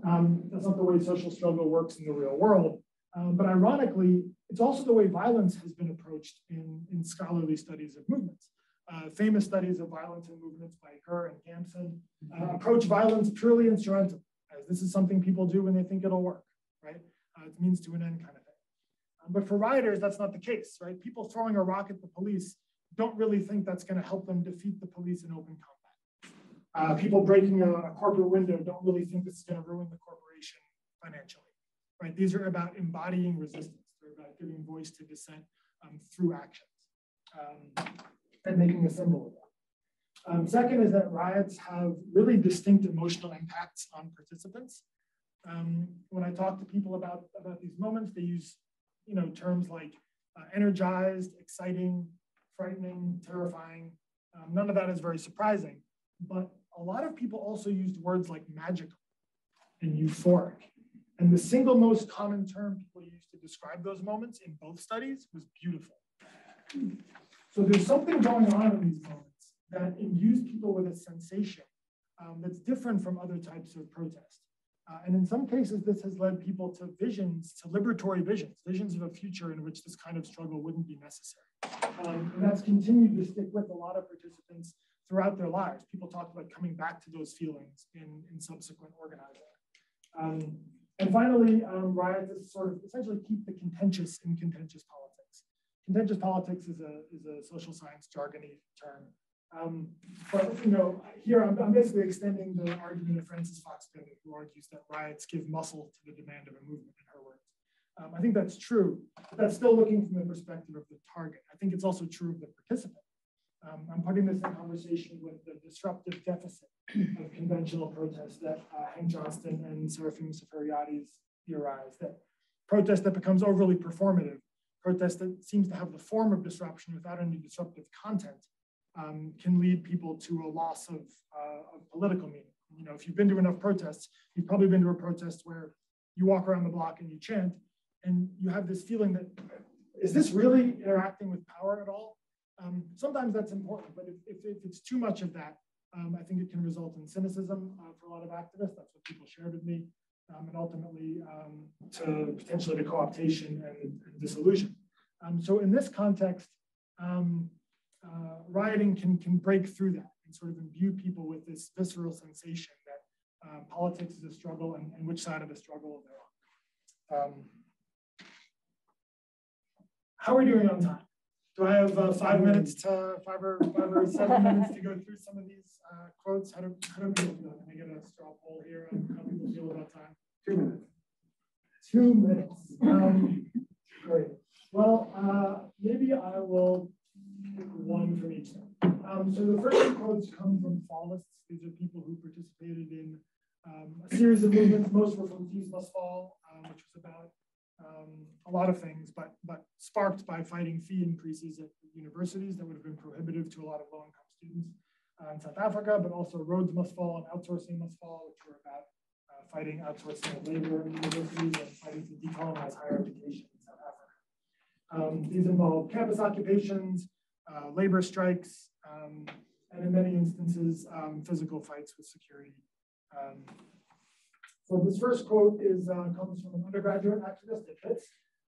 Um, that's not the way social struggle works in the real world. Um, but ironically, it's also the way violence has been approached in, in scholarly studies of movements. Uh, famous studies of violence and movements by Kerr and Gamson uh, approach violence purely instrumental, as this is something people do when they think it'll work, right? Uh, it's means to an end kind of thing. Um, but for rioters, that's not the case, right? People throwing a rock at the police don't really think that's going to help them defeat the police in open combat. Uh, people breaking a, a, corporate window don't really think this is going to ruin the corporation financially, right? These are about embodying resistance. They're about giving voice to dissent um, through actions um, and making a symbol of that. Um, second is that riots have really distinct emotional impacts on participants. Um, when I talk to people about, about these moments, they use you know, terms like uh, energized, exciting, frightening, terrifying. Um, none of that is very surprising, but a lot of people also used words like magical and euphoric. And the single most common term people used to describe those moments in both studies was beautiful. So there's something going on in these moments that imbues people with a sensation um, that's different from other types of protest. Uh, and in some cases, this has led people to visions, to liberatory visions, visions of a future in which this kind of struggle wouldn't be necessary. Um, and that's continued to stick with a lot of participants throughout their lives. People talk about coming back to those feelings in, in subsequent organizing. Um, and finally, um, riots sort of essentially keep the contentious in contentious politics. Contentious politics is a, is a social science jargony term. Um, but you know, here I'm, I'm, basically extending the argument of Frances Fox Piven, who argues that riots give muscle to the demand of a movement, in her words. Um, I think that's true, but that's still looking from the perspective of the target. I think it's also true of the participant. Um, I'm putting this in conversation with the disruptive deficit of conventional protest that uh, Hank Johnston and Seraphim Seferiades theorize, that protest that becomes overly performative, protest that seems to have the form of disruption without any disruptive content, um, can lead people to a loss of, uh, of political meaning. You know, if you've been to enough protests, you've probably been to a protest where you walk around the block and you chant, and you have this feeling that, is this really interacting with power at all? Um, sometimes that's important, but if, if, if, it's too much of that, um, I think it can result in cynicism uh, for a lot of activists. That's what people shared with me, um, and ultimately um, to potentially to co-optation and, and disillusion. Um, so in this context, um, uh, rioting can, can break through that and sort of imbue people with this visceral sensation that uh, politics is a struggle and, and, which side of the struggle they're on. how are we doing on time? Do I have uh, five minutes to five or five or seven minutes to go through some of these uh, quotes? How do, how do people feel? Can I get a straw poll here on how people feel about time? Two minutes. Two minutes. Um, great. Well, uh, maybe I will pick one from each Um, so the first two quotes come from Fallists. These are people who participated in um, a series of movements. Most were from Fees Must Fall, um, which was about um, a lot of things, but, but sparked by fighting fee increases at universities that would have been prohibitive to a lot of low-income students uh, in South Africa, but also Rhodes must fall and outsourcing must fall, which were about uh, fighting outsourcing of labor in universities and fighting to decolonize higher education in South Africa. Um, these involve campus occupations, uh, labor strikes, um, and in many instances, um, physical fights with security um, so this first quote is uh, comes from an undergraduate activist at Wits.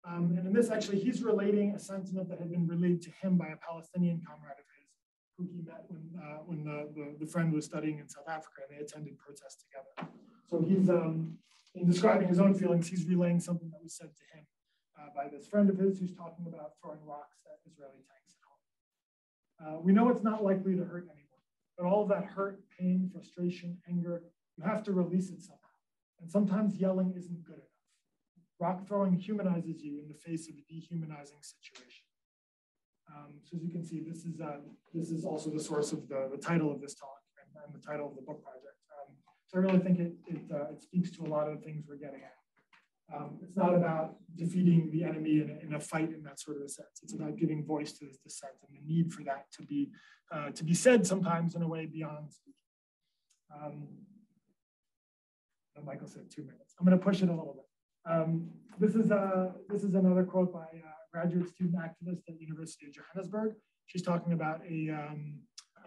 Um, and in this, actually, he's relating a sentiment that had been relayed to him by a Palestinian comrade of his, who he met when, uh, when the, the, the, friend was studying in South Africa and they attended protests together. So he's, um, in describing his own feelings, he's relaying something that was said to him uh, by this friend of his who's talking about throwing rocks at Israeli tanks at home. Uh, we know it's not likely to hurt anyone, but all of that hurt, pain, frustration, anger, you have to release it somehow. And sometimes yelling isn't good enough. Rock throwing humanizes you in the face of a dehumanizing situation. Um, so as you can see, this is uh, this is also the source of the, the title of this talk and, and the title of the book project. Um, so I really think it it, uh, it, speaks to a lot of the things we're getting at. Um, it's not about defeating the enemy in a, in a, fight in that sort of a sense. It's about giving voice to this dissent and the need for that to be uh, to be said sometimes in a way beyond speaking. Um, Michael said two minutes. I'm going to push it a little bit. Um, this is a uh, this is another quote by a graduate student activist at University of Johannesburg. She's talking about a, um,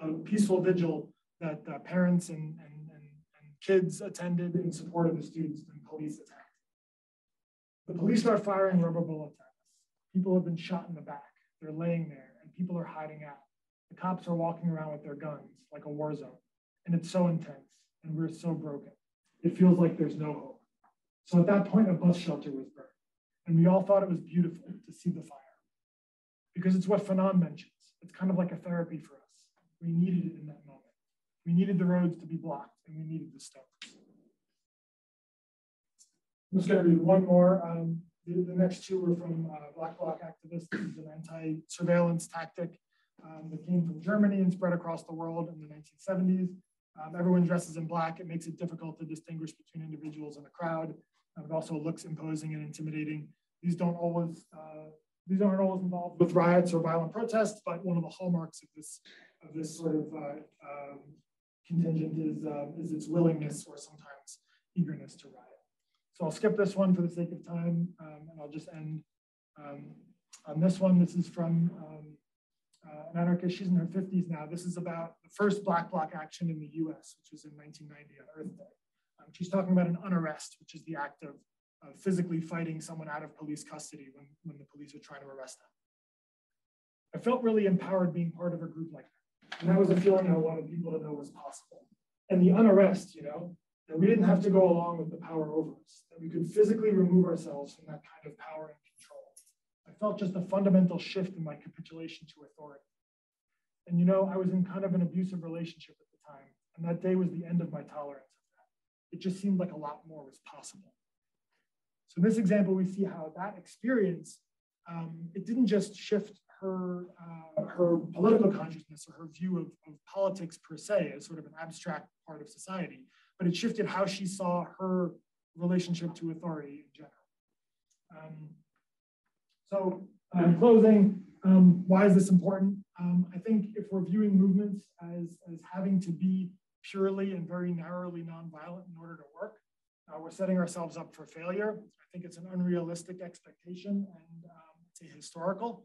a peaceful vigil that uh, parents and, and, and, and kids attended in support of the students and police attacked. The police start firing rubber bullets at us. People have been shot in the back. They're laying there and people are hiding out. The cops are walking around with their guns like a war zone. And it's so intense and we're so broken it feels like there's no hope. So at that point, a bus shelter was burned. And we all thought it was beautiful to see the fire because it's what Fanon mentions. It's kind of like a therapy for us. We needed it in that moment. We needed the roads to be blocked and we needed the stones. I'm just going to read one more. Um, the, the, next two were from uh, Black Bloc activists. This is an anti-surveillance tactic um, that came from Germany and spread across the world in the 1970s. Um, everyone dresses in black. It makes it difficult to distinguish between individuals in a crowd. Um, it also looks imposing and intimidating. These don't always, uh, these aren't always involved with riots or violent protests, but one of the hallmarks of this, of this sort of uh, um, contingent is, uh, is its willingness or sometimes eagerness to riot. So I'll skip this one for the sake of time, um, and I'll just end um, on this one. This is from um, uh, an anarchist. She's in her 50s now. This is about the first Black Bloc action in the US, which was in 1990 on Earth Day. Um, she's talking about an unarrest, which is the act of uh, physically fighting someone out of police custody when, when the police are trying to arrest them. I felt really empowered being part of a group like that. And that was a feeling I wanted people to know was possible. And the unarrest, you know, that we didn't have to go along with the power over us, that we could physically remove ourselves from that kind of power and. I felt just a fundamental shift in my capitulation to authority. And you know, I was in kind of an abusive relationship at the time, and that day was the end of my tolerance of that. It just seemed like a lot more was possible. So in this example, we see how that experience, um, it didn't just shift her, uh, her political consciousness or her view of, of politics per se as sort of an abstract part of society, but it shifted how she saw her relationship to authority in general. Um, so uh, in closing, um, why is this important? Um, I think if we're viewing movements as, as having to be purely and very narrowly nonviolent in order to work, uh, we're setting ourselves up for failure. I think it's an unrealistic expectation and um, it's a historical.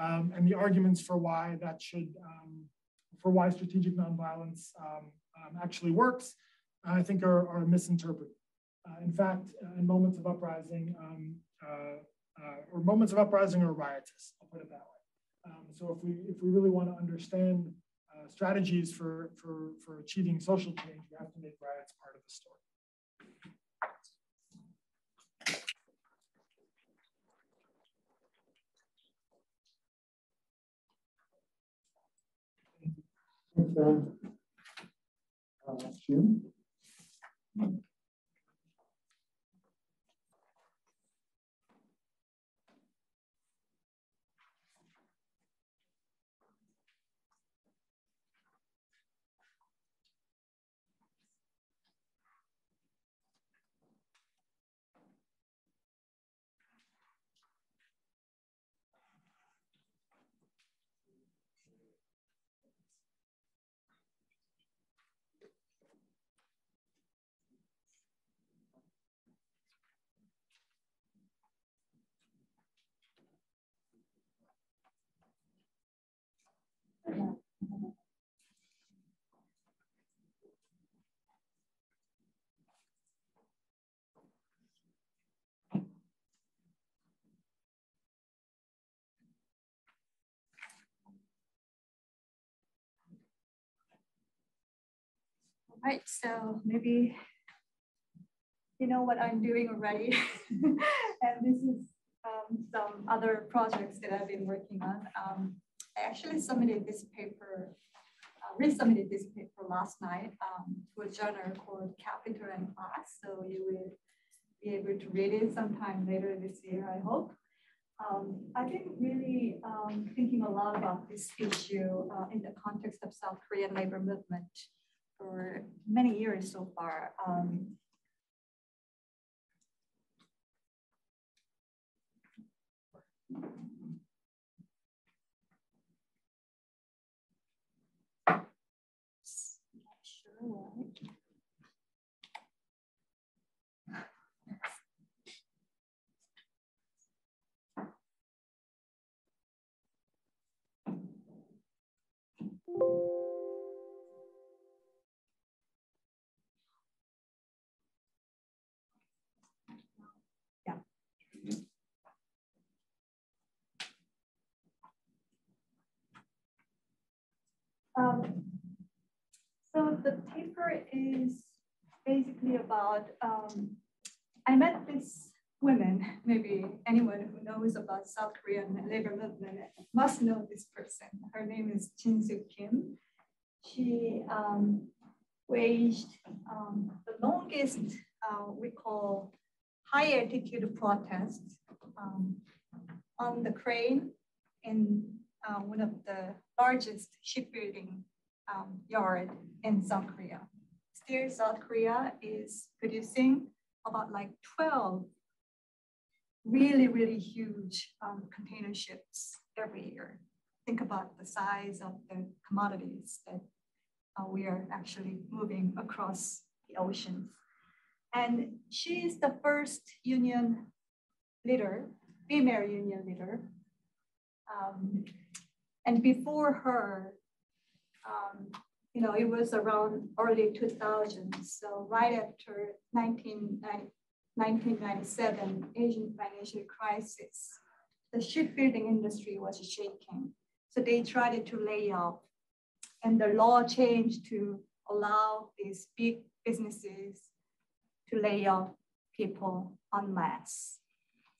Um, and the arguments for why that should, um, for why strategic nonviolence um, actually works, I think are, are misinterpreted. Uh, in fact, uh, in moments of uprising, uh, uh, or moments of uprising are riotous, I'll put it that way. so if we, if we really want to understand uh, strategies for, for, for achieving social change, we have to make riots part of the story. Thanks, uh, Jim. Right, so maybe you know what I'm doing already. [LAUGHS] and this is um, some other projects that I've been working on. Um, I actually submitted this paper, uh, resubmitted this paper last night um, to a journal called Capital and Class. So you will be able to read it sometime later this year, I hope. Um, I've been really um, thinking a lot about this issue uh, in the context of South Korean labor movement for many years so far. Um, Um, so the paper is basically about, um, I met this woman, maybe anyone who knows about South Korean labor movement must know this person. Her name is Jin Soo Kim. She um, waged um, the longest, uh, we call high altitude protest um, on the crane in uh, one of the largest shipbuilding um, yard in South Korea. Still, South Korea is producing about like 12 really, really huge um, container ships every year. Think about the size of the commodities that uh, we are actually moving across the oceans. And she is the first union leader, female union leader, um, And before her, um, you know, it was around early 2000s. So right after 1997 Asian financial crisis, the shipbuilding industry was shaking. So they tried to lay off and the law changed to allow these big businesses to lay off people en masse.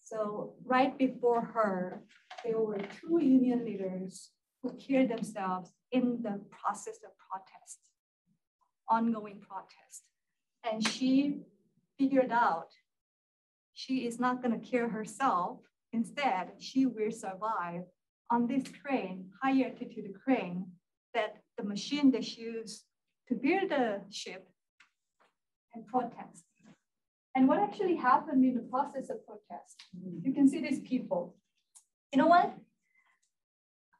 So right before her, there were two union leaders who killed themselves in the process of protest, ongoing protest. And she figured out she is not going to kill herself. Instead, she will survive on this crane, high altitude crane, that the machine that she used to build the ship and protest. And what actually happened in the process of protest? You can see these people. You know what?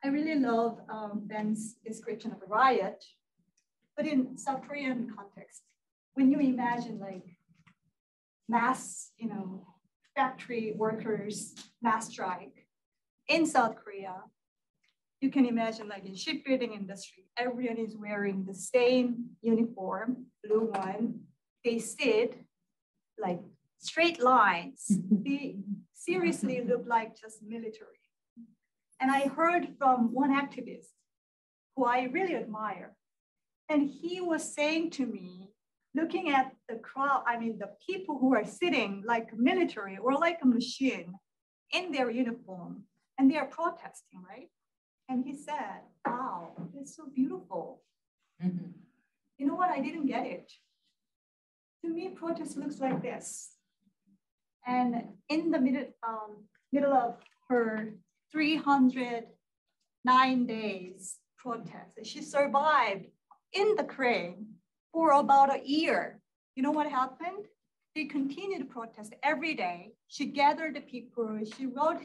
I really love um, Ben's description of a riot, but in South Korean context, when you imagine like mass, you know, factory workers mass strike in South Korea, you can imagine like in shipbuilding industry, everyone is wearing the same uniform, blue one. They sit like straight lines. [LAUGHS] they seriously look like just military. And I heard from one activist who I really admire. And he was saying to me, looking at the crowd, I mean, the people who are sitting like military or like a machine in their uniform, and they are protesting, right? And he said, wow, it's so beautiful. Mm-hmm. You know what? I didn't get it. To me, protest looks like this. And in the middle, um, middle of her 309 days protest. She survived in the crane for about a year. You know what happened? They continued to protest every day. She gathered the people. She wrote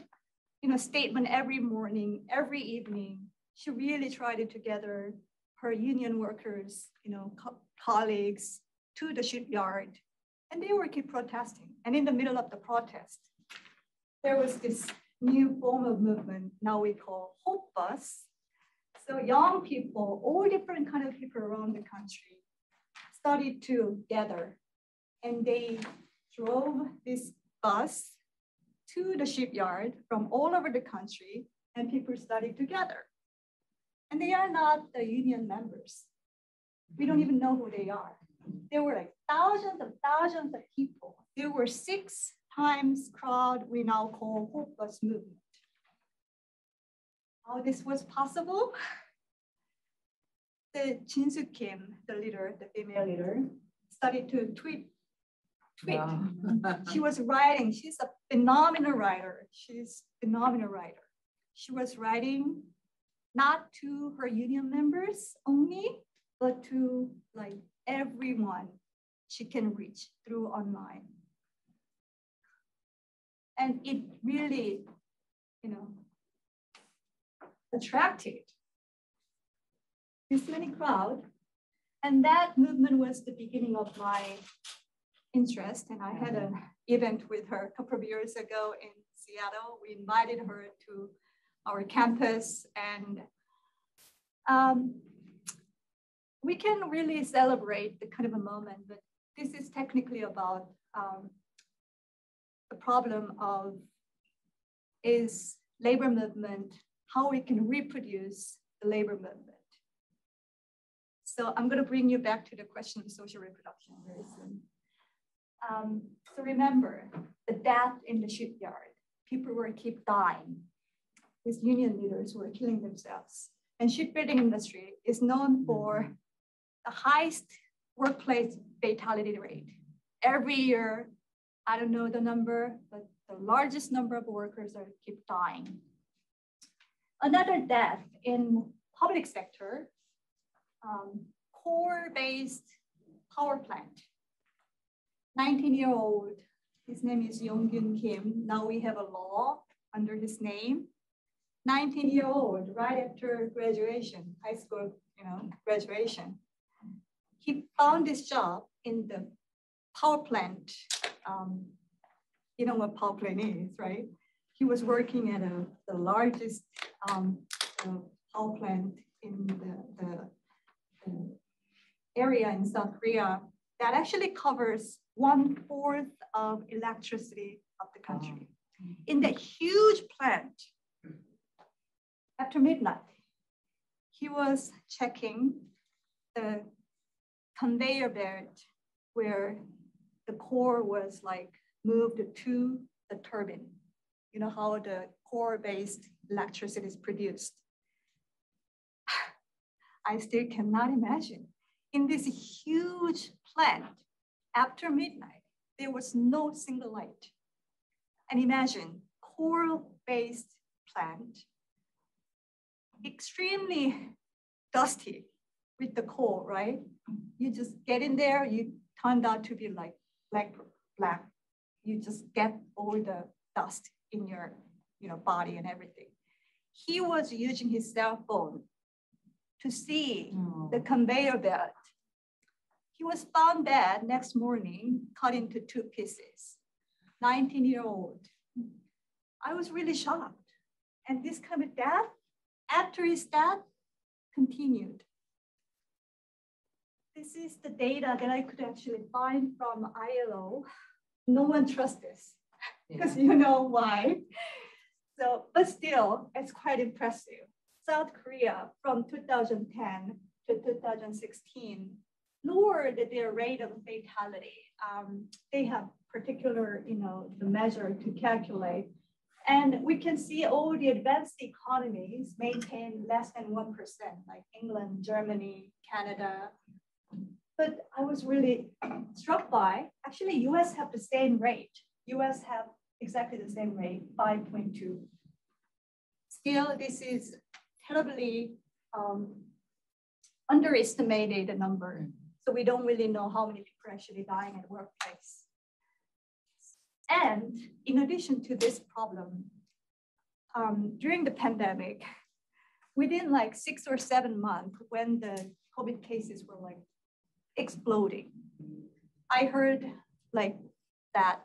you know, statement every morning, every evening. She really tried to gather her union workers, you know, co colleagues to the shipyard. And they were keep protesting. And in the middle of the protest, there was this new form of movement now we call Hope Bus. So young people, all different kind of people around the country started to gather and they drove this bus to the shipyard from all over the country and people studied together. And they are not the union members. We don't even know who they are. There were like thousands of thousands of people. There were six times crowd we now call Hope Bus movement. How this was possible? The Jinsu Kim, the leader, the female leader, started to tweet. tweet. Wow. [LAUGHS] she was writing. She's a phenomenal writer. She's a phenomenal writer. She was writing not to her union members only, but to like everyone she can reach through online. And it really, you know, attracted this many crowd. And that movement was the beginning of my interest. And I had an event with her a couple of years ago in Seattle. We invited her to our campus and um, we can really celebrate the kind of a moment, but this is technically about um, the problem of is labor movement, how we can reproduce the labor movement. So I'm gonna bring you back to the question of social reproduction very soon. Um, so remember, the death in the shipyard, people were keep dying. These union leaders were killing themselves. And shipbuilding industry is known for the highest workplace fatality rate. Every year, I don't know the number, but the largest number of workers are keep dying. Another death in public sector, um, core-based power plant. 19-year-old, his name is Yonggyun Kim. Now we have a law under his name. 19-year-old, right after graduation, high school, you know, graduation. He found this job in the power plant. Um, you know what power plant is, right? He was working at a, the largest um, uh, power plant in the, the Uh, area in South Korea that actually covers one fourth of electricity of the country. In that huge plant, after midnight, he was checking the conveyor belt where the core was like moved to the turbine. You know how the core-based electricity is produced. I still cannot imagine. In this huge plant, after midnight, there was no single light. And imagine, coal-based plant, extremely dusty with the coal, right? You just get in there, you turned out to be like black, black. You just get all the dust in your you know, body and everything. He was using his cell phone to see oh. the conveyor belt. He was found dead next morning, cut into two pieces, 19 year old. I was really shocked. And this kind of death, after his death, continued. This is the data that I could actually find from ILO. No one trusts this [LAUGHS] because yeah. you know why. So, but still, it's quite impressive. South Korea from 2010 to 2016 lowered their rate of fatality. Um, they have particular, you know, the measure to calculate. And we can see all the advanced economies maintain less than 1%, like England, Germany, Canada. But I was really [CLEARS THROAT] struck by, actually US have the same rate. US have exactly the same rate, 5.2. Still, this is terribly um, underestimated number. So we don't really know how many people are actually dying at workplace. And in addition to this problem, um, during the pandemic, within like six or seven months when the COVID cases were like exploding, I heard like that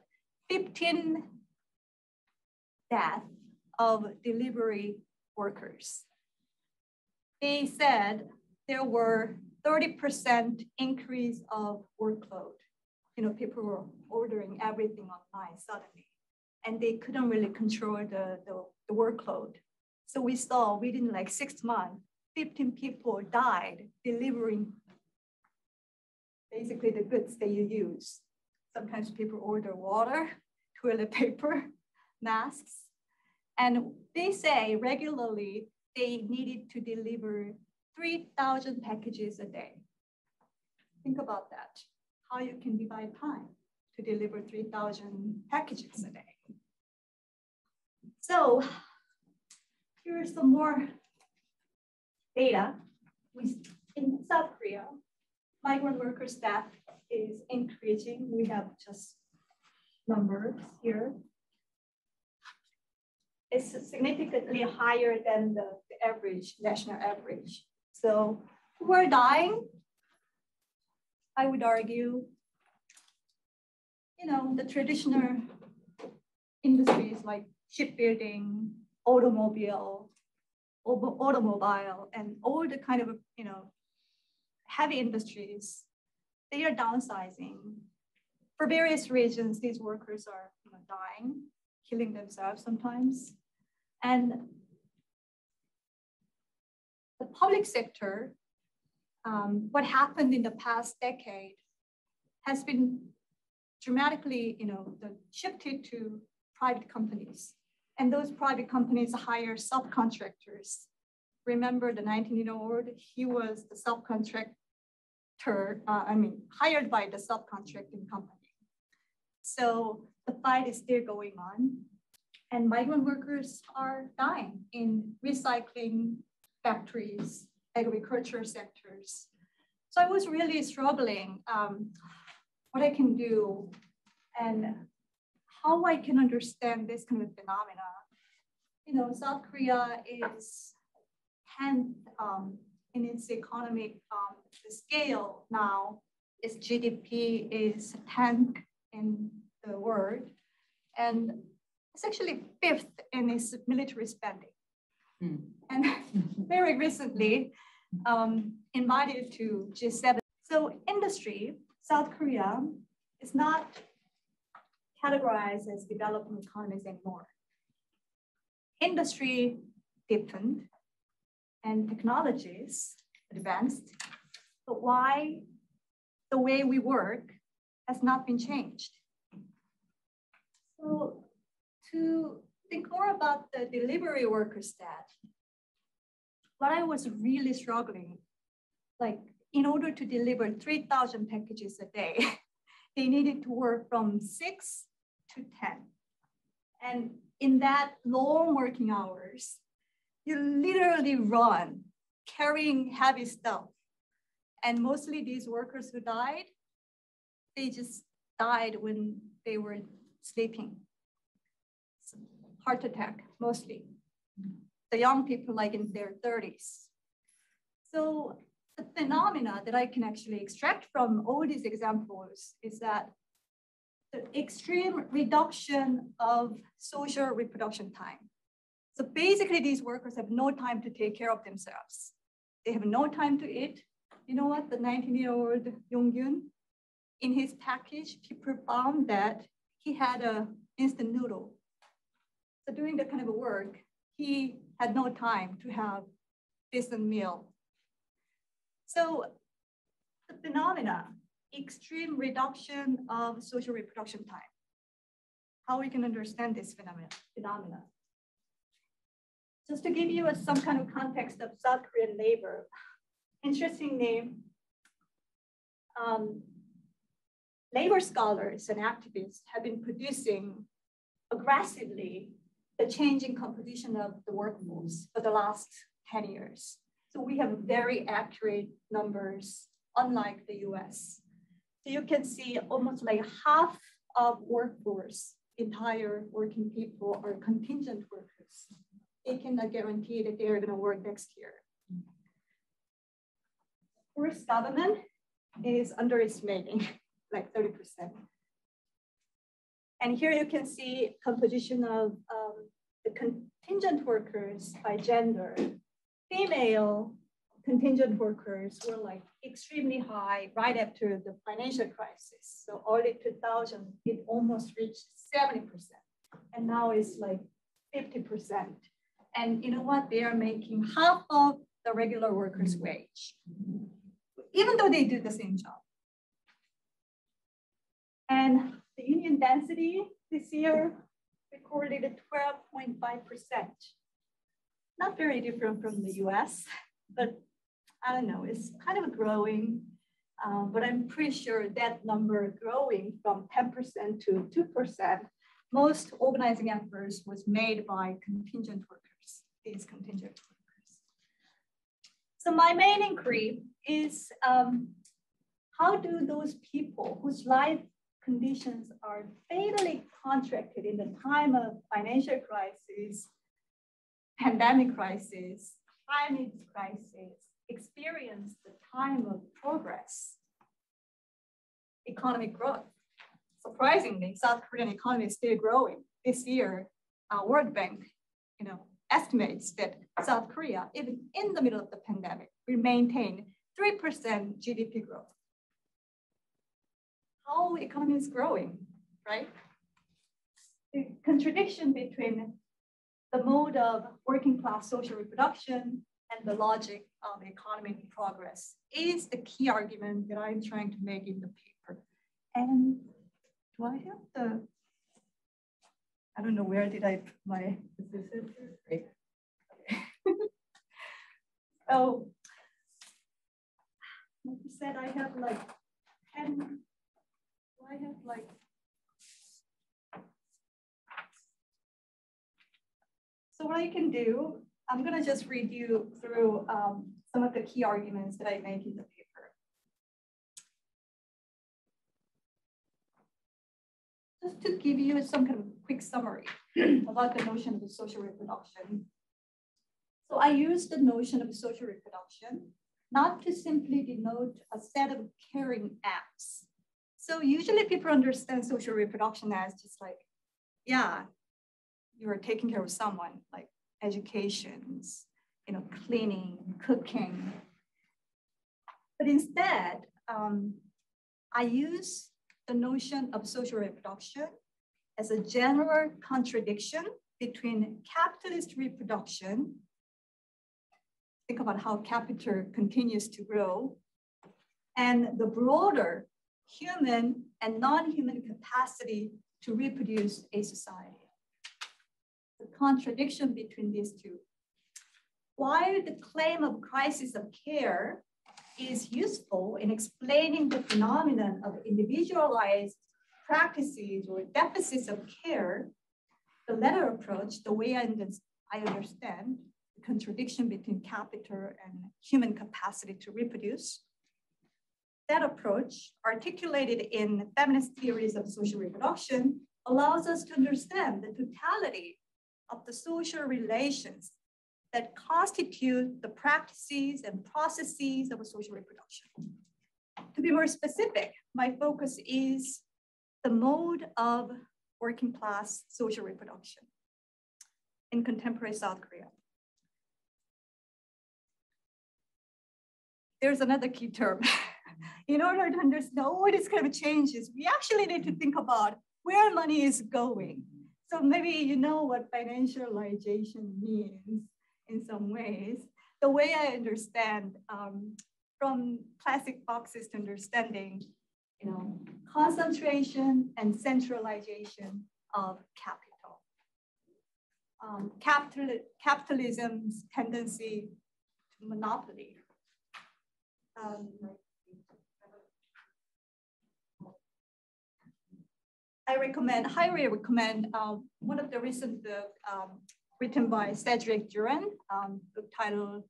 15 death of delivery workers. They said there were 30% increase of workload. You know, people were ordering everything online suddenly, and they couldn't really control the, the, the workload. So we saw within like six months, 15 people died delivering basically the goods that you use. Sometimes people order water, [LAUGHS] toilet paper, [LAUGHS] masks, and they say regularly they needed to deliver 3,000 packages a day. Think about that, how you can divide time to deliver 3,000 packages a day. So here's some more data. We, in South Korea, migrant worker staff is increasing. We have just numbers here is significantly higher than the, the average, national average. So who are dying? I would argue, you know, the traditional industries like shipbuilding, automobile, automobile, and all the kind of, you know, heavy industries, they are downsizing. For various reasons, these workers are you know, dying, killing themselves sometimes. And the public sector, um, what happened in the past decade has been dramatically, you know, the, shifted to private companies. And those private companies hire subcontractors. Remember the 19-year-old, he was the subcontractor, uh, I mean, hired by the subcontracting company. So the fight is still going on and migrant workers are dying in recycling factories, agriculture sectors. So I was really struggling um, what I can do and how I can understand this kind of phenomena. You know, South Korea is 10th um, in its economic um, scale now. Its GDP is 10th in the world. And it's actually fifth in its military spending. Hmm. And [LAUGHS] very recently, um, invited to G7. So industry, South Korea is not categorized as developing economies anymore. Industry deepened and technologies advanced, but why the way we work has not been changed. So to think more about the delivery worker stat, what I was really struggling, like in order to deliver 3,000 packages a day, [LAUGHS] they needed to work from six to 10. And in that long working hours, you literally run carrying heavy stuff. And mostly these workers who died, they just died when they were sleeping. Heart attack, mostly. The young people like in their 30s. So the phenomena that I can actually extract from all these examples is that the extreme reduction of social reproduction time. So basically these workers have no time to take care of themselves. They have no time to eat. You know what, the 19-year-old Yongyun, in his package, people found that he had a instant noodle. So doing that kind of a work, he had no time to have decent meal. So the phenomena, extreme reduction of social reproduction time. How we can understand this phenomena. phenomena. Just to give you a, some kind of context of South Korean labor, interesting name. Um, labor scholars and activists have been producing aggressively the changing composition of the workforce for the last 10 years. So we have very accurate numbers, unlike the US. So you can see almost like half of workforce, entire working people are contingent workers. They cannot guarantee that they're gonna work next year. First government is underestimating like 30%. And here you can see composition of um, the contingent workers by gender. Female contingent workers were like extremely high right after the financial crisis. So early 2000, it almost reached 70%. And now it's like 50%. And you know what? They are making half of the regular workers' wage, even though they do the same job. And the union density this year recorded at 12.5%. Not very different from the US, but I don't know, it's kind of growing. Um, but I'm pretty sure that number growing from 10% to 2%, most organizing efforts was made by contingent workers, these contingent workers. So my main inquiry is um, how do those people whose life conditions are fatally contracted in the time of financial crisis, pandemic crisis, climate crisis, experience the time of progress, economic growth. Surprisingly, South Korean economy is still growing. This year, our World Bank, you know, estimates that South Korea, even in the middle of the pandemic, will maintain 3% GDP growth how economy is growing, right? The contradiction between the mode of working class social reproduction and the logic of economic progress is the key argument that I'm trying to make in the paper. And do I have the, I don't know, where did I put my, is it? Great. [LAUGHS] like you said, I have like 10 I have like So what I can do, I'm gonna just read you through um, some of the key arguments that I make in the paper. Just to give you some kind of quick summary [CLEARS THROAT] about the notion of social reproduction. So I use the notion of social reproduction not to simply denote a set of caring acts so usually people understand social reproduction as just like, yeah, you're taking care of someone, like educations, you know, cleaning, cooking. But instead, um, I use the notion of social reproduction as a general contradiction between capitalist reproduction, think about how capital continues to grow, and the broader human and non-human capacity to reproduce a society. The contradiction between these two. While the claim of crisis of care is useful in explaining the phenomenon of individualized practices or deficits of care, the latter approach, the way I, I understand the contradiction between capital and human capacity to reproduce, that approach, articulated in feminist theories of social reproduction, allows us to understand the totality of the social relations that constitute the practices and processes of social reproduction. To be more specific, my focus is the mode of working class social reproduction in contemporary South Korea. There's another key term. [LAUGHS] in order to understand all these kind of changes, we actually need to think about where money is going. So maybe you know what financialization means in some ways. The way I understand um, from classic Marxist understanding, you know, concentration and centralization of capital. Um, capital, capitalism's tendency to monopoly. Um, I recommend, highly recommend um, one of the recent book um, written by Cedric Durand, um, book titled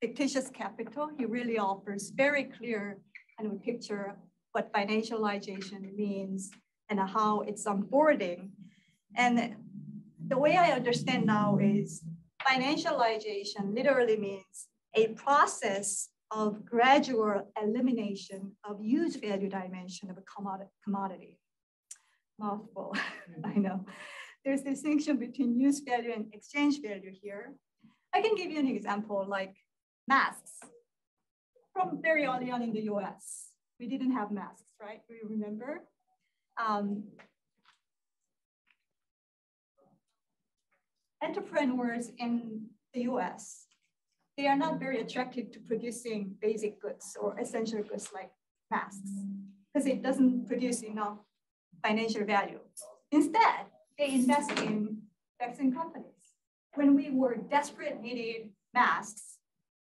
Fictitious Capital. He really offers very clear kind of picture what financialization means and how it's unfolding. And the way I understand now is financialization literally means a process of gradual elimination of use value dimension of a commodity mouthful, [LAUGHS] I know. There's distinction between use value and exchange value here. I can give you an example like masks. From very early on in the US, we didn't have masks, right? Do you remember? Um, entrepreneurs in the US, they are not very attracted to producing basic goods or essential goods like masks because it doesn't produce enough financial value. Instead, they invest in vaccine companies. When we were desperate needed masks,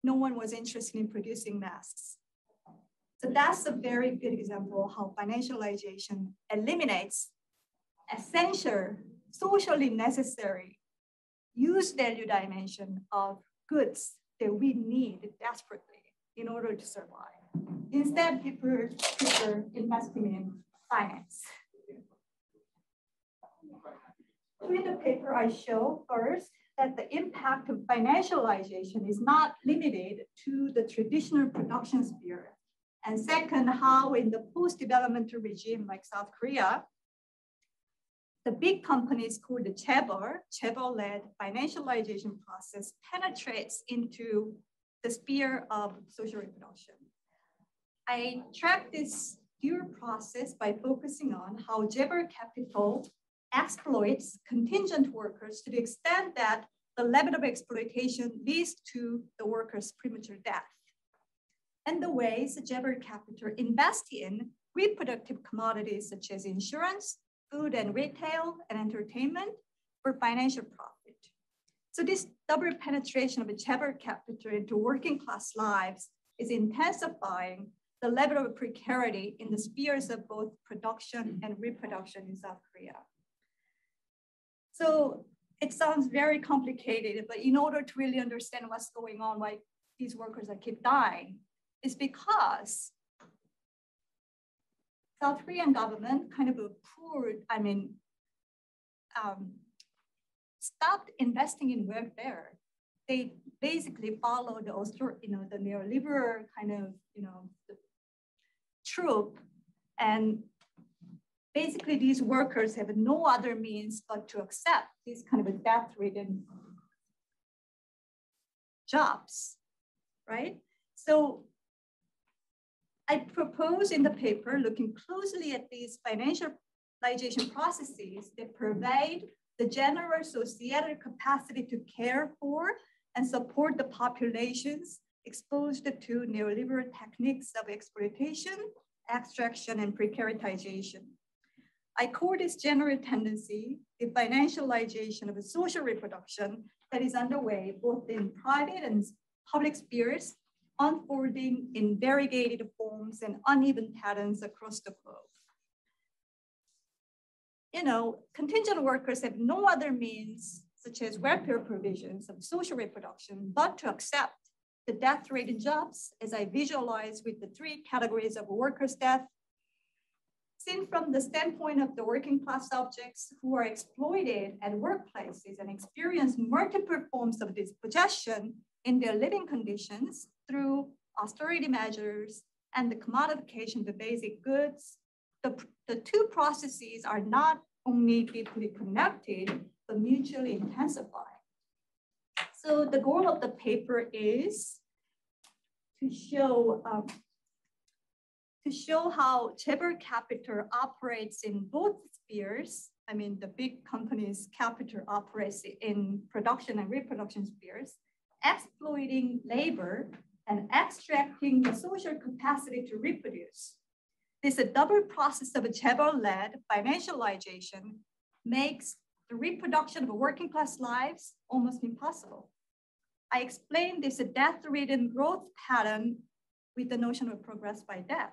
no one was interested in producing masks. So that's a very good example how financialization eliminates essential, socially necessary use value dimension of goods that we need desperately in order to survive. Instead, people prefer investing in finance. In the paper, I show first that the impact of financialization is not limited to the traditional production sphere. And second, how in the post-developmental regime like South Korea, the big companies called the chaebol, chaebol-led financialization process penetrates into the sphere of social reproduction. I track this dual process by focusing on how chaebol capital exploits contingent workers to the extent that the level of exploitation leads to the workers' premature death. And the ways chaebol capital invests in reproductive commodities such as insurance, food and retail, and entertainment for financial profit. So this double penetration of chaebol capital into working class lives is intensifying the level of precarity in the spheres of both production and reproduction in South Korea. So it sounds very complicated, but in order to really understand what's going on, why these workers are keep dying, is because South Korean government kind of poured, I mean, um, stopped investing in welfare. They basically followed the, you know, the neoliberal kind of, you know, troop and basically these workers have no other means but to accept these kind of death-ridden jobs, right? So I propose in the paper, looking closely at these financialization processes that provide the general societal capacity to care for and support the populations exposed to neoliberal techniques of exploitation, extraction, and precaritization. I call this general tendency the financialization of a social reproduction that is underway both in private and public spheres, unfolding in variegated forms and uneven patterns across the globe. You know, contingent workers have no other means, such as welfare provisions of social reproduction, but to accept the death rate in jobs as I visualize with the three categories of workers' death seen from the standpoint of the working class subjects who are exploited at workplaces and experience multiple forms of dispossession in their living conditions through austerity measures and the commodification of basic goods, the, the two processes are not only deeply connected, but mutually intensify. So the goal of the paper is to show um, to show how chaebol capital operates in both spheres. I mean, the big companies' capital operates in production and reproduction spheres, exploiting labor and extracting the social capacity to reproduce. This double process of a chaebol-led financialization makes the reproduction of working class lives almost impossible. I explained this death-ridden growth pattern with the notion of progress by death.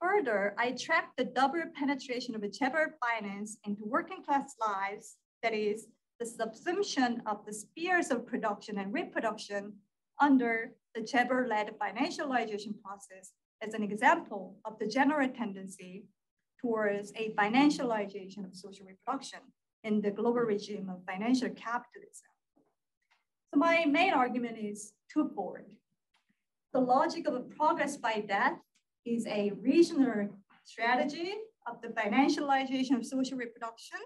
Further, I tracked the double penetration of chaebol finance into working class lives, that is, the subsumption of the spheres of production and reproduction under the chaebol-led financialization process as an example of the general tendency towards a financialization of social reproduction in the global regime of financial capitalism. So my main argument is twofold. The logic of a progress by death is a regional strategy of the financialization of social reproduction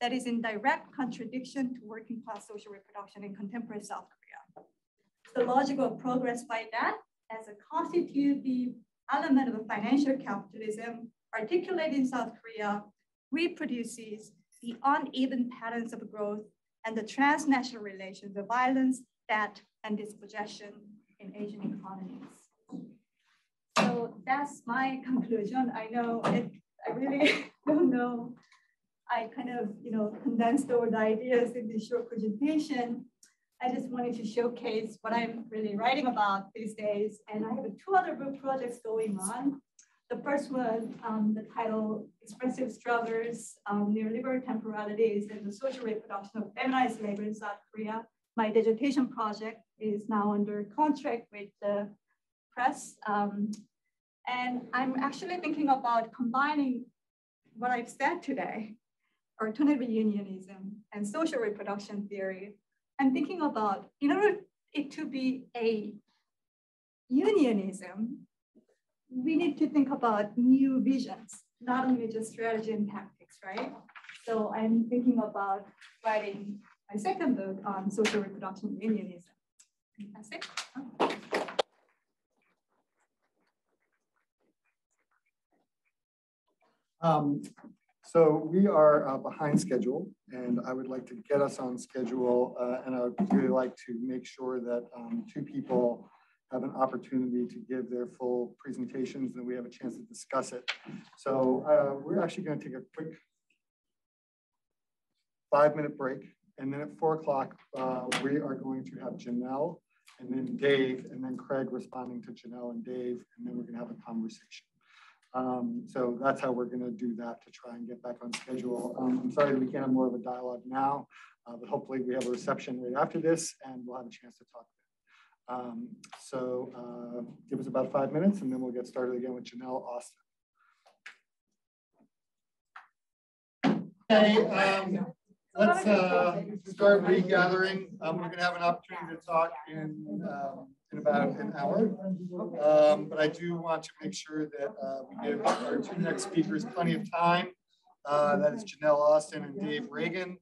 that is in direct contradiction to working class social reproduction in contemporary South Korea. The logic of progress by death as a constitutive element of financial capitalism articulated in South Korea reproduces the uneven patterns of growth and the transnational relations of violence, debt, and dispossession in Asian economies. So that's my [LAUGHS] conclusion. I know it, I really [LAUGHS] don't know. I kind of, you know, condensed all the ideas in this short presentation. I just wanted to showcase what I'm really writing about these days. And I have two other book projects going on. The first one, um, the title Expressive Struggles, um, Neoliberal Temporalities and the Social Reproduction of Feminized Labor in South Korea. My dissertation project is now under contract with the press. Um, and I'm actually thinking about combining what I've said today, alternative unionism and social reproduction theory. I'm thinking about, in order it to be a unionism, we need to think about new visions, not only just strategy and tactics, right? So I'm thinking about writing my second book on social reproduction unionism. That's it. Um, so we are uh, behind schedule and I would like to get us on schedule uh, and I would really like to make sure that um, two people have an opportunity to give their full presentations and we have a chance to discuss it. So uh, we're actually going to take a quick five minute break. And then at four o'clock, uh, we are going to have Jeanelle and then Dave and then Craig responding to Jeanelle and Dave. And then we're going to have a conversation. Um, so that's how we're going to do that to try and get back on schedule. Um, I'm sorry we can't have more of a dialogue now, uh, but hopefully we have a reception right after this and we'll have a chance to talk. Um, so uh, give us about five minutes and then we'll get started again with Jeanelle Austin. Okay, um, let's uh, start regathering. Um, we're going to have an opportunity to talk in um, in about an hour. Um, but I do want to make sure that uh, we give our two next speakers plenty of time. Uh, that is Jeanelle Austin and Dave Regan.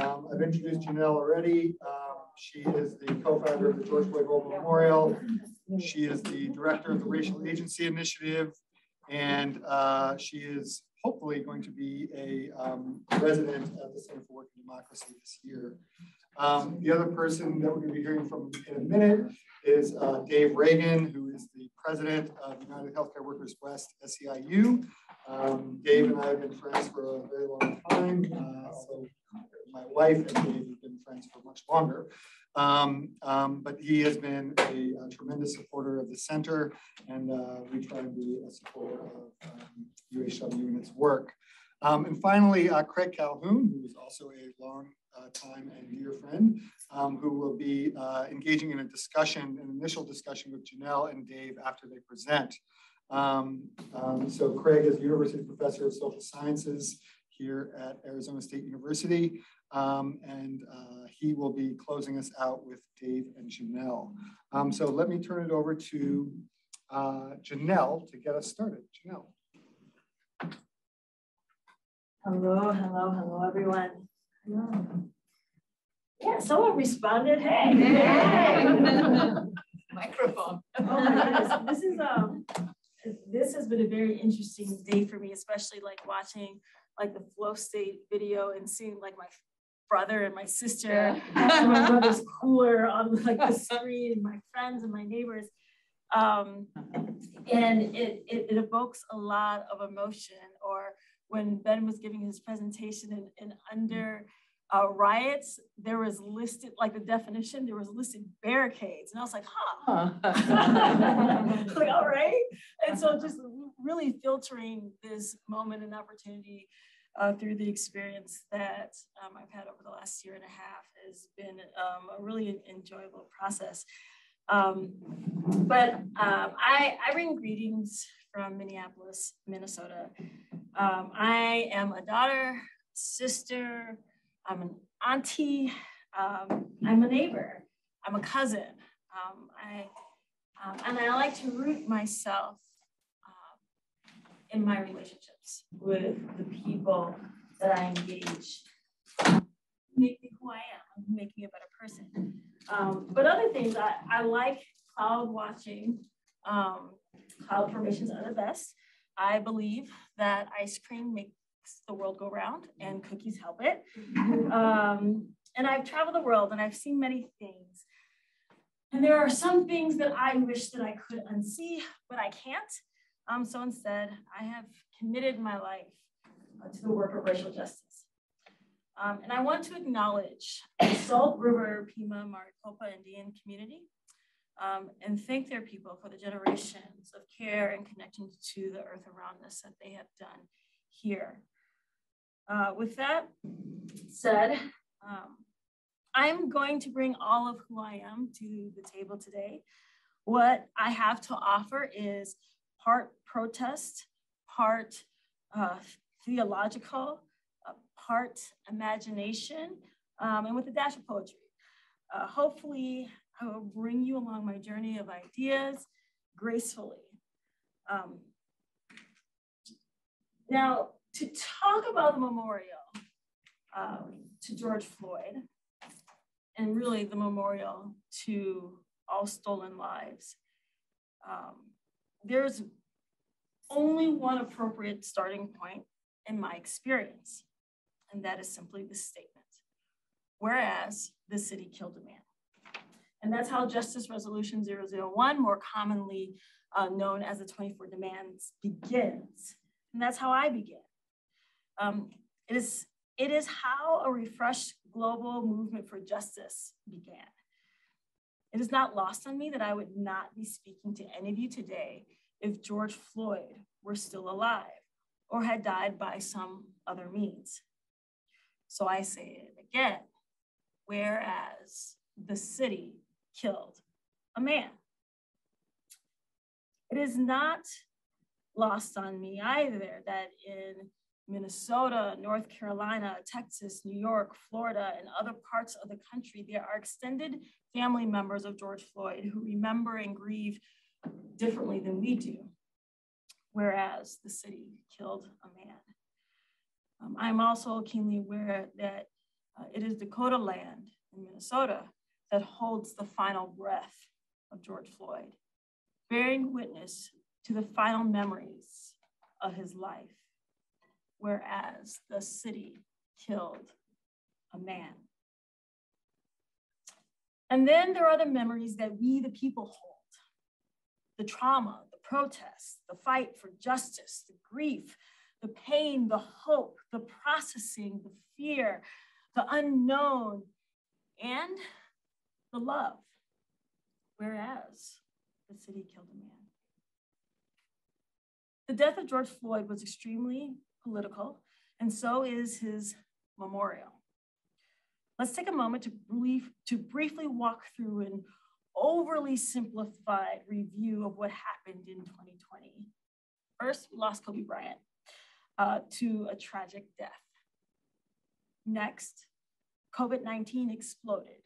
Um, I've introduced Jeanelle already. Um, she is the co-founder of the George Floyd Global Memorial. She is the director of the Racial Agency Initiative, and uh, she is hopefully going to be a um, resident of the Center for Work and Democracy this year. Um, the other person that we're going to be hearing from in a minute is uh, Dave Regan, who is the president of United Healthcare Workers West SEIU. Um, Dave and I have been friends for a very long time. Uh, so my wife and Dave have been friends for much longer. Um, um, but he has been a, a, tremendous supporter of the center, and uh, we try and be a supporter of um, UHW and its work. Um, and finally, uh, Craig Calhoun, who is also a long uh, time and dear friend, um, who will be uh, engaging in a discussion, an initial discussion with Jeanelle and Dave after they present. Um, so Craig is a university professor of social sciences here at Arizona State University. Um, and uh, he will be closing us out with Dave and Jeanelle. Um, so let me turn it over to uh, Jeanelle to get us started. Jeanelle. Hello, hello, hello, everyone. Hello. Yeah, someone responded. Hey. [LAUGHS] hey. Microphone. [LAUGHS] oh my goodness. This is um this has been a very interesting day for me, especially like watching like the flow state video and seeing like my brother and my sister, yeah. my brother's cooler on like the screen, my friends and my neighbors. Um, and it, it, it, evokes a lot of emotion. Or when Ben was giving his presentation and, and under uh, riots, there was listed, like the definition, there was listed barricades. And I was like, huh. [LAUGHS] like, all right. And so just [LAUGHS] really filtering this moment and opportunity uh, through the experience that um, I've had over the last year and a half has been um, a really enjoyable process. Um, but um, I, I bring greetings from Minneapolis, Minnesota. Um, I am a daughter, sister, I'm an auntie, um, I'm a neighbor, I'm a cousin. I, and I like to root myself in my relationships with the people that I engage make me who I am, make me a better person. Um, but other things, I, I like cloud watching. Um, cloud formations are the best. I believe that ice cream makes the world go round and cookies help it. Um, and I've traveled the world and I've seen many things. And there are some things that I wish that I could unsee, but I can't. Um, so instead, I have committed my life uh, to the work of racial justice. Um, and I want to acknowledge the Salt River Pima Maricopa Indian community um, and thank their people for the generations of care and connection to the earth around us that they have done here. Uh, with that said, um, I'm going to bring all of who I am to the table today. What I have to offer is part protest, part uh, theological, uh, part imagination, um, and with a dash of poetry. Uh, hopefully, I will bring you along my journey of ideas gracefully. Um, now, to talk about the memorial um, to George Floyd, and really the memorial to all stolen lives, um, there's only one appropriate starting point in my experience, and that is simply the statement. Whereas the city killed a man. And that's how Justice Resolution 001, more commonly uh, known as the 24 demands, begins. And that's how I begin. Um, it, is, it is how a refreshed global movement for justice began. It is not lost on me that I would not be speaking to any of you today if George Floyd were still alive or had died by some other means. So I say it again, whereas the city killed a man. It is not lost on me either that in Minnesota, North Carolina, Texas, New York, Florida, and other parts of the country, there are extended family members of George Floyd who remember and grieve differently than we do, whereas the city killed a man. Um, I'm also keenly aware that uh, it is Dakota land in Minnesota that holds the final breath of George Floyd, bearing witness to the final memories of his life, whereas the city killed a man. And then there are the memories that we, the people, hold the trauma, the protests, the fight for justice, the grief, the pain, the hope, the processing, the fear, the unknown, and the love, whereas the city killed a man. The death of George Floyd was extremely political, and so is his memorial. Let's take a moment to, brief, to briefly walk through an overly simplified review of what happened in 2020. First, we lost Kobe Bryant uh, to a tragic death. Next, COVID-19 exploded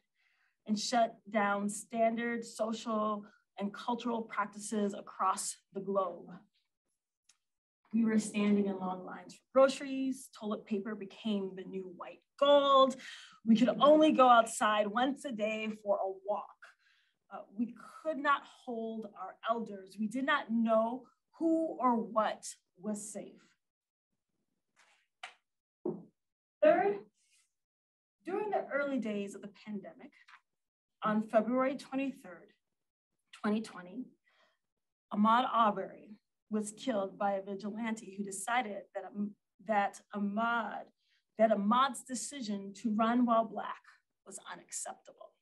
and shut down standard social and cultural practices across the globe. We were standing in long lines for groceries. Toilet paper became the new white gold. We could only go outside once a day for a walk. Uh, we could not hold our elders. We did not know who or what was safe. Third, during the early days of the pandemic, on February 23rd, 2020, Ahmaud Arbery was killed by a vigilante who decided that, um, that Ahmaud, that Ahmaud's decision to run while black was unacceptable.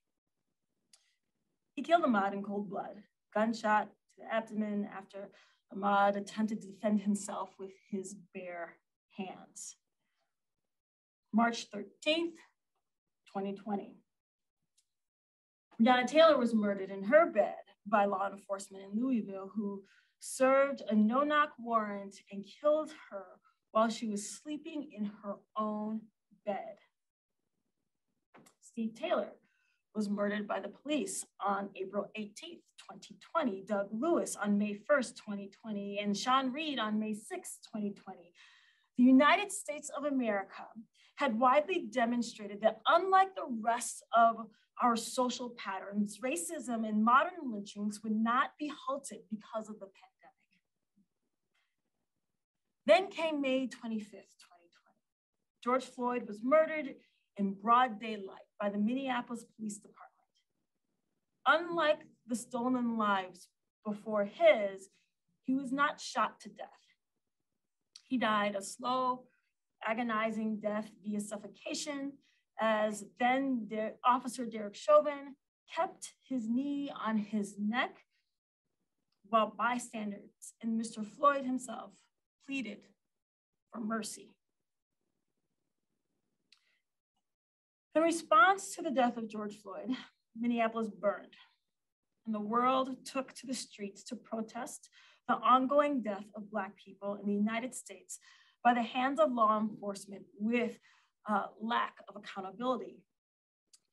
He killed Ahmaud in cold blood, gunshot to the abdomen after Ahmaud attempted to defend himself with his bare hands. March 13th, 2020. Breonna Taylor was murdered in her bed by law enforcement in Louisville who served a no-knock warrant and killed her while she was sleeping in her own bed. Steve Taylor was murdered by the police on April 18th, 2020, Doug Lewis on May 1st, 2020, and Sean Reed on May 6th, 2020. The United States of America had widely demonstrated that unlike the rest of our social patterns, racism and modern lynchings would not be halted because of the pandemic. Then came May 25th, 2020. George Floyd was murdered in broad daylight by the Minneapolis Police Department. Unlike the stolen lives before his, he was not shot to death. He died a slow, agonizing death via suffocation as then the Officer Derek Chauvin kept his knee on his neck while bystanders and Mr. Floyd himself pleaded for mercy. In response to the death of George Floyd, Minneapolis burned, and the world took to the streets to protest the ongoing death of Black people in the United States by the hands of law enforcement with uh, lack of accountability.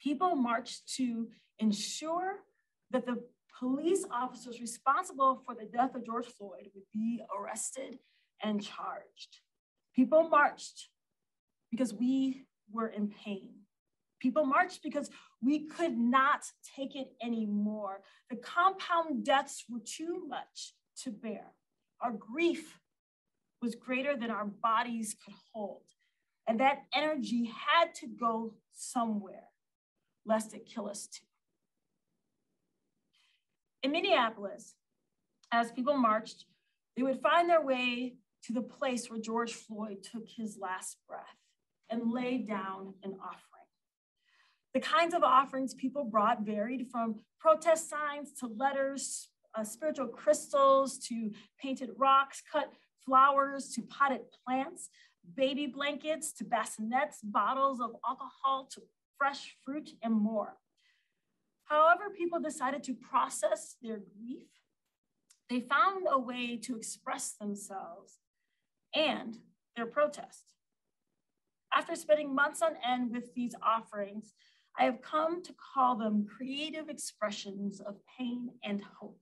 People marched to ensure that the police officers responsible for the death of George Floyd would be arrested and charged. People marched because we were in pain. People marched because we could not take it anymore. The compound deaths were too much to bear. Our grief was greater than our bodies could hold. And that energy had to go somewhere, lest it kill us too. In Minneapolis, as people marched, they would find their way to the place where George Floyd took his last breath and laid down an offering. The kinds of offerings people brought varied from protest signs to letters, uh, spiritual crystals to painted rocks, cut flowers to potted plants, baby blankets to bassinets, bottles of alcohol to fresh fruit and more. However, people decided to process their grief, they found a way to express themselves and their protest. After spending months on end with these offerings, I have come to call them creative expressions of pain and hope.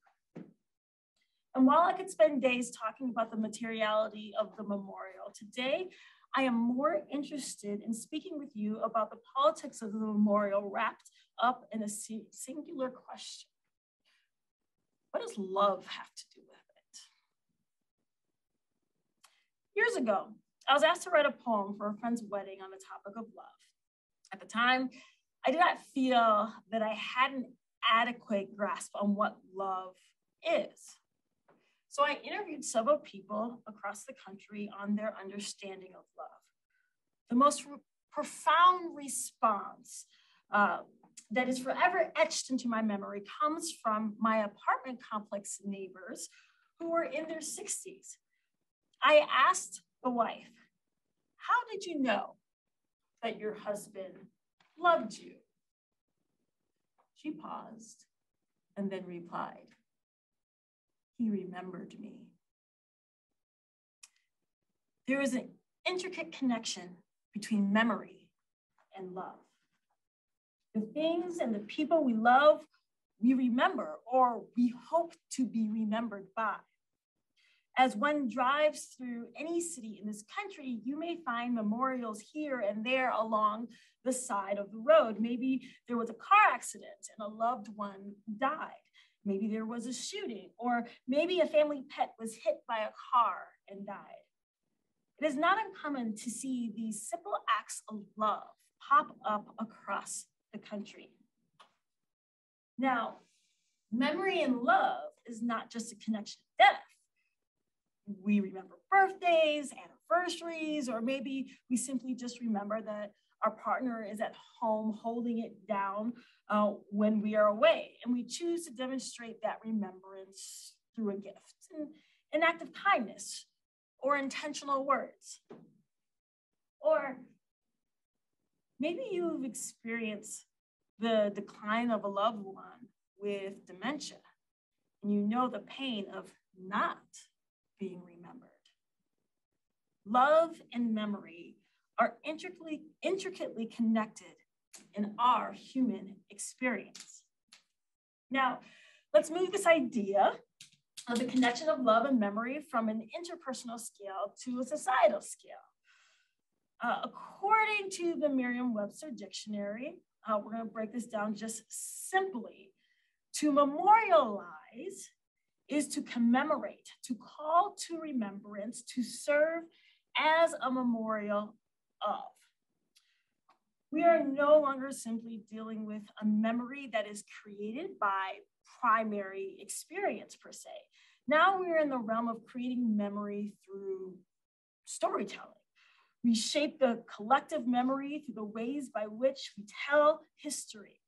And while I could spend days talking about the materiality of the memorial, today I am more interested in speaking with you about the politics of the memorial wrapped up in a singular question. What does love have to do with it? Years ago, I was asked to write a poem for a friend's wedding on the topic of love. At the time, I did not feel that I had an adequate grasp on what love is. So I interviewed several people across the country on their understanding of love. The most re profound response uh, that is forever etched into my memory comes from my apartment complex neighbors who were in their 60s. I asked the wife, How did you know that your husband loved you? She paused and then replied, He remembered me. There is an intricate connection between memory and love. The things and the people we love, we remember or we hope to be remembered by. As one drives through any city in this country, you may find memorials here and there along the side of the road. Maybe there was a car accident and a loved one died. Maybe there was a shooting, or maybe a family pet was hit by a car and died. It is not uncommon to see these simple acts of love pop up across the country. Now, memory and love is not just a connection of death. We remember birthdays, anniversaries, or maybe we simply just remember that our partner is at home holding it down uh, when we are away. And we choose to demonstrate that remembrance through a gift, an, an act of kindness, or intentional words. Or maybe you've experienced the decline of a loved one with dementia, and you know the pain of not being remembered. Love and memory are intricately, intricately connected in our human experience. Now, let's move this idea of the connection of love and memory from an interpersonal scale to a societal scale. Uh, according to the Merriam-Webster dictionary, uh, we're gonna break this down just simply. To memorialize is to commemorate, to call to remembrance, to serve as a memorial of. We are no longer simply dealing with a memory that is created by primary experience per se. Now we're in the realm of creating memory through storytelling. We shape the collective memory through the ways by which we tell history.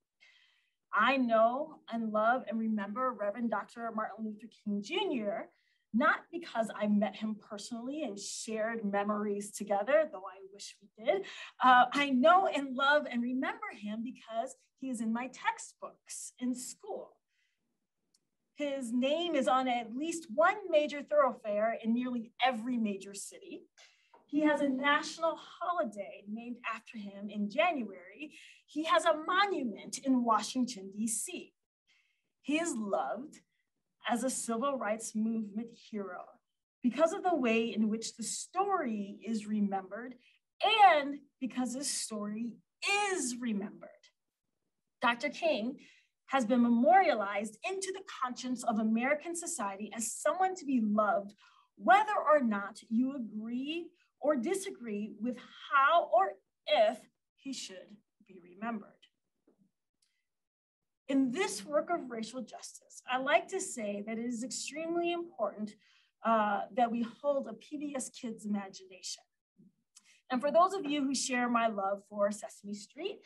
I know and love and remember Reverend Dr. Martin Luther King Jr., not because I met him personally and shared memories together, though I wish we did. Uh, I know and love and remember him because he is in my textbooks in school. His name is on at least one major thoroughfare in nearly every major city. He has a national holiday named after him in January. He has a monument in Washington, D.C. He is loved as a civil rights movement hero because of the way in which the story is remembered and because his story is remembered. Dr. King has been memorialized into the conscience of American society as someone to be loved, whether or not you agree or disagree with how or if he should be remembered. In this work of racial justice, I like to say that it is extremely important uh, that we hold a PBS Kids imagination. And for those of you who share my love for Sesame Street,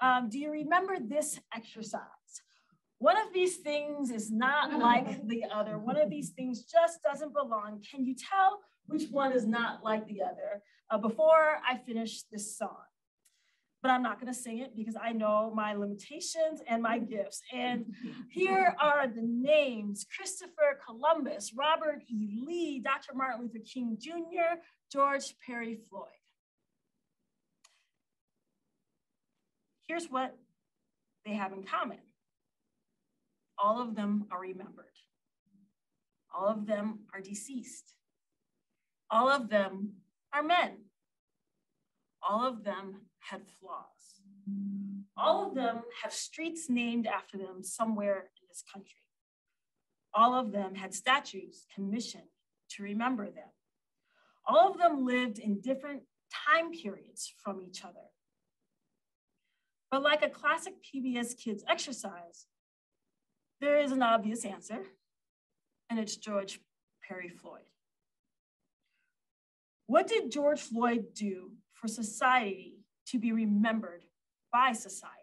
um, do you remember this exercise? One of these things is not [LAUGHS] like the other. One of these things just doesn't belong. Can you tell which one is not like the other uh, before I finish this song? But I'm not gonna sing it because I know my limitations and my gifts. And [LAUGHS] here are the names, Christopher Columbus, Robert E. Lee, Dr. Martin Luther King Jr., George Perry Floyd. Here's what they have in common all of them are remembered. All of them are deceased. All of them are men. all of them had flaws. All of them have streets named after them somewhere in this country. All of them had statues commissioned to remember them. All of them lived in different time periods from each other. But like a classic PBS Kids exercise, there is an obvious answer, and it's George Perry Floyd. What did George Floyd do for society to be remembered by society?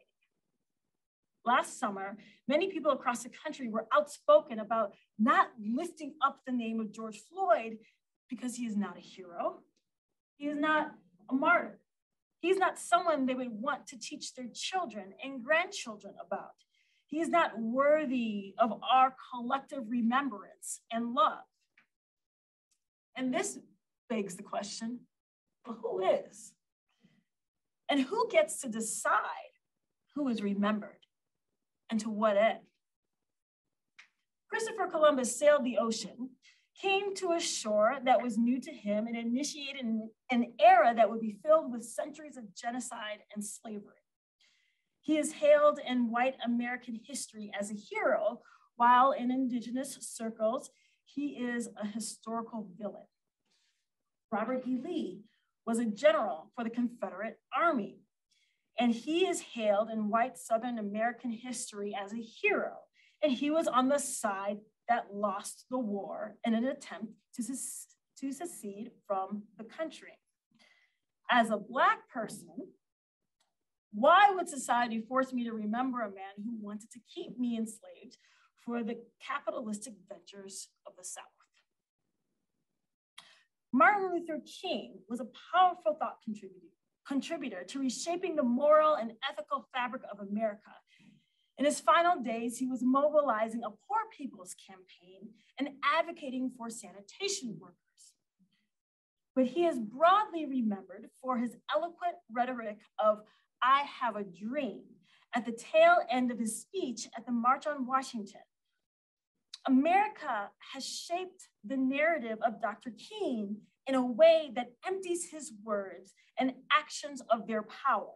Last summer, many people across the country were outspoken about not lifting up the name of George Floyd because he is not a hero. He is not a martyr. He's not someone they would want to teach their children and grandchildren about. He is not worthy of our collective remembrance and love. And this begs the question well, who is? And who gets to decide who is remembered and to what end? Christopher Columbus sailed the ocean, came to a shore that was new to him, and initiated an, an era that would be filled with centuries of genocide and slavery. He is hailed in white American history as a hero, while in indigenous circles, he is a historical villain. Robert E. Lee was a general for the Confederate Army, and he is hailed in white Southern American history as a hero. And he was on the side that lost the war in an attempt to, to secede from the country. As a Black person, why would society force me to remember a man who wanted to keep me enslaved for the capitalistic ventures of the South? Martin Luther King was a powerful thought contributor, contributor to reshaping the moral and ethical fabric of America. In his final days, he was mobilizing a poor people's campaign and advocating for sanitation workers. But he is broadly remembered for his eloquent rhetoric of, I have a dream, at the tail end of his speech at the March on Washington. America has shaped the narrative of Dr. King in a way that empties his words and actions of their power.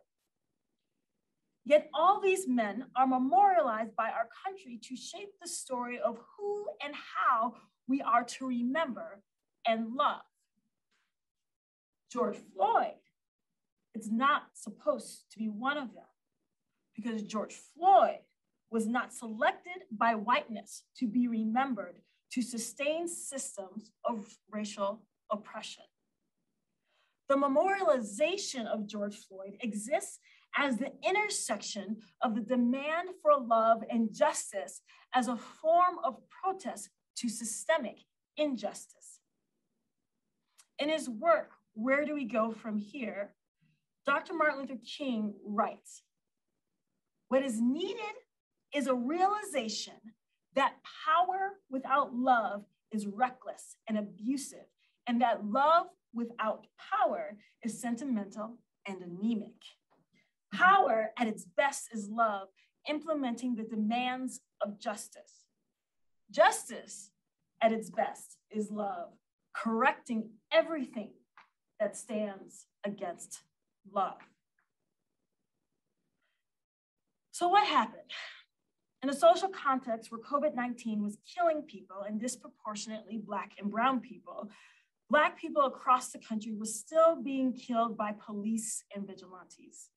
Yet all these men are memorialized by our country to shape the story of who and how we are to remember and love. George Floyd is not supposed to be one of them because George Floyd was not selected by whiteness to be remembered to sustain systems of racial oppression. The memorialization of George Floyd exists as the intersection of the demand for love and justice as a form of protest to systemic injustice. In his work, Where Do We Go From Here? Dr. Martin Luther King writes, what is needed is a realization that power without love is reckless and abusive, and that love without power is sentimental and anemic. Power at its best is love, implementing the demands of justice. Justice at its best is love, correcting everything that stands against love. So, what happened? In a social context where COVID 19 was killing people and disproportionately Black and Brown people, Black people across the country were still being killed by police and vigilantes.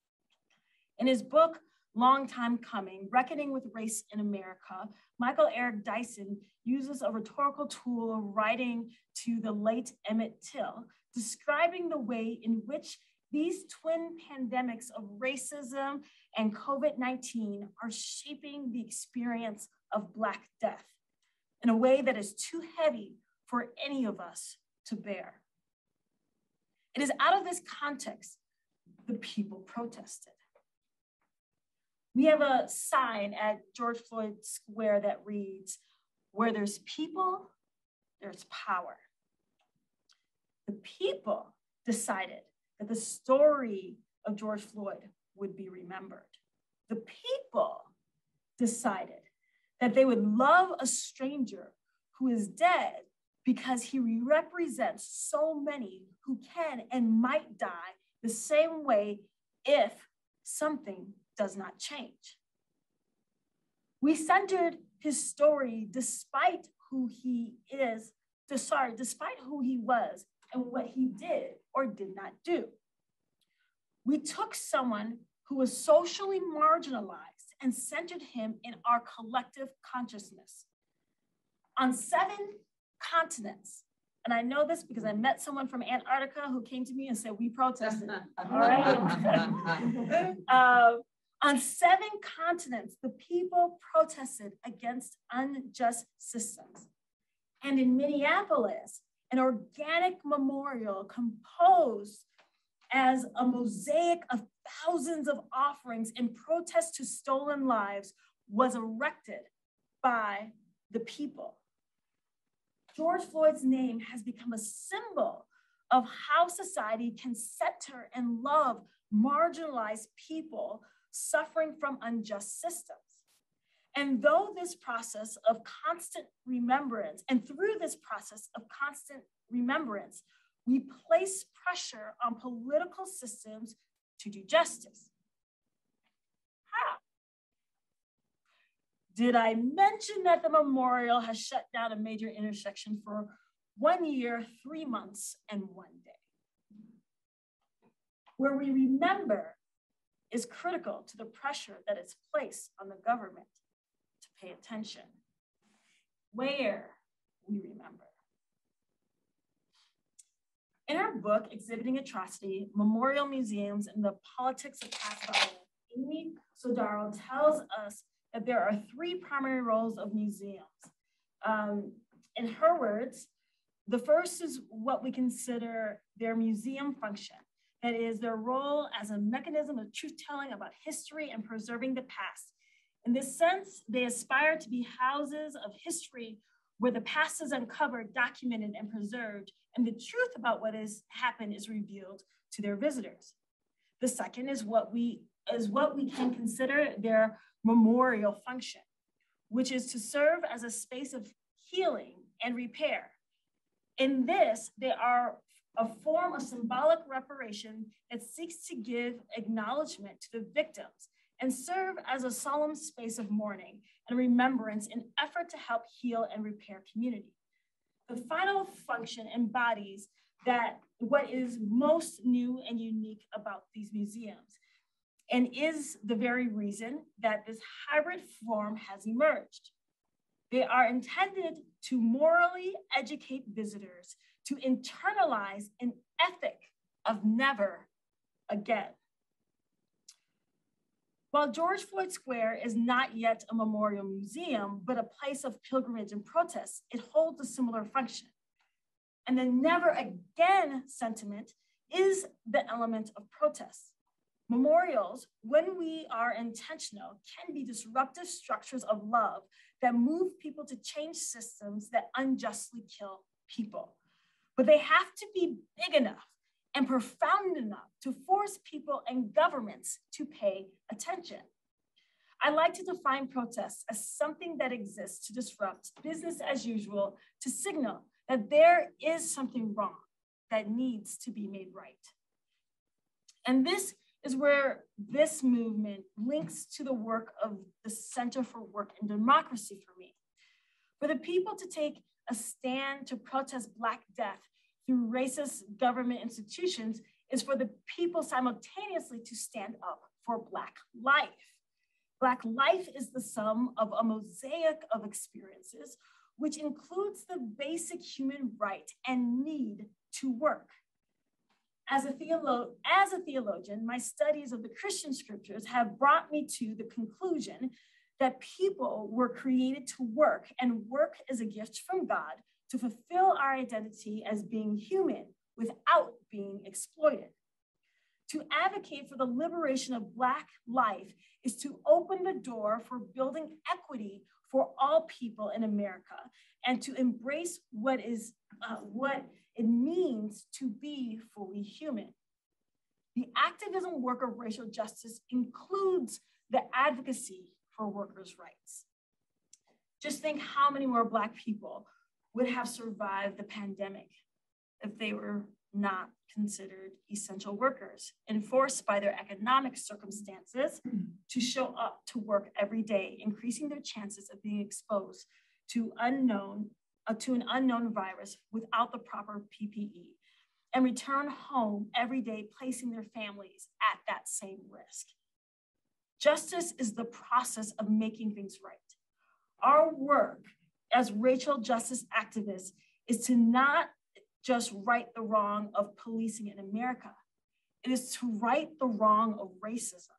In his book, Long Time Coming Reckoning with Race in America, Michael Eric Dyson uses a rhetorical tool of writing to the late Emmett Till, describing the way in which these twin pandemics of racism and COVID 19 are shaping the experience of Black death in a way that is too heavy for any of us to bear. It is out of this context the people protested. We have a sign at George Floyd Square that reads, Where there's people, there's power. The people decided that the story of George Floyd would be remembered. The people decided that they would love a stranger who is dead because he represents so many who can and might die the same way if something does not change. We centered his story despite who he is, sorry, despite who he was and what he did or did not do. We took someone who was socially marginalized and centered him in our collective consciousness. On seven continents, and I know this because I met someone from Antarctica who came to me and said, we protested, [LAUGHS] all right? [LAUGHS] uh, on seven continents, the people protested against unjust systems. And in Minneapolis, an organic memorial composed as a mosaic of thousands of offerings in protest to stolen lives was erected by the people. George Floyd's name has become a symbol of how society can center and love marginalized people suffering from unjust systems. And though this process of constant remembrance, and through this process of constant remembrance, we place pressure on political systems to do justice. How? Did I mention that the memorial has shut down a major intersection for one year, three months, and one day? Where we remember is critical to the pressure that is placed on the government pay attention. Where we remember. In our book, Exhibiting Atrocity, Memorial Museums and the Politics of Past Violence, Amy Sodaro tells us that there are three primary roles of museums. Um, in her words, the first is what we consider their museum function. That is their role as a mechanism of truth telling about history and preserving the past. In this sense, they aspire to be houses of history where the past is uncovered, documented, and preserved, and the truth about what has happened is revealed to their visitors. The second is what we is what we can consider their memorial function, which is to serve as a space of healing and repair. In this, they are a form of symbolic reparation that seeks to give acknowledgement to the victims and serve as a solemn space of mourning and remembrance in effort to help heal and repair community. The final function embodies that what is most new and unique about these museums and is the very reason that this hybrid form has emerged. They are intended to morally educate visitors to internalize an ethic of never again. While George Floyd Square is not yet a memorial museum, but a place of pilgrimage and protest, it holds a similar function. And the never again sentiment is the element of protest. Memorials, when we are intentional, can be disruptive structures of love that move people to change systems that unjustly kill people. But they have to be big enough and profound enough to force people and governments to pay attention. I like to define protests as something that exists to disrupt business as usual to signal that there is something wrong that needs to be made right. And this is where this movement links to the work of the Center for Work and Democracy for me. For the people to take a stand to protest Black death through racist government institutions is for the people simultaneously to stand up for Black life. Black life is the sum of a mosaic of experiences, which includes the basic human right and need to work. As a, theolo- as a theologian, my studies of the Christian scriptures have brought me to the conclusion that people were created to work, and work is a gift from God to fulfill our identity as being human without being exploited. To advocate for the liberation of Black life is to open the door for building equity for all people in America and to embrace what is uh, what it means to be fully human. The activism work of racial justice includes the advocacy for workers' rights. Just think how many more Black people would have survived the pandemic if they were not considered essential workers, enforced by their economic circumstances to show up to work every day, increasing their chances of being exposed to unknown uh, to an unknown virus without the proper PPE, and return home every day, placing their families at that same risk. Justice is the process of making things right. Our work as racial justice activists is to not just right the wrong of policing in America. It is to right the wrong of racism.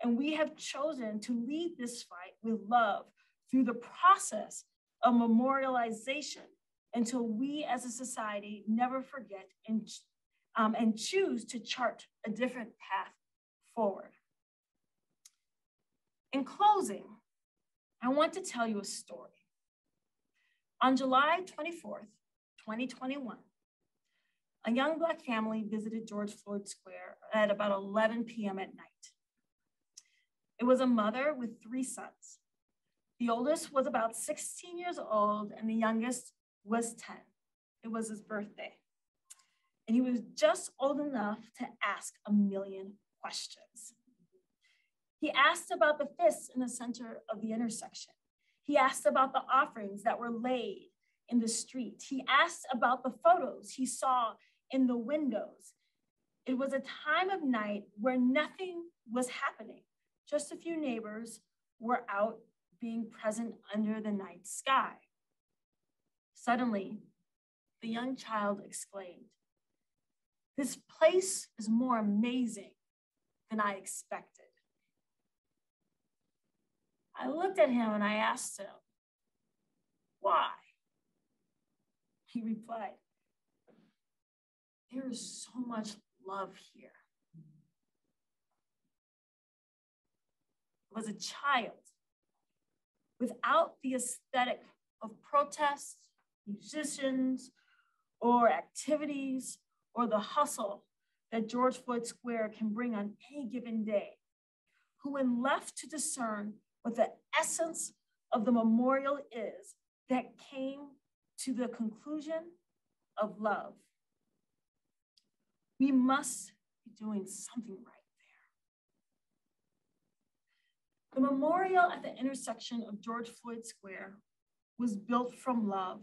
And we have chosen to lead this fight with love through the process of memorialization until we as a society never forget and, um, and choose to chart a different path forward. In closing, I want to tell you a story. On July 24th, 2021, a young Black family visited George Floyd Square at about 11 p.m. at night. It was a mother with three sons. The oldest was about 16 years old, and the youngest was 10. It was his birthday. And he was just old enough to ask a million questions. He asked about the fists in the center of the intersection. He asked about the offerings that were laid in the street. He asked about the photos he saw in the windows. It was a time of night where nothing was happening. Just a few neighbors were out being present under the night sky. Suddenly, the young child exclaimed, This place is more amazing than I expected. I looked at him and I asked him, Why? He replied, There is so much love here. Was a child without the aesthetic of protests, musicians, or activities, or the hustle that George Floyd Square can bring on any given day, who, when left to discern what the essence of the memorial is, that came to the conclusion of love. We must be doing something right. There. The memorial at the intersection of George Floyd Square was built from love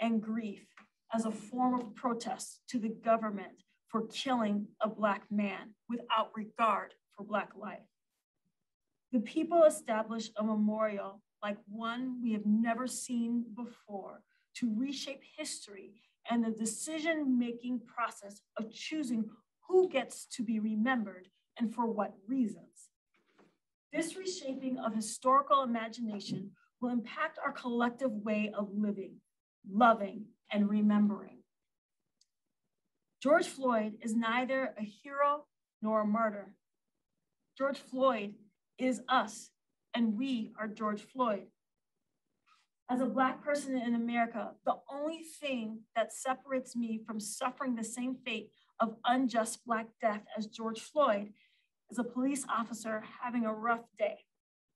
and grief as a form of protest to the government for killing a Black man without regard for Black life. The people established a memorial like one we have never seen before to reshape history and the decision-making process of choosing who gets to be remembered and for what reasons. This reshaping of historical imagination will impact our collective way of living, loving, and remembering. George Floyd is neither a hero nor a martyr. George Floyd is us, and we are George Floyd. As a Black person in America, the only thing that separates me from suffering the same fate of unjust Black death as George Floyd is a police officer having a rough day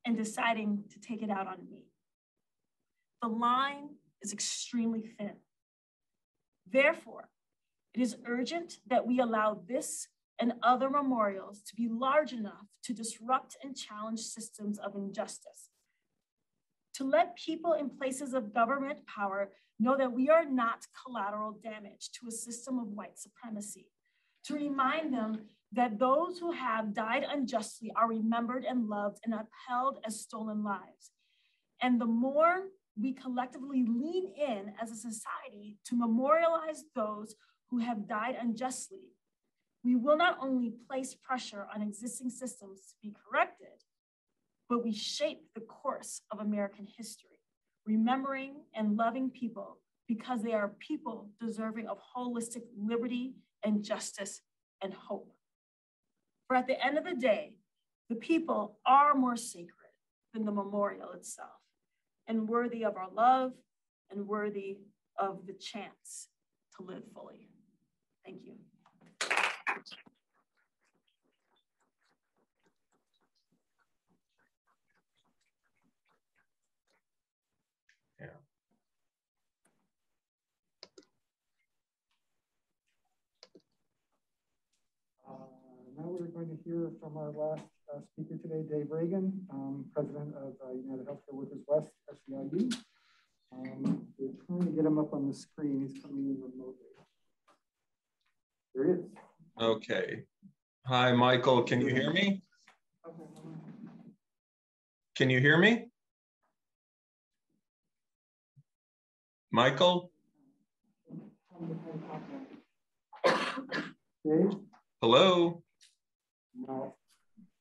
and deciding to take it out on me. The line is extremely thin. Therefore, it is urgent that we allow this and other memorials to be large enough to disrupt and challenge systems of injustice. To let people in places of government power know that we are not collateral damage to a system of white supremacy. To remind them that those who have died unjustly are remembered and loved and upheld as stolen lives. And the more we collectively lean in as a society to memorialize those who have died unjustly, we will not only place pressure on existing systems to be corrected, but we shape the course of American history, remembering and loving people because they are people deserving of holistic liberty and justice and hope. For at the end of the day, the people are more sacred than the memorial itself and worthy of our love and worthy of the chance to live fully. Thank you. Yeah. Uh, now we're going to hear from our last uh, speaker today, Dave Regan, um, president of uh, United Healthcare Workers West, SEIU. Um, we're trying to get him up on the screen. He's coming in remotely. There he is. Okay. Hi, Michael. Can you hear me? Can you hear me? Michael? Hello? No.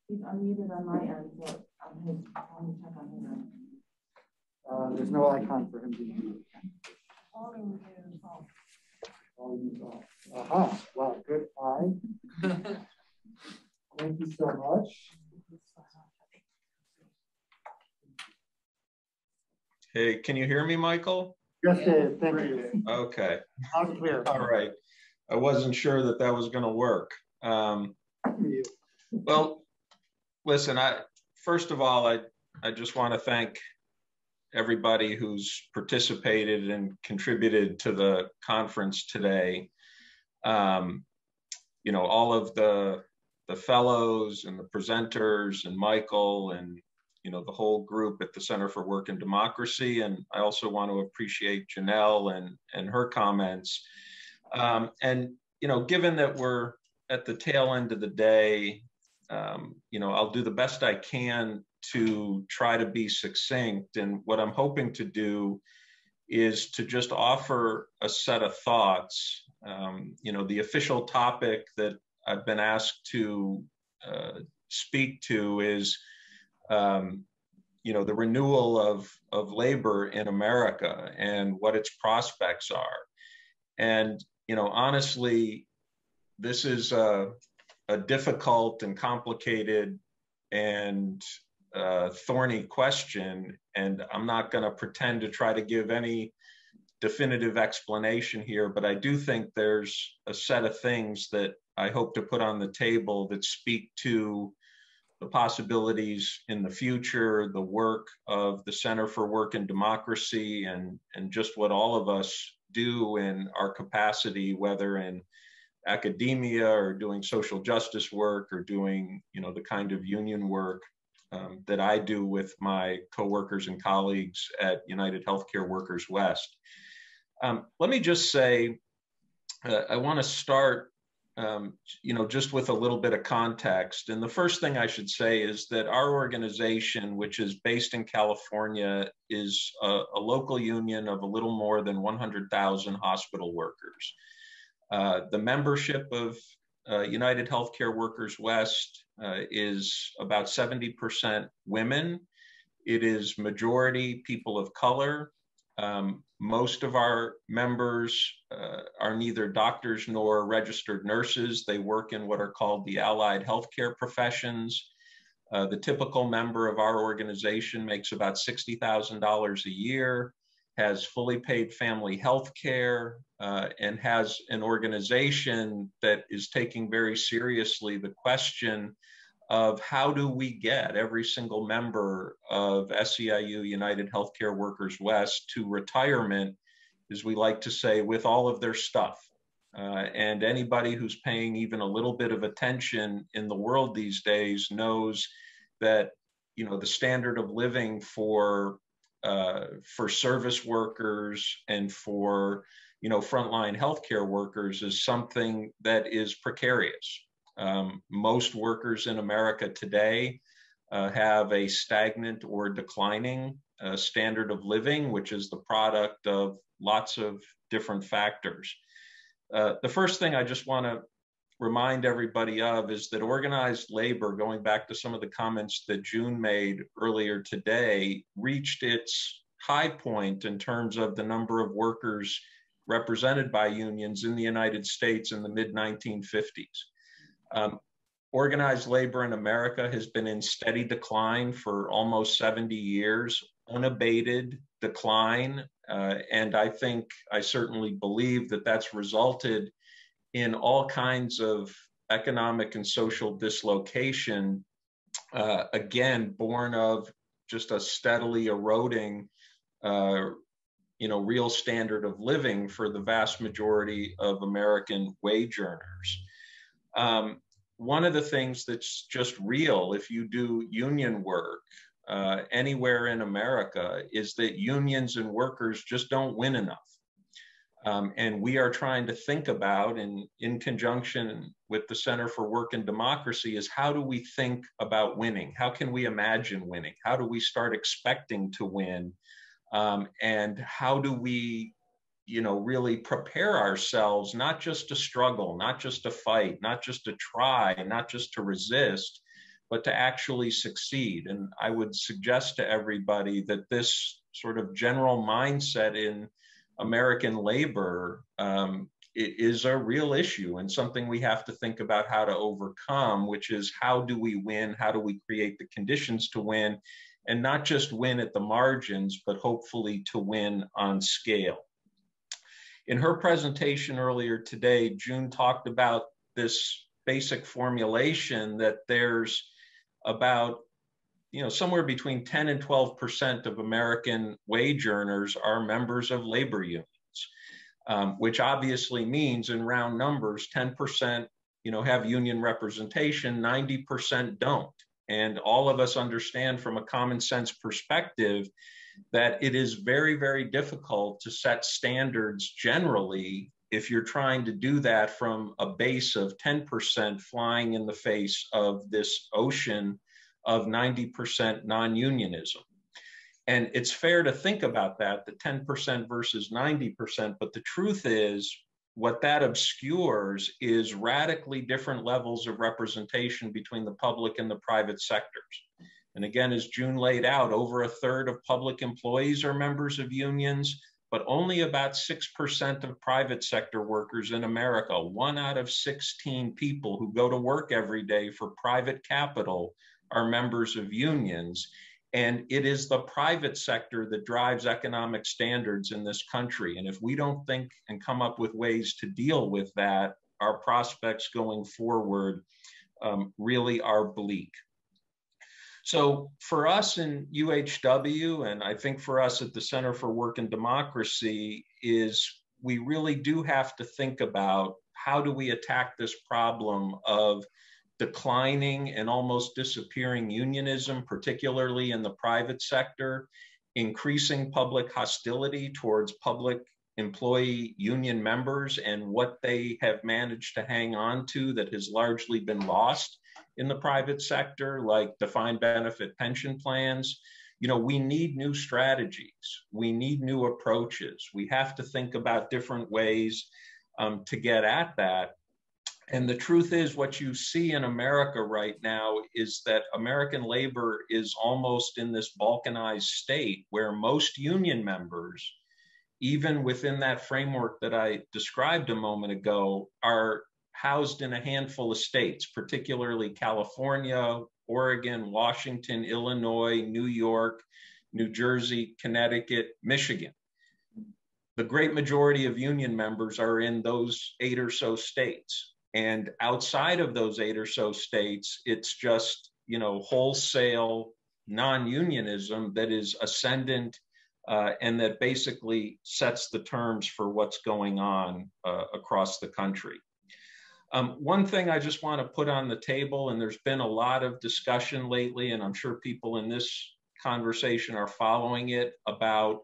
He's unmuted on my end, so I'm his, I'm check on his end. Uh, there's no icon for him to use. Volume is off. Volume's off. Aha, wow, good eye. [LAUGHS] Thank you so much. Hey, can you hear me, Michael? Yes, Dave, thank you. Okay. Loud clear. All right. I wasn't sure that that was going to work. Um, well, listen, I first of all, I I just want to thank everybody who's participated and contributed to the conference today. Um, you know, all of the the fellows and the presenters and Michael and you know the whole group at the Center for Work and Democracy. And I also want to appreciate Jeanelle and and her comments. Um, and you know, given that we're at the tail end of the day, um, you know, I'll do the best I can to try to be succinct. And what I'm hoping to do is to just offer a set of thoughts. Um, you know, the official topic that I've been asked to uh, speak to is, um, you know, the renewal of, of labor in America and what its prospects are. And, you know, honestly, this is a, a difficult and complicated and uh, thorny question. And I'm not going to pretend to try to give any definitive explanation here, but I do think there's a set of things that I hope to put on the table that speak to the possibilities in the future, the work of the Center for Work and Democracy, and, and just what all of us do in our capacity, whether in academia or doing social justice work or doing you know the kind of union work um, that I do with my coworkers and colleagues at United Healthcare Workers West. Um, let me just say, uh, I want to start, um, you know, just with a little bit of context. And the first thing I should say is that our organization, which is based in California, is a, a local union of a little more than 100,000 hospital workers. Uh, the membership of uh, United Healthcare Workers West uh, is about 70% women. It is majority people of color. Um, most of our members uh, are neither doctors nor registered nurses. They work in what are called the allied healthcare professions. Uh, the typical member of our organization makes about $60,000 a year has fully paid family health care, uh, and has an organization that is taking very seriously the question of how do we get every single member of SEIU United Healthcare Workers West to retirement, as we like to say, with all of their stuff. Uh, and anybody who's paying even a little bit of attention in the world these days knows that you know the standard of living for uh, for service workers and for you know frontline healthcare workers is something that is precarious. Um, most workers in America today uh, have a stagnant or declining uh, standard of living, which is the product of lots of different factors. Uh, the first thing I just want to remind everybody of is that organized labor, going back to some of the comments that June made earlier today, reached its high point in terms of the number of workers represented by unions in the United States in the mid 1950s. Um, organized labor in America has been in steady decline for almost 70 years, unabated decline. Uh, and I think, I certainly believe that that's resulted in all kinds of economic and social dislocation, uh, again, born of just a steadily eroding, uh, you know, real standard of living for the vast majority of American wage earners. Um, one of the things that's just real if you do union work uh, anywhere in America is that unions and workers just don't win enough. Um, and we are trying to think about, and in conjunction with the Center for Work and Democracy, is how do we think about winning? How can we imagine winning? How do we start expecting to win? Um, and how do we, you know, really prepare ourselves not just to struggle, not just to fight, not just to try, not just to resist, but to actually succeed? And I would suggest to everybody that this sort of general mindset in American labor um, is a real issue and something we have to think about how to overcome, which is how do we win? How do we create the conditions to win? And not just win at the margins, but hopefully to win on scale. In her presentation earlier today, June talked about this basic formulation that there's about you know, somewhere between 10 and 12% of American wage earners are members of labor unions, um, which obviously means in round numbers, 10%, you know, have union representation, 90% don't. And all of us understand from a common sense perspective that it is very, very difficult to set standards generally if you're trying to do that from a base of 10% flying in the face of this ocean of 90% non unionism. And it's fair to think about that, the 10% versus 90%, but the truth is, what that obscures is radically different levels of representation between the public and the private sectors. And again, as June laid out, over a third of public employees are members of unions, but only about 6% of private sector workers in America, one out of 16 people who go to work every day for private capital are members of unions. And it is the private sector that drives economic standards in this country. And if we don't think and come up with ways to deal with that, our prospects going forward um, really are bleak. So for us in UHW, and I think for us at the Center for Work and Democracy, is we really do have to think about how do we attack this problem of declining and almost disappearing unionism, particularly in the private sector, increasing public hostility towards public employee union members and what they have managed to hang on to that has largely been lost in the private sector, like defined benefit pension plans. You know, we need new strategies. We need new approaches. We have to think about different ways um, to get at that. And the truth is, what you see in America right now is that American labor is almost in this balkanized state where most union members, even within that framework that I described a moment ago, are housed in a handful of states, particularly California, Oregon, Washington, Illinois, New York, New Jersey, Connecticut, Michigan. The great majority of union members are in those eight or so states. And outside of those eight or so states, it's just, you know, wholesale non-unionism that is ascendant uh, and that basically sets the terms for what's going on uh, across the country. Um, one thing I just want to put on the table, and there's been a lot of discussion lately, and I'm sure people in this conversation are following it about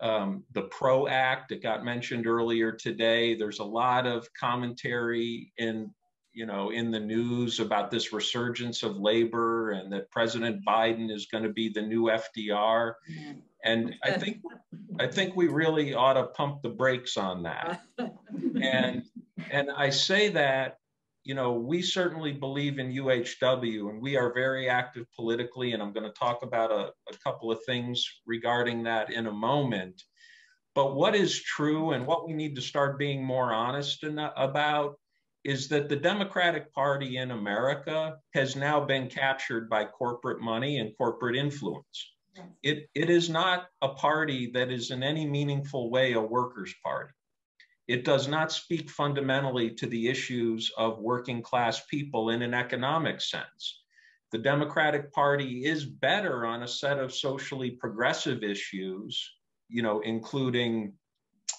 um, the PRO Act, it got mentioned earlier today. There's a lot of commentary in, you know, in the news about this resurgence of labor and that President Biden is going to be the new FDR. And I think, I think we really ought to pump the brakes on that. [LAUGHS] And, and I say that you know, we certainly believe in UHW and we are very active politically. And I'm going to talk about a, a, couple of things regarding that in a moment. But what is true and what we need to start being more honest about is that the Democratic Party in America has now been captured by corporate money and corporate influence. It, it is not a party that is in any meaningful way a workers' party. It does not speak fundamentally to the issues of working class people in an economic sense. The Democratic Party is better on a set of socially progressive issues, you know, including,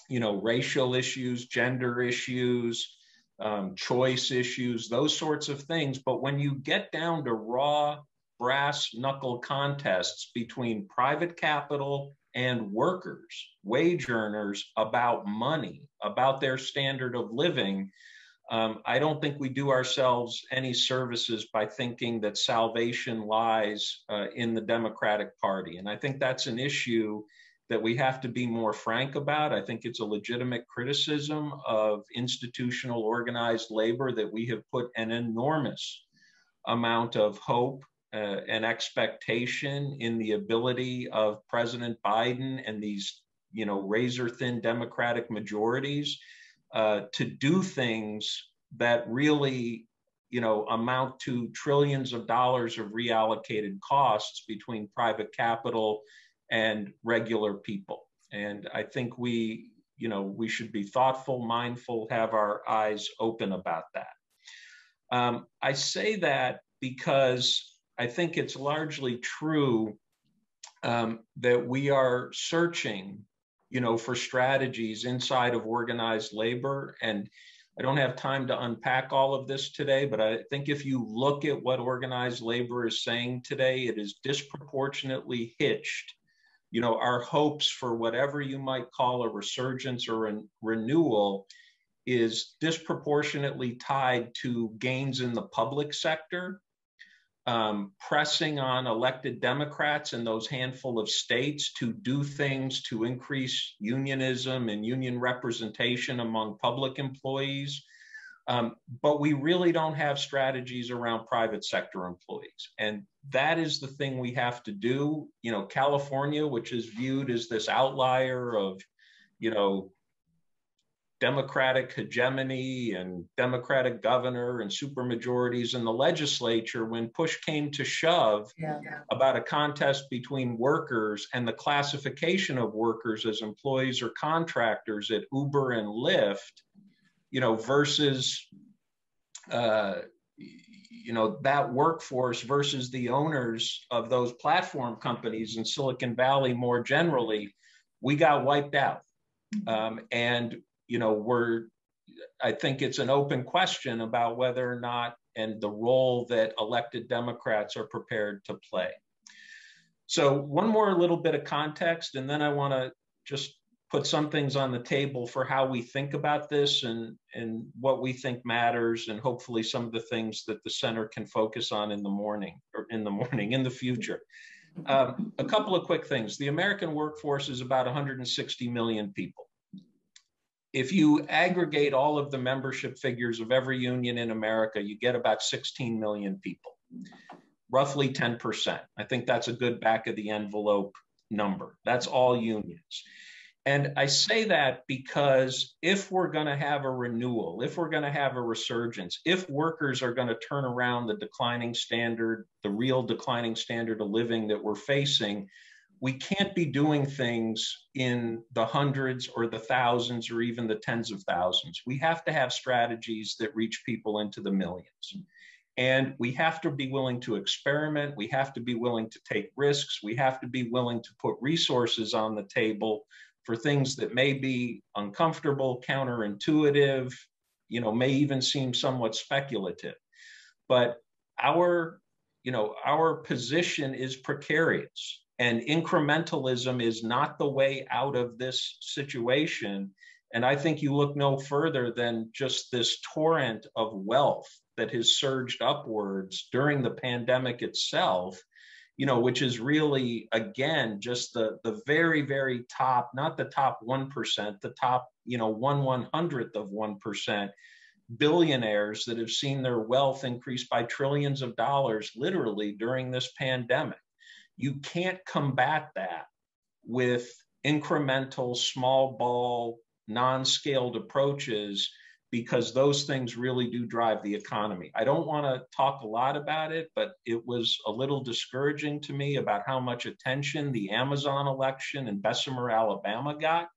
you know, racial issues, gender issues, um, choice issues, those sorts of things. But when you get down to raw brass knuckle contests between private capital and workers, wage earners about money, about their standard of living, um, I don't think we do ourselves any services by thinking that salvation lies uh, in the Democratic Party. And I think that's an issue that we have to be more frank about. I think it's a legitimate criticism of institutional organized labor that we have put an enormous amount of hope uh, and expectation in the ability of President Biden and these, you know, razor thin Democratic majorities uh, to do things that really, you know, amount to trillions of dollars of reallocated costs between private capital and regular people. And I think we, you know, we should be thoughtful, mindful, have our eyes open about that. Um, I say that because I think it's largely true um, that we are searching, you know, for strategies inside of organized labor. And I don't have time to unpack all of this today, but I think if you look at what organized labor is saying today, it is disproportionately hitched you know, our hopes for whatever you might call a resurgence or a renewal is disproportionately tied to gains in the public sector, um, pressing on elected Democrats in those handful of states to do things to increase unionism and union representation among public employees. Um, but we really don't have strategies around private sector employees. And that is the thing we have to do. You know, California, which is viewed as this outlier of, you know, Democratic hegemony and Democratic governor and supermajorities in the legislature, when push came to shove yeah. about a contest between workers and the classification of workers as employees or contractors at Uber and Lyft, you know, versus, uh, you know, that workforce versus the owners of those platform companies in Silicon Valley more generally, we got wiped out. Um, and, you know, we're, I think it's an open question about whether or not and the role that elected Democrats are prepared to play. So, one more little bit of context, and then I want to just put some things on the table for how we think about this and and what we think matters and hopefully some of the things that the center can focus on in the morning or in the morning in the future. Um, a couple of quick things. The american workforce is about 160 million people if you aggregate all of the membership figures of every union in america you get about 16 million people roughly 10% i think that's a good back of the envelope number. That's all unions. And I say that because if we're going to have a renewal, if we're going to have a resurgence, if workers are going to turn around the declining standard, the real declining standard of living that we're facing, we can't be doing things in the hundreds or the thousands or even the tens of thousands. We have to have strategies that reach people into the millions. And we have to be willing to experiment. We have to be willing to take risks. We have to be willing to put resources on the table for things that may be uncomfortable, counterintuitive, you know, may even seem somewhat speculative. But our, you know, our position is precarious and incrementalism is not the way out of this situation. And I think you look no further than just this torrent of wealth that has surged upwards during the pandemic itself you know, which is really, again, just the, the very, very top, not the top 1%, the top, you know, one one hundredth of 1% billionaires that have seen their wealth increase by trillions of dollars literally during this pandemic. You can't combat that with incremental, small ball, non scaled approaches because those things really do drive the economy. I don't want to talk a lot about it, but it was a little discouraging to me about how much attention the Amazon election in Bessemer, Alabama got.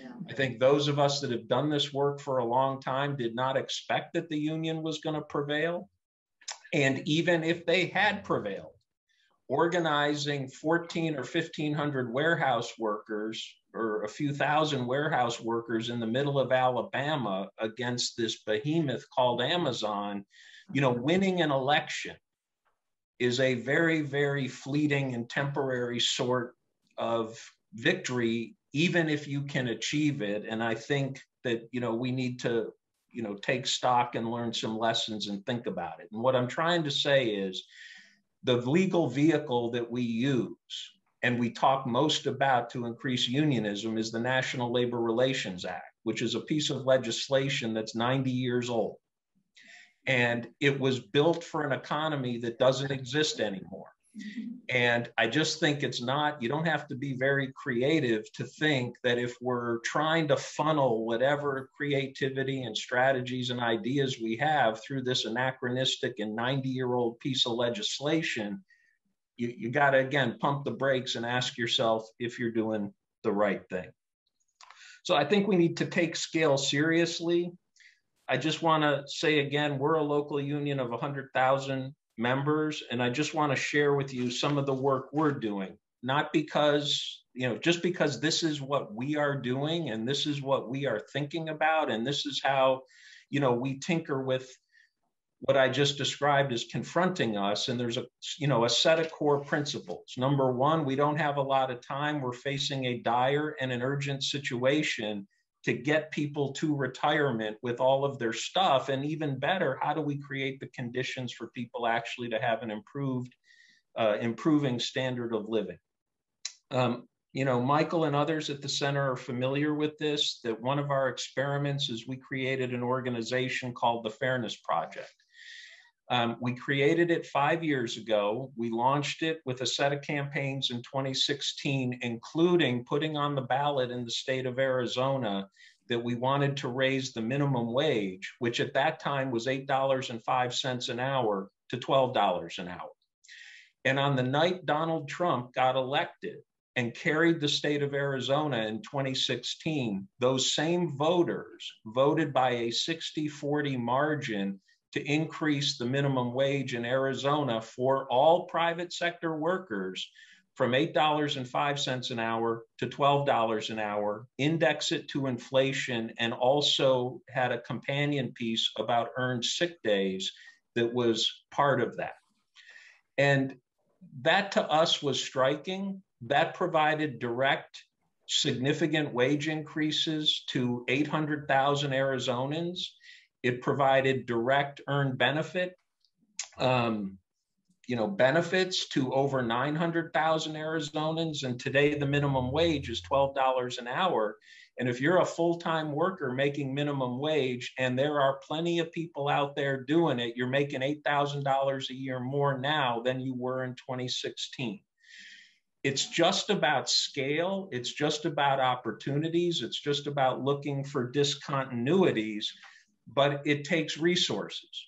Yeah. I think those of us that have done this work for a long time did not expect that the union was going to prevail. And even if they had prevailed, organizing 14 or 1500 warehouse workers or a few thousand warehouse workers in the middle of Alabama against this behemoth called Amazon, you know, winning an election is a very, very fleeting and temporary sort of victory, even if you can achieve it. And I think that, you know, we need to, you know, take stock and learn some lessons and think about it. And what I'm trying to say is the legal vehicle that we use and we talk most about to increase unionism is the National Labor Relations Act, which is a piece of legislation that's 90 years old. And it was built for an economy that doesn't exist anymore. And I just think it's not, you don't have to be very creative to think that if we're trying to funnel whatever creativity and strategies and ideas we have through this anachronistic and 90 year old piece of legislation, you, you got to again pump the brakes and ask yourself if you're doing the right thing. So I think we need to take scale seriously. I just want to say again, we're a local union of 100,000 members, and I just want to share with you some of the work we're doing. Not because, you know, just because this is what we are doing and this is what we are thinking about, and this is how, you know, we tinker with what I just described as confronting us. And there's a, you know, a set of core principles. Number one, we don't have a lot of time. We're facing a dire and an urgent situation to get people to retirement with all of their stuff. And even better, how do we create the conditions for people actually to have an improved, uh, improving standard of living? Um, you know, Michael and others at the center are familiar with this, that one of our experiments is we created an organization called the Fairness Project. Um, we created it five years ago. We launched it with a set of campaigns in 2016, including putting on the ballot in the state of Arizona that we wanted to raise the minimum wage, which at that time was $8.05 an hour to $12 an hour. And on the night Donald Trump got elected and carried the state of Arizona in 2016, those same voters voted by a 60 40 margin to increase the minimum wage in Arizona for all private sector workers from $8.05 an hour to $12 an hour, index it to inflation, and also had a companion piece about earned sick days that was part of that. And that to us was striking. That provided direct, significant wage increases to 800,000 Arizonans it provided direct earned benefit, um, you know, benefits to over 900,000 Arizonans. And today the minimum wage is $12 an hour. And if you're a full-time worker making minimum wage, and there are plenty of people out there doing it, you're making $8,000 a year more now than you were in 2016 it's just about scale. It's just about opportunities. It's just about looking for discontinuities but it takes resources.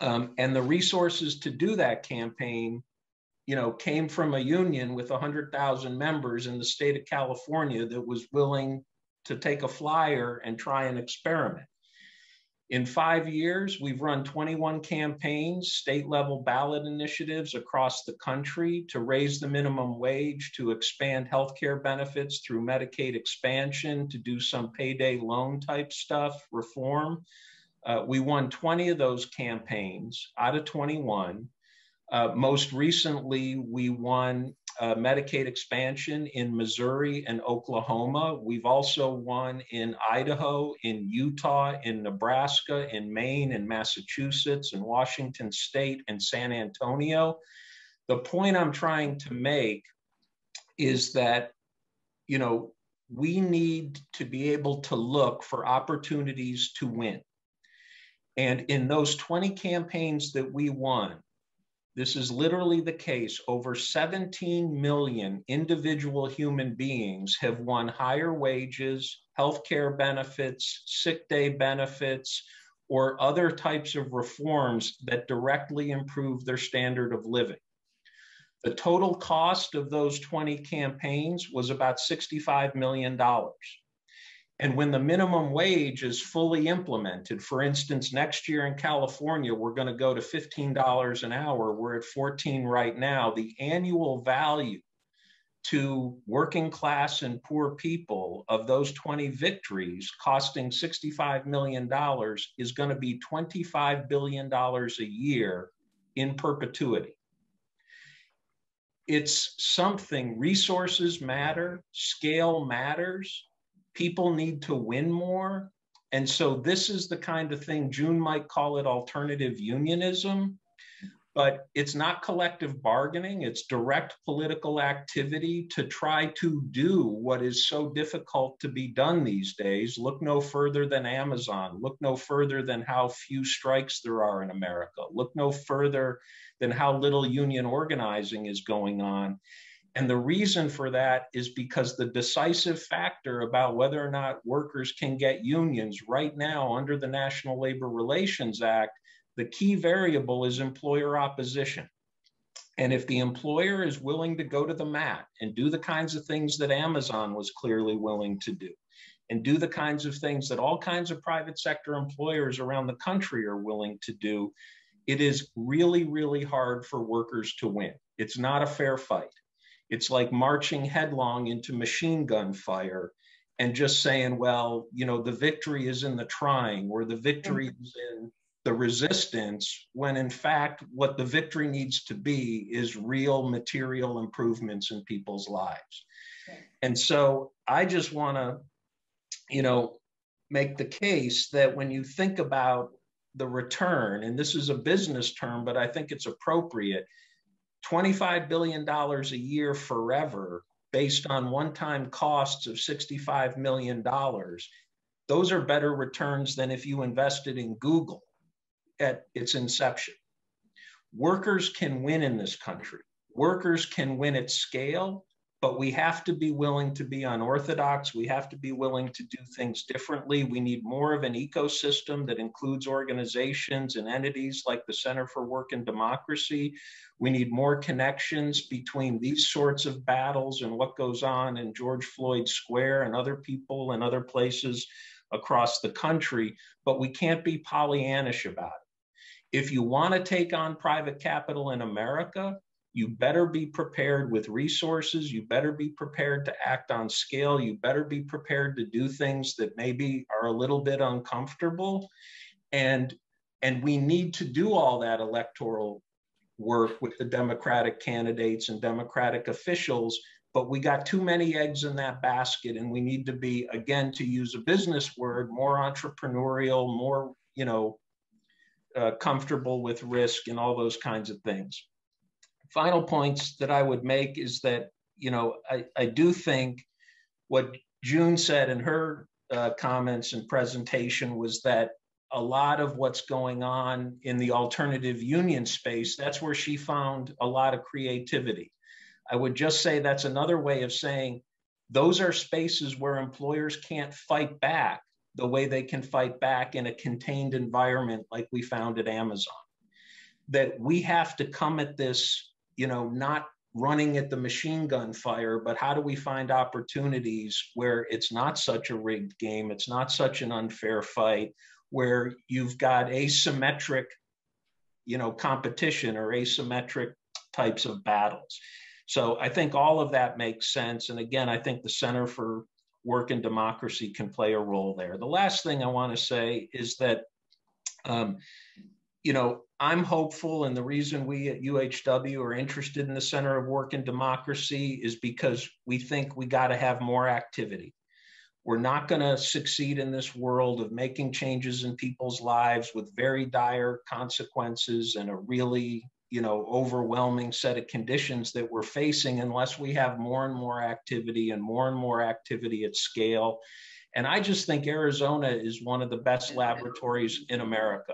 Um, and the resources to do that campaign, you know, came from a union with 100,000 members in the state of California that was willing to take a flyer and try an experiment. In five years, we've run 21 campaigns, state level ballot initiatives across the country to raise the minimum wage, to expand healthcare benefits through Medicaid expansion, to do some payday loan type stuff, reform. Uh, we won 20 of those campaigns out of 21. Uh, most recently, we won uh, Medicaid expansion in Missouri and Oklahoma. We've also won in Idaho, in Utah, in Nebraska, in Maine, in Massachusetts, in Washington State, and San Antonio. The point I'm trying to make is that, you know, we need to be able to look for opportunities to win. And in those 20 campaigns that we won, this is literally the case. Over 17 million individual human beings have won higher wages, healthcare benefits, sick day benefits, or other types of reforms that directly improve their standard of living. The total cost of those 20 campaigns was about $65 million. And when the minimum wage is fully implemented, for instance, next year in California, we're going to go to $15 an hour. We're at 14 right now. The annual value to working class and poor people of those 20 victories costing $65 million is going to be $25 billion a year in perpetuity. It's something, resources matter, scale matters, people need to win more. And so this is the kind of thing Jiwoon might call it alternative unionism but it's not collective bargaining, it's direct political activity to try to do what is so difficult to be done these days. Look no further than Amazon, look no further than how few strikes there are in America, look no further than how little union organizing is going on. And the reason for that is because the decisive factor about whether or not workers can get unions right now under the National Labor Relations Act the key variable is employer opposition. And if the employer is willing to go to the mat and do the kinds of things that Amazon was clearly willing to do, and do the kinds of things that all kinds of private sector employers around the country are willing to do, it is really, really hard for workers to win. It's not a fair fight. It's like marching headlong into machine gun fire and just saying, well, you know, the victory is in the trying or the victory mm-hmm. is in the resistance when in fact what the victory needs to be is real material improvements in people's lives. And so i just want to you know make the case that when you think about the return and this is a business term but i think it's appropriate 25 billion dollars a year forever based on one-time costs of 65 million dollars those are better returns than if you invested in google at its inception. Workers can win in this country. Workers can win at scale, but we have to be willing to be unorthodox. We have to be willing to do things differently. We need more of an ecosystem that includes organizations and entities like the Center for Work and Democracy. We need more connections between these sorts of battles and what goes on in George Floyd Square and other people and other places across the country, but we can't be Pollyannish about it. If you want to take on private capital in America, you better be prepared with resources. You better be prepared to act on scale. You better be prepared to do things that maybe are a little bit uncomfortable. And, and we need to do all that electoral work with the Democratic candidates and Democratic officials. But we got too many eggs in that basket, and we need to be, again, to use a business word, more entrepreneurial, more, you know, uh, comfortable with risk and all those kinds of things. Final points that I would make is that, you know, I, I do think what Jiwoon said in her uh, comments and presentation was that a lot of what's going on in the alternative union space, that's where she found a lot of creativity. I would just say that's another way of saying those are spaces where employers can't fight back the way they can fight back in a contained environment like we found at Amazon. That we have to come at this, you know, not running at the machine gun fire, but how do we find opportunities where it's not such a rigged game, it's not such an unfair fight, where you've got asymmetric, you know, competition or asymmetric types of battles. So I think all of that makes sense. And again, I think the Center for work and democracy can play a role there. The last thing I want to say is that, um, you know, I'm hopeful, and the reason we at UHW are interested in the Center of Work and Democracy is because we think we got to have more activity. We're not going to succeed in this world of making changes in people's lives with very dire consequences and a really you know overwhelming set of conditions that we're facing unless we have more and more activity and more and more activity at scale and i just think arizona is one of the best laboratories in america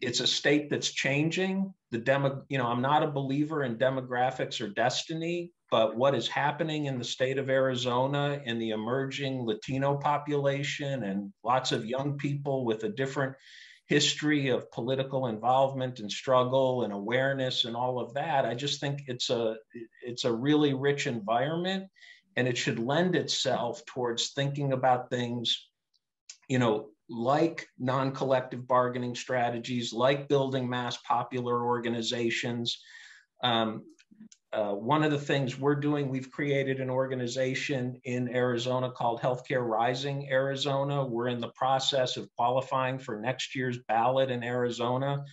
it's a state that's changing. The demo you know i'm not a believer in demographics or destiny but what is happening in the state of arizona in the emerging latino population and lots of young people with a different history of political involvement and struggle and awareness and all of that i just think it's a it's a really rich environment and it should lend itself towards thinking about things you know like non-collective bargaining strategies like building mass popular organizations um, uh, one of the things we're doing, we've created an organization in Arizona called Healthcare Rising Arizona. We're in the process of qualifying for next year's ballot in Arizona,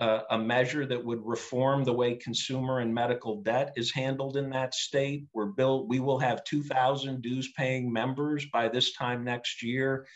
uh, a measure that would reform the way consumer and medical debt is handled in that state. We're built, we will have 2,000 dues paying members by this time next year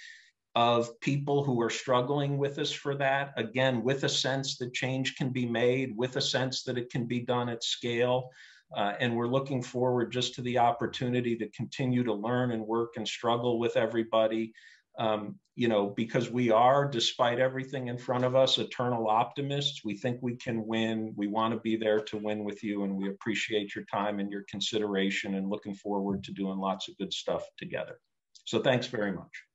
of people who are struggling with us for that. Again, with a sense that change can be made, with a sense that it can be done at scale. Uh, and we're looking forward just to the opportunity to continue to learn and work and struggle with everybody. Um, you know, because we are, despite everything in front of us, eternal optimists. We think we can win. We want to be there to win with you, and we appreciate your time and your consideration and looking forward to doing lots of good stuff together. So thanks very much.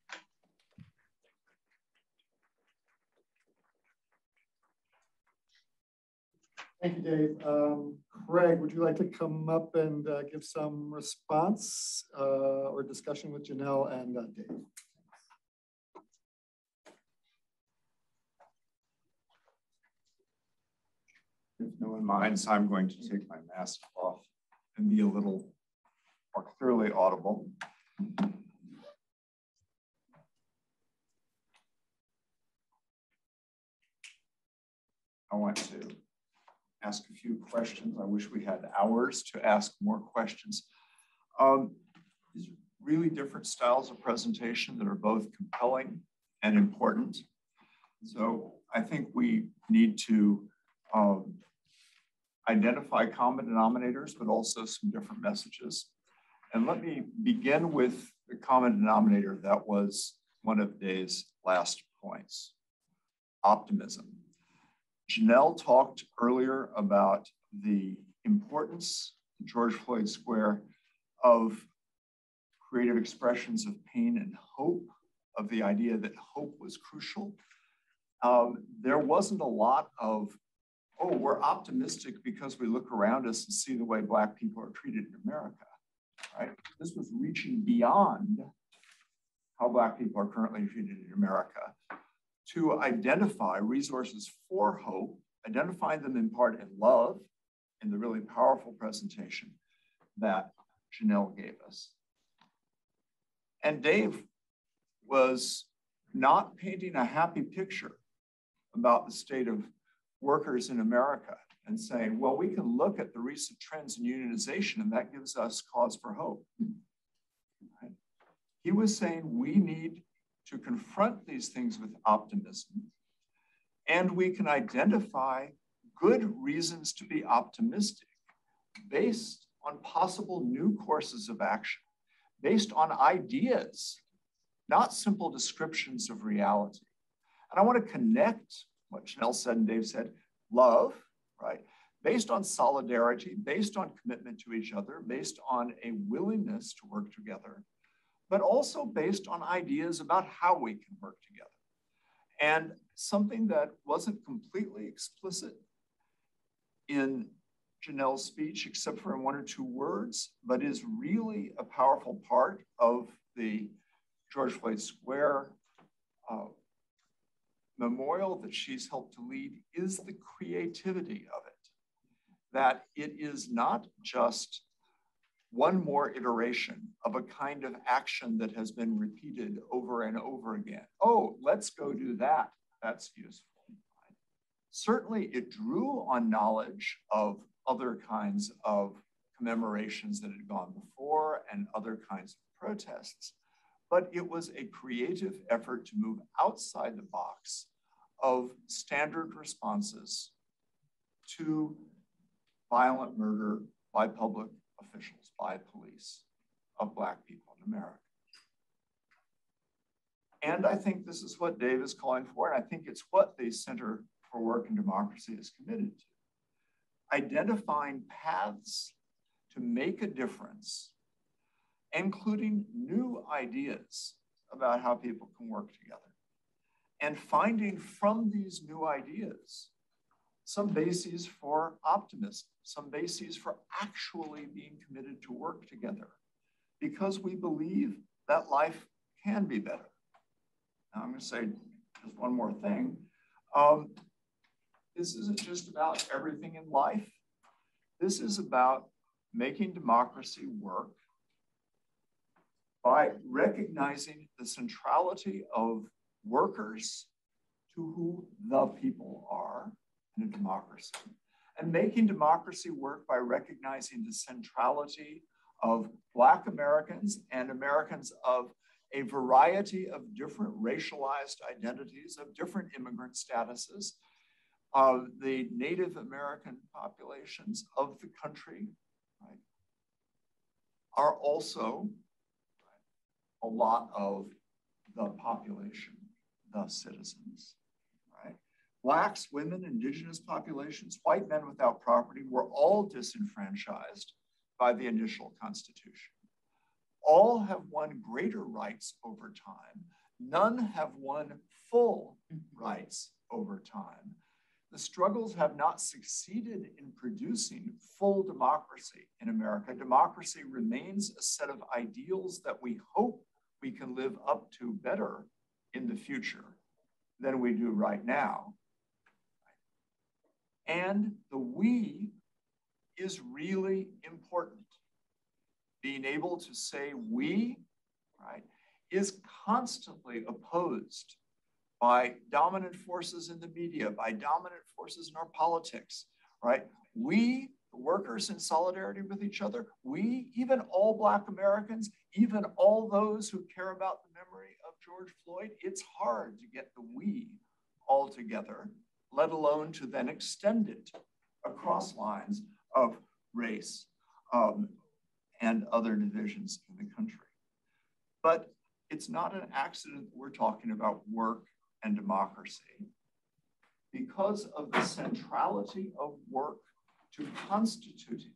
Thank you, Dave. Um, Craig, would you like to come up and uh, give some response uh, or discussion with Jeanelle and uh, Dave? If no one minds, I'm going to take my mask off and be a little more clearly audible. I want to ask a few questions. I wish we had hours to ask more questions. Um, these really different styles of presentation that are both compelling and important. So I think we need to um, identify common denominators, but also some different messages. And let me begin with the common denominator that was one of Dave's last points, optimism. Jeanelle talked earlier about the importance in George Floyd Square of creative expressions of pain and hope, of the idea that hope was crucial. Um, there wasn't a lot of, oh, we're optimistic because we look around us and see the way Black people are treated in America, right? This was reaching beyond how Black people are currently treated in America to identify resources for hope, identify them in part in love, in the really powerful presentation that Jeanelle gave us. And Dave was not painting a happy picture about the state of workers in America and saying, well, we can look at the recent trends in unionization and that gives us cause for hope. Right? He was saying we need to confront these things with optimism. And we can identify good reasons to be optimistic based on possible new courses of action, based on ideas, not simple descriptions of reality. And I want to connect what Jeanelle said and Dave said love, right? Based on solidarity, based on commitment to each other, based on a willingness to work together but also based on ideas about how we can work together. And something that wasn't completely explicit in Jeanelle's speech, except for in one or two words, but is really a powerful part of the George Floyd Square uh, memorial that she's helped to lead is the creativity of it. That it is not just one more iteration of a kind of action that has been repeated over and over again. Oh, let's go do that. That's useful. Certainly, it drew on knowledge of other kinds of commemorations that had gone before and other kinds of protests, but it was a creative effort to move outside the box of standard responses to violent murder by public officials, by police of Black people in America. And I think this is what Dave is calling for, and I think it's what the Center for Work and Democracy is committed to. Identifying paths to make a difference, including new ideas about how people can work together, and finding from these new ideas some bases for optimism, some bases for actually being committed to work together because we believe that life can be better. Now, I'm going to say just one more thing. Um, this isn't just about everything in life. This is about making democracy work by recognizing the centrality of workers to who the people are in a democracy, and making democracy work by recognizing the centrality of Black Americans and Americans of a variety of different racialized identities, of different immigrant statuses, of the Native American populations of the country, right, are also a lot of the population, the citizens. Blacks, women, indigenous populations, white men without property were all disenfranchised by the initial constitution. All have won greater rights over time. None have won full mm-hmm. rights over time. The struggles have not succeeded in producing full democracy in America. Democracy remains a set of ideals that we hope we can live up to better in the future than we do right now. And the we is really important. Being able to say we, right, is constantly opposed by dominant forces in the media, by dominant forces in our politics, right? We, the workers in solidarity with each other, we, even all Black Americans, even all those who care about the memory of George Floyd, it's hard to get the we all together, let alone to then extend it across lines of race um, and other divisions in the country. But it's not an accident we're talking about work and democracy because of the centrality of work to constituting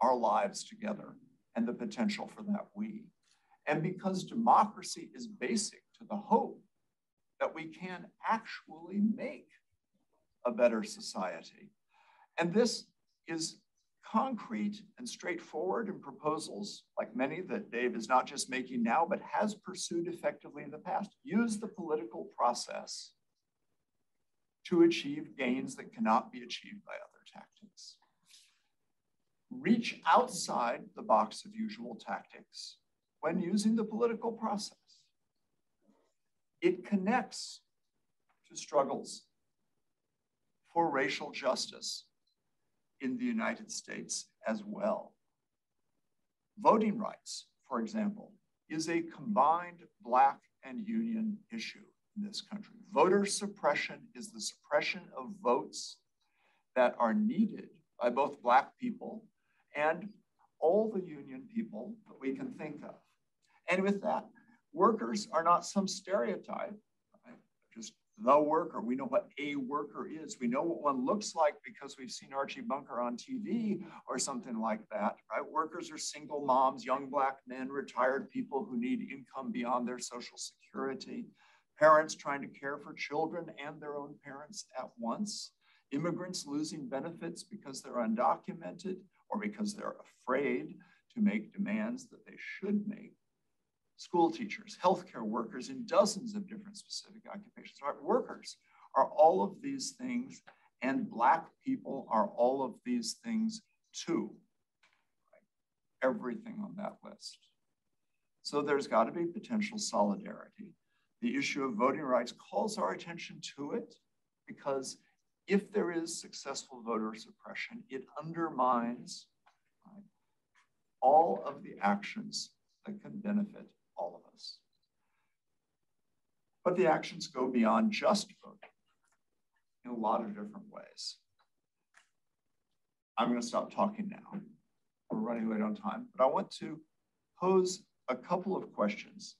our lives together and the potential for that we. And because democracy is basic to the hope that we can actually make a better society. And this is concrete and straightforward in proposals like many that Dave is not just making now, but has pursued effectively in the past. Use the political process to achieve gains that cannot be achieved by other tactics. Reach outside the box of usual tactics when using the political process. It connects to struggles for racial justice in the United States as well. Voting rights, for example, is a combined Black and Union issue in this country. Voter suppression is the suppression of votes that are needed by both Black people and all the Union people that we can think of. And with that, workers are not some stereotype, the worker. We know what a worker is. We know what one looks like because we've seen Archie Bunker on TV or something like that, right? Workers are single moms, young Black men, retired people who need income beyond their Social Security, parents trying to care for children and their own parents at once, immigrants losing benefits because they're undocumented or because they're afraid to make demands that they should make school teachers, healthcare workers in dozens of different specific occupations. Right? Workers are all of these things, and Black people are all of these things too. Right? Everything on that list. So there's got to be potential solidarity. The issue of voting rights calls our attention to it because if there is successful voter suppression, it undermines right, all of the actions that can benefit all of us. But the actions go beyond just voting in a lot of different ways. I'm going to stop talking now. We're running late on time, but I want to pose a couple of questions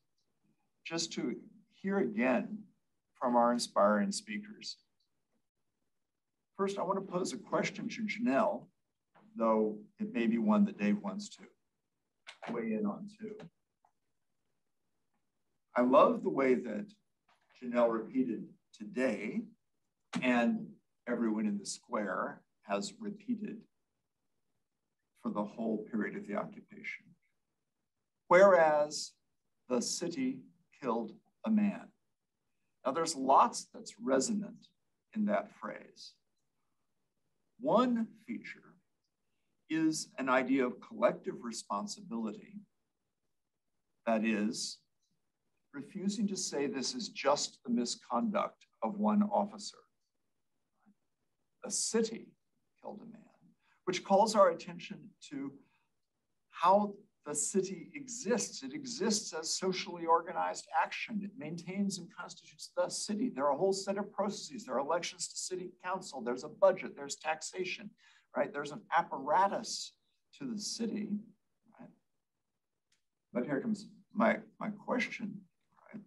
just to hear again from our inspiring speakers. First, I want to pose a question to Jeanelle, though it may be one that Dave wants to weigh in on too. I love the way that Jeanelle repeated today, and everyone in the square has repeated for the whole period of the occupation. Whereas the city killed a man. Now, there's lots that's resonant in that phrase. One feature is an idea of collective responsibility that is refusing to say this is just the misconduct of one officer. A city killed a man, which calls our attention to how the city exists. It exists as socially organized action. It maintains and constitutes the city. There are a whole set of processes. There are elections to city council. There's a budget. There's taxation, right? There's an apparatus to the city, right? But here comes my, my question, right?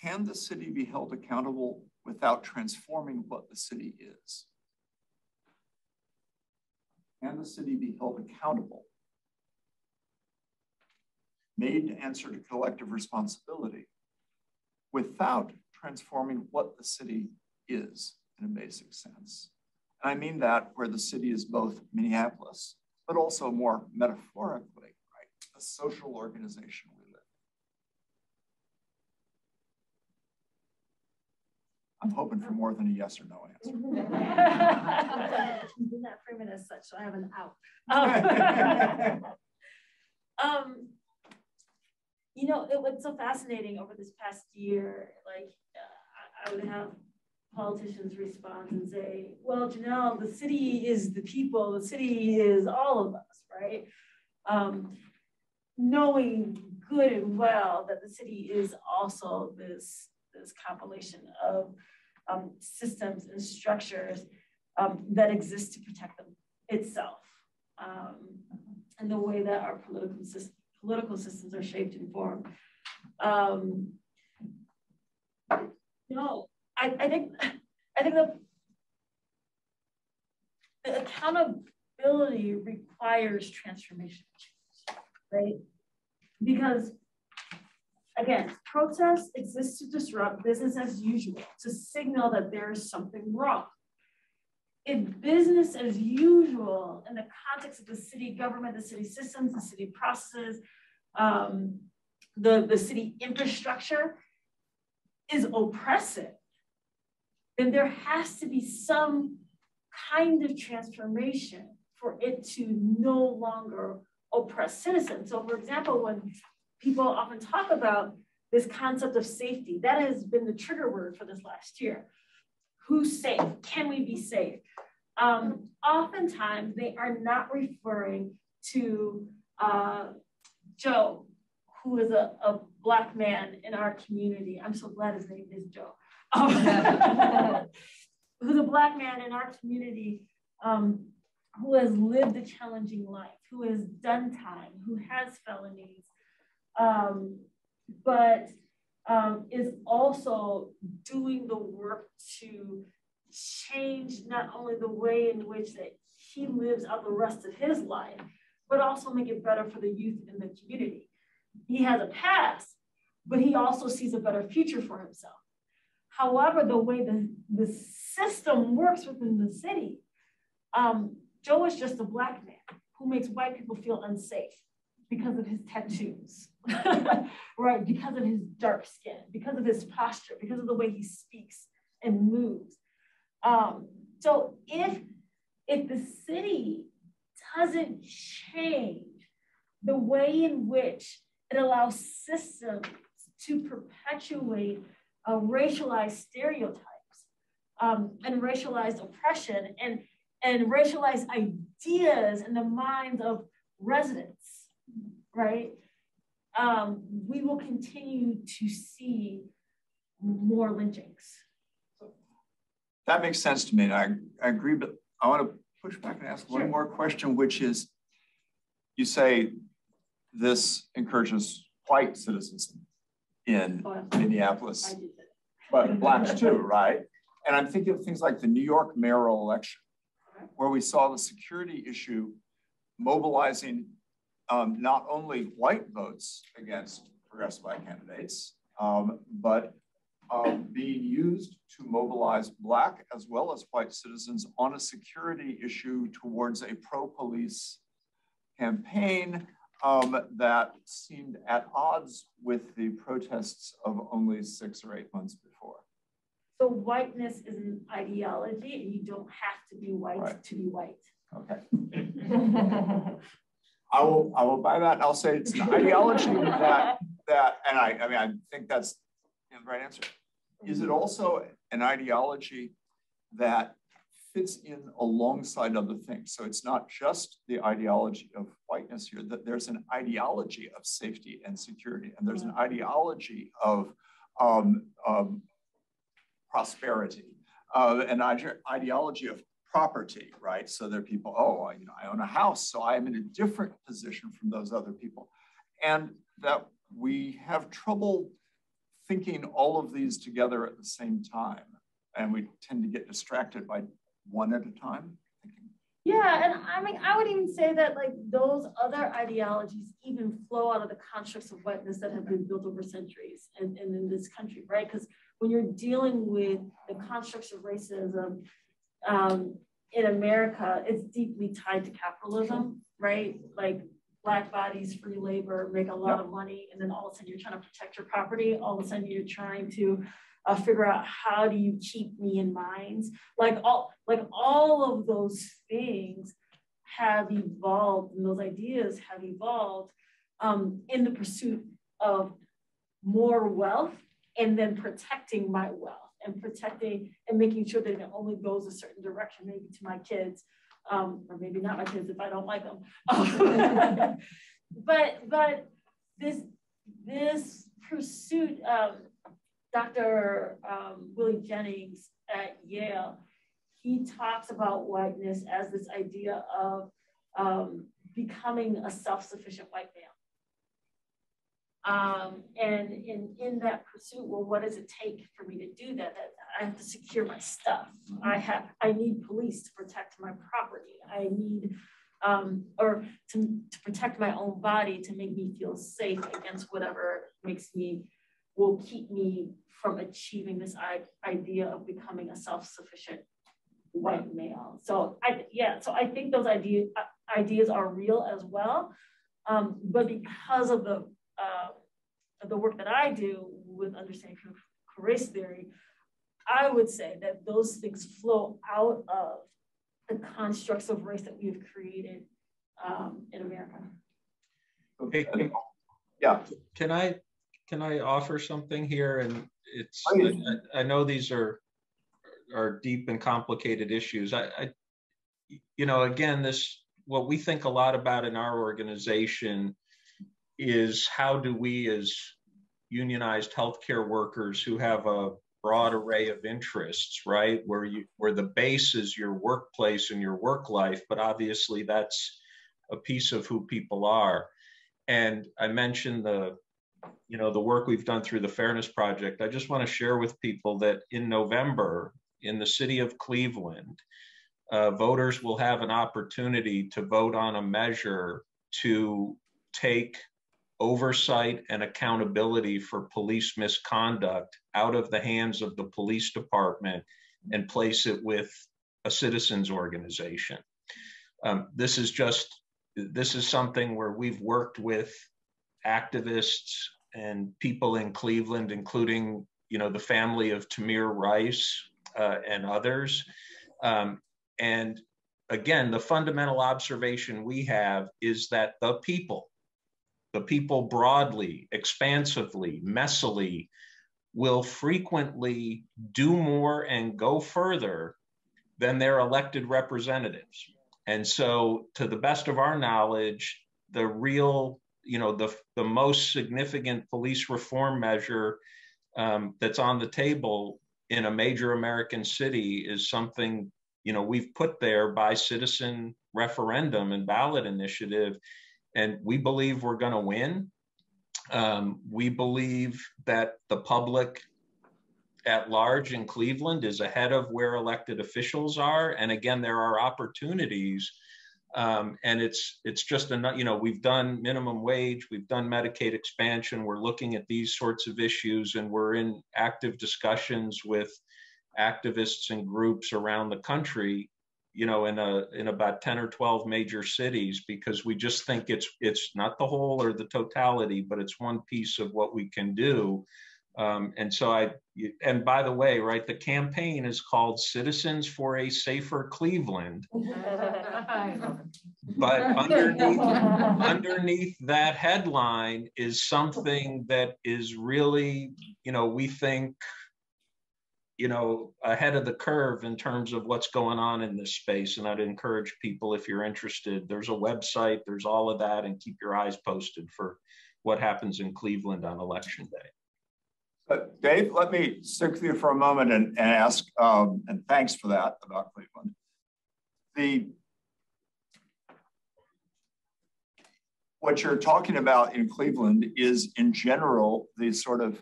Can the city be held accountable without transforming what the city is? Can the city be held accountable? Made to answer to collective responsibility without transforming what the city is in a basic sense. And I mean that where the city is both Minneapolis, but also more metaphorically, right? A social organization we live. I'm hoping for more than a yes or no answer. [LAUGHS] Did not frame it as such, so I have an out. Um, [LAUGHS] um, you know, it was so fascinating over this past year. Like, uh, I, I would have politicians respond and say, well, Jeanelle, the city is the people, the city is all of us, right? Um, knowing good and well that the city is also this, this compilation of um, systems and structures um, that exist to protect them itself. Um, and the way that our political, system, political systems are shaped and formed. Um, no, I, I think I think the, the accountability requires transformation, right? Because again, protests exist to disrupt business as usual, to signal that there is something wrong. If business as usual in the context of the city government, the city systems, the city processes, um, the, the city infrastructure is oppressive, then there has to be some kind of transformation for it to no longer oppress citizens. So for example, when people often talk about this concept of safety, that has been the trigger word for this last year. Who's safe? Can we be safe? Um, oftentimes they are not referring to uh, Joe, who is a, a black man in our community. I'm so glad his name is Joe. Um, [LAUGHS] who's a black man in our community um, who has lived a challenging life, who has done time, who has felonies, um, but um, is also doing the work to change not only the way in which that he lives out the rest of his life, but also make it better for the youth in the community. He has a past, but he also sees a better future for himself. However, the way the, the system works within the city, um, Joe is just a black man who makes white people feel unsafe because of his tattoos, [LAUGHS] right? Because of his dark skin, because of his posture, because of the way he speaks and moves. Um, so if if the city doesn't change the way in which it allows systems to perpetuate uh, racialized stereotypes um, and racialized oppression and, and racialized ideas in the minds of residents, right? Um, we will continue to see more lynchings. That makes sense to me. I, I agree, but I want to push back and ask sure. one more question, which is you say this encourages white citizens in Minneapolis, but blacks too, right? And I'm thinking of things like the New York mayoral election, where we saw the security issue mobilizing um, not only white votes against progressive black candidates, um, but um, being used to mobilize black as well as white citizens on a security issue towards a pro-police campaign um, that seemed at odds with the protests of only six or eight months before. So whiteness is an ideology and you don't have to be white Right. to be white. Okay. [LAUGHS] [LAUGHS] I will, I will buy that. and I'll say it's an ideology that, that, and I, I mean, I think that's the right answer. Is it also an ideology that fits in alongside other things? So it's not just the ideology of whiteness here, that there's an ideology of safety and security, and there's an ideology of um, um, prosperity, uh, an ide- ideology of property, right? So there are people, oh, I- you know, I own a house, so I'm in a different position from those other people. And that we have trouble thinking all of these together at the same time. And we tend to get distracted by one at a time. Yeah, and I mean, I would even say that like those other ideologies even flow out of the constructs of whiteness that have been built over centuries and, and in this country, right? Because when you're dealing with the constructs of racism um, in America, it's deeply tied to capitalism, right? Like black bodies, free labor, make a lot of money, and then all of a sudden you're trying to protect your property. All of a sudden you're trying to uh, figure out how do you keep me in mind. Like all, like all of those things have evolved, and those ideas have evolved um, in the pursuit of more wealth, and then protecting my wealth and protecting and making sure that it only goes a certain direction, maybe to my kids, um, or maybe not my kids if I don't like them. [LAUGHS] but but this this pursuit, um, Dr. Um, Willie Jennings at Yale, he talks about whiteness as this idea of um, becoming a self-sufficient white male. Um, and in, in that pursuit, well, what does it take for me to do that? That I have to secure my stuff. I have, I need police to protect my property. I need, um, or to, to protect my own body to make me feel safe against whatever makes me, will keep me from achieving this I, idea of becoming a self-sufficient white male. So I, yeah, so I think those ideas, ideas are real as well. Um, but because of the uh, the work that I do with understanding critical race theory, I would say that those things flow out of the constructs of race that we have created um, in America. Hey, yeah. Can I can I offer something here? And it's I, I know these are are deep and complicated issues. I, I you know again this what we think a lot about in our organization is how do we as unionized healthcare workers who have a broad array of interests right where you where the base is your workplace and your work life but obviously that's a piece of who people are. And i mentioned the you know the work we've done through the fairness project. I just want to share with people that in november in the city of cleveland uh, voters will have an opportunity to vote on a measure to take oversight and accountability for police misconduct out of the hands of the police department and place it with a citizens organization. Um, this is just, this is something where we've worked with activists and people in Cleveland, including, you know, the family of Tamir Rice uh, and others. Um, and again, the fundamental observation we have is that the people, the people broadly, expansively, messily, will frequently do more and go further than their elected representatives. And so, to the best of our knowledge, the real, you know, the, the most significant police reform measure um, that's on the table in a major American city is something, you know, we've put there by citizen referendum and ballot initiative and we believe we're going to win. Um, we believe that the public at large in Cleveland is ahead of where elected officials are, and again, there are opportunities. Um, and it's it's just a you know we've done minimum wage, we've done Medicaid expansion, we're looking at these sorts of issues, and we're in active discussions with activists and groups around the country you know in a in about 10 or 12 major cities because we just think it's it's not the whole or the totality but it's one piece of what we can do Um, and so I, and by the way, right, the campaign is called Citizens for a Safer Cleveland. [LAUGHS] But underneath, underneath that headline is something that is really, you know, we think, you know, ahead of the curve in terms of what's going on in this space. And I'd encourage people, if you're interested, there's a website, there's all of that, and keep your eyes posted for what happens in Cleveland on election day. But Dave, let me stick with you for a moment and, and ask, um, and thanks for that about Cleveland. The what you're talking about in Cleveland is in general the sort of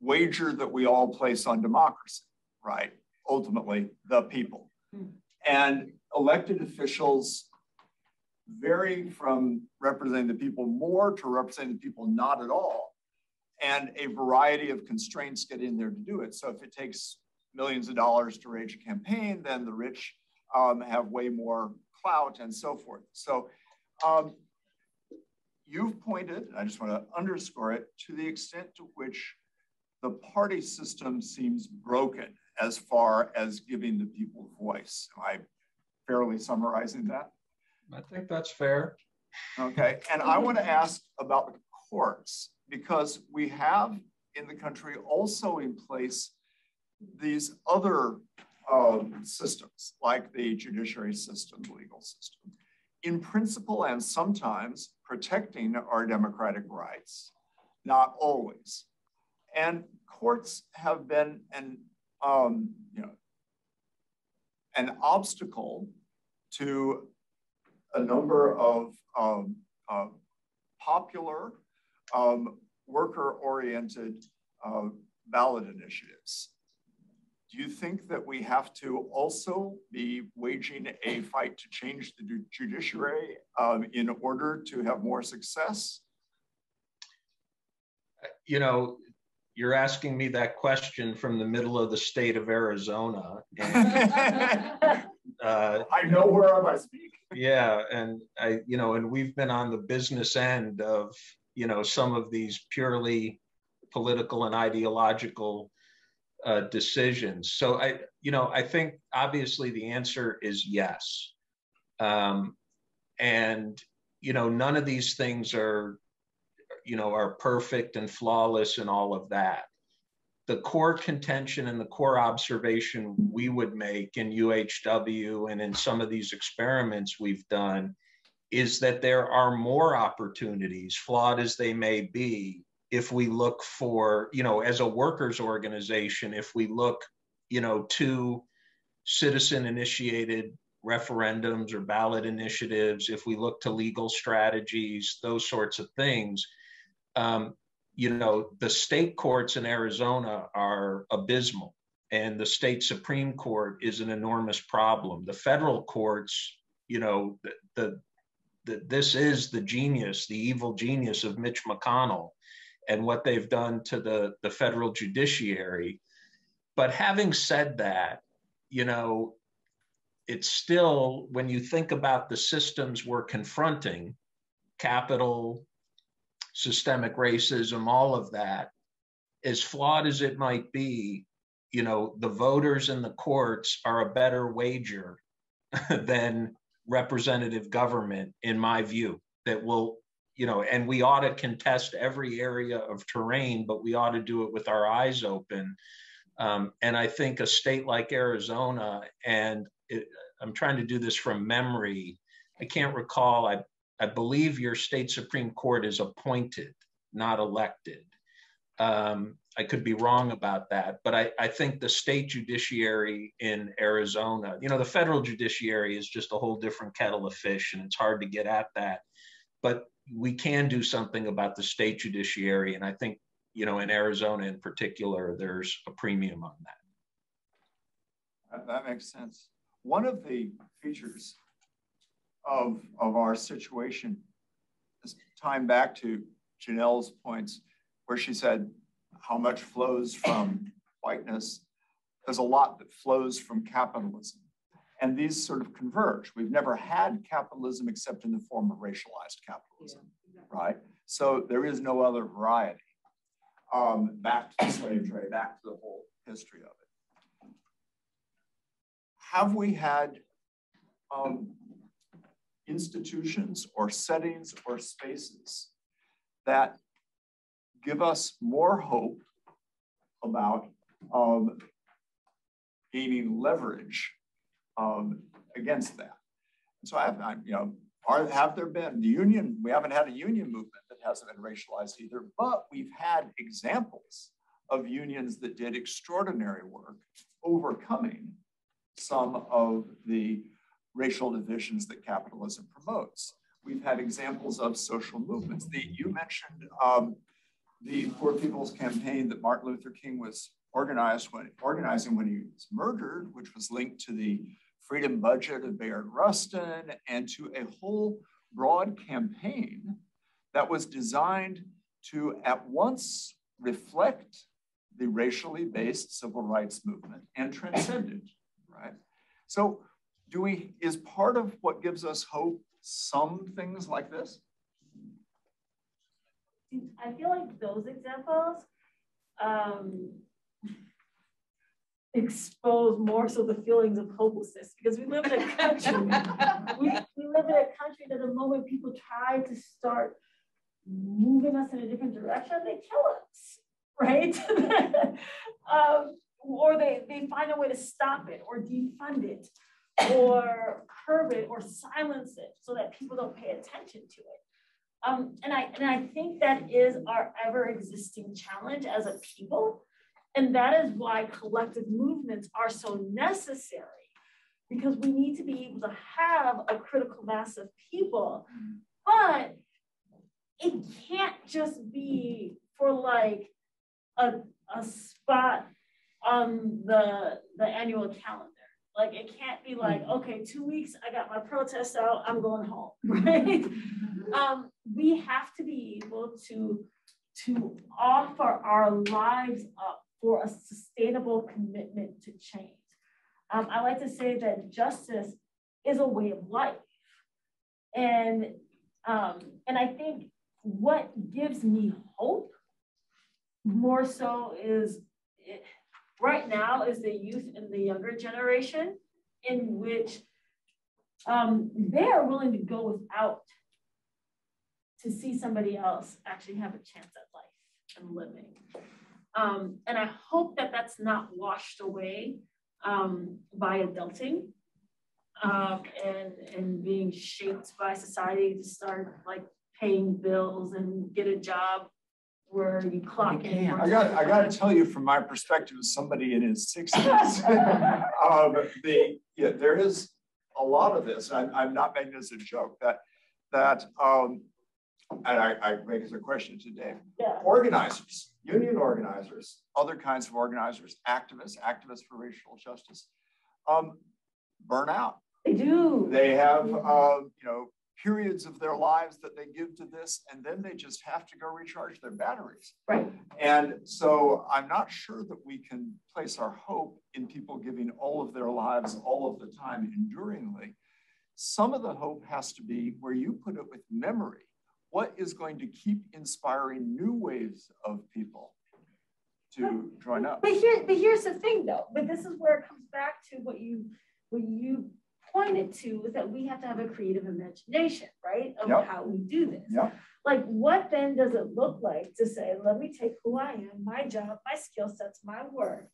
wager that we all place on democracy, right? Ultimately, the people. And elected officials vary from representing the people more to representing the people not at all. And a variety of constraints get in there to do it. So if it takes millions of dollars to rage a campaign, then the rich um, have way more clout and so forth. So um, you've pointed, I just want to underscore it, to the extent to which the party system seems broken as far as giving the people voice. Am I fairly summarizing that? I think that's fair. Okay, and I want to ask about the courts because we have in the country also in place these other um, systems like the judiciary system, the legal system, in principle and sometimes protecting our democratic rights, not always. And courts have been an, um, you know, an obstacle to a number of um, uh, popular um, worker-oriented uh, ballot initiatives. Do you think that we have to also be waging a fight to change the judiciary um, in order to have more success? You know, you're asking me that question from the middle of the state of Arizona. And, [LAUGHS] uh, I know where I speak. yeah, and I, you know, and we've been on the business end of, you know, some of these purely political and ideological uh, decisions. So I, you know, I think obviously the answer is yes. Um, and you know, none of these things are, you know, are perfect and flawless and all of that. The core contention and the core observation we would make in UHW and in some of these experiments we've done is that there are more opportunities, flawed as they may be, if we look for, you know, as a workers organization, if we look, you know, to citizen initiated referendums or ballot initiatives, if we look to legal strategies, those sorts of things, um, you know, the state courts in Arizona are abysmal and the state Supreme Court is an enormous problem. The federal courts, you know, the, the, the this is the genius, the evil genius of Mitch McConnell and what they've done to the, the federal judiciary. But having said that, you know, it's still, when you think about the systems we're confronting, capital, systemic racism, all of that, as flawed as it might be, you know, the voters and the courts are a better wager [LAUGHS] than representative government, in my view, that will you know, and we ought to contest every area of terrain, but we ought to do it with our eyes open. Um, and I think a state like Arizona, and it, I'm trying to do this from memory, I can't recall, I, I believe your state Supreme Court is appointed, not elected. Um, I could be wrong about that, but I, I think the state judiciary in Arizona, you know, the federal judiciary is just a whole different kettle of fish, and it's hard to get at that. But we can do something about the state judiciary. And I think, you know, in Arizona in particular, there's a premium on that. That makes sense. One of the features of, of our situation is time back to Jeanelle's points, where she said how much flows from whiteness. There's a lot that flows from capitalism. And these sort of converge. We've never had capitalism except in the form of racialized capitalism, yeah, exactly. right? So there is no other variety. um, back to the slave trade, back to the whole history of it. Have we had um, institutions or settings or spaces that give us more hope about um, gaining leverage um, against that. So I I, you know, are, have there been the union? We haven't had a union movement that hasn't been racialized either, but we've had examples of unions that did extraordinary work overcoming some of the racial divisions that capitalism promotes. We've had examples of social movements. The, you mentioned um, the Poor People's Campaign that Martin Luther King was organized when, organizing when he was murdered, which was linked to the freedom budget of Bayard Rustin and to a whole broad campaign that was designed to at once reflect the racially based civil rights movement and transcend it, right? So do we, is part of what gives us hope some things like this? I feel like those examples um, expose more so the feelings of hopelessness because we live in a country, [LAUGHS] we, we live in a country that the moment people try to start moving us in a different direction, they kill us, right? [LAUGHS] um, or they, they find a way to stop it or defund it or curb it or silence it so that people don't pay attention to it. Um, and I and I think that is our ever existing challenge as a people, and that is why collective movements are so necessary, because we need to be able to have a critical mass of people, but it can't just be for like a, a spot on the the annual calendar. Like it can't be like, okay, two weeks, I got my protest out, I'm going home, [LAUGHS] right? um, we have to be able to, to offer our lives up for a sustainable commitment to change. Um, I like to say that justice is a way of life. And, um, and I think what gives me hope more so is it, right now is the youth and the younger generation in which um, they are willing to go without to see somebody else actually have a chance at life and living. Um, and I hope that that's not washed away um, by adulting um, and, and being shaped by society to start like paying bills and get a job where you clock in. I got, I got to tell you, from my perspective, as somebody in his 60s, [LAUGHS] um, the, yeah, there is a lot of this. I'm, I'm not making this a joke that, that um, and I, I make as a question today. Yeah. Organizers, union organizers, other kinds of organizers, activists, activists for racial justice, um, burn out. They do. They have, uh, you know, periods of their lives that they give to this, and then they just have to go recharge their batteries. Right. And so I'm not sure that we can place our hope in people giving all of their lives all of the time enduringly. Some of the hope has to be where you put it with memory. What is going to keep inspiring new waves of people to join up? But here, but here's the thing though, but this is where it comes back to what you what you pointed to is that we have to have a creative imagination, right? Of yep. how we do this. Yep. Like, what then does it look like to say, let me take who I am, my job, my skill sets, my work,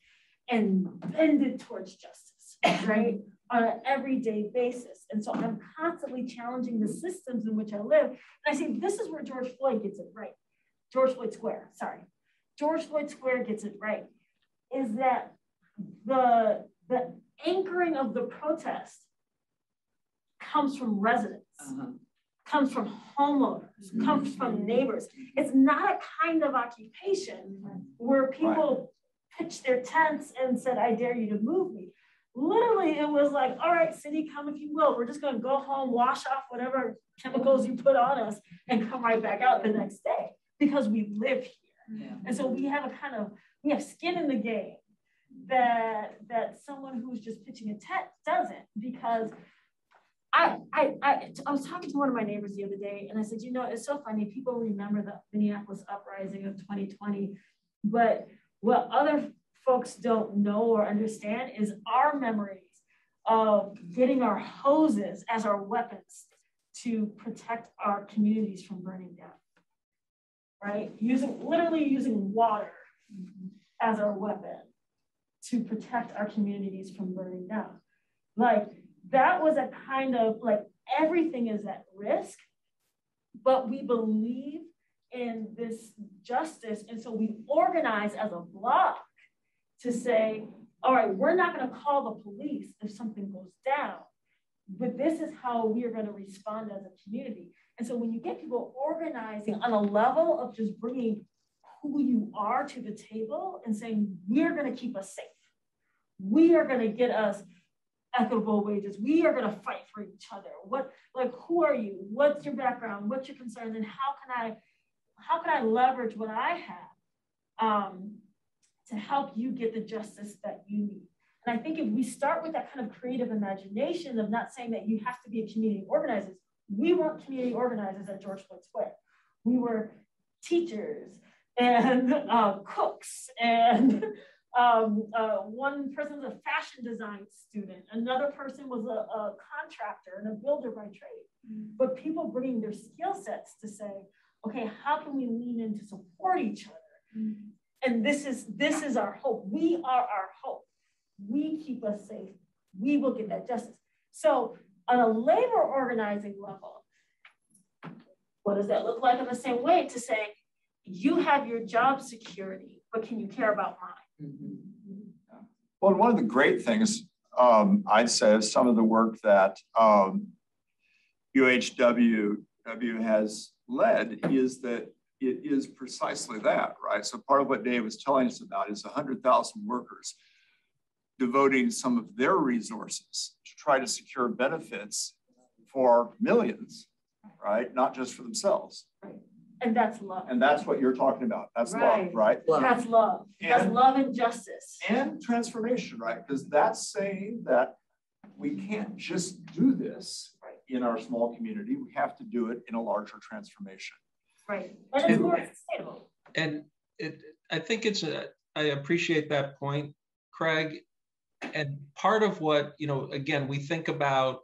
and bend it towards justice, [CLEARS THROAT] right? On an everyday basis. And so I'm constantly challenging the systems in which I live. And I say, this is where George Floyd gets it right. George Floyd Square, sorry. George Floyd Square gets it right. Is that the, the anchoring of the protest comes from residents, uh-huh. comes from homeowners, mm-hmm. comes from neighbors. It's not a kind of occupation where people right. pitched their tents and said, I dare you to move me. Literally, it was like, all right, city, come if you will. We're just going to go home, wash off whatever chemicals you put on us, and come right back out the next day because we live here. Yeah. And so we have a kind of, we have skin in the game that that someone who's just pitching a tent doesn't because I, I, I, I was talking to one of my neighbors the other day and I said, you know, it's so funny. People remember the Minneapolis uprising of 2020 But what other folks don't know or understand is our memories of getting our hoses as our weapons to protect our communities from burning down, right? Using, literally using water as our weapon to protect our communities from burning down. Like that was a kind of like everything is at risk, but we believe in this justice. And so we organize as a block to say, all right, we're not going to call the police if something goes down, but this is how we are going to respond as a community. And so when you get people organizing on a level of just bringing who you are to the table and saying, we're going to keep us safe. We are going to get us equitable wages. We are going to fight for each other. What, like, who are you? What's your background? What's your concerns? And how can I, how can I leverage what I have um, to help you get the justice that you need? And I think if we start with that kind of creative imagination of not saying that you have to be a community organizer, we weren't community organizers at George Floyd Square. We were teachers and [LAUGHS] uh, cooks and [LAUGHS] um, uh, one person was a fashion design student. Another person was a, a contractor and a builder by trade. Mm. But people bringing their skill sets to say, okay, how can we lean in to support each other? Mm. And this is this is our hope. We are our hope. We keep us safe. We will get that justice. So on a labor organizing level, what does that look like in the same way to say, you have your job security, but can you care about mine? Well, one of the great things um, I'd say is some of the work that um, UHW has led is that it is precisely that, right? So part of what Dave was telling us about is 100,000 workers devoting some of their resources to try to secure benefits for millions, right? Not just for themselves. Right. And that's love. And that's what you're talking about. That's right. love, right? That's love. And, that's love and justice. And transformation, right? Because that's saying that we can't just do this in our small community. We have to do it in a larger transformation. Right. And it's more sustainable. And it, I think it's a, I appreciate that point, Craig. And part of what, you know, again, we think about,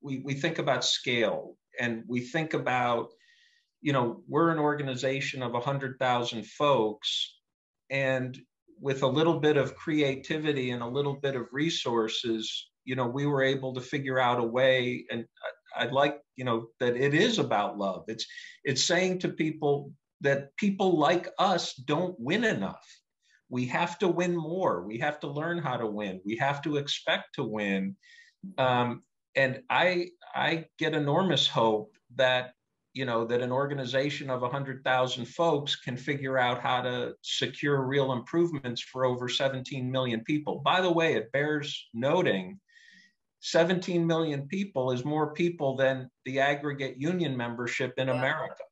we, we think about scale and we think about, you know, we're an organization of 100,000 folks, and with a little bit of creativity and a little bit of resources, you know, we were able to figure out a way. And I'd like, you know, that it is about love. It's it's saying to people that people like us don't win enough. We have to win more. We have to learn how to win. We have to expect to win. Um, and I I get enormous hope that you know that an organization of 100,000 folks can figure out how to secure real improvements for over 17 million people. By the way, it bears noting 17 million people is more people than the aggregate union membership in America.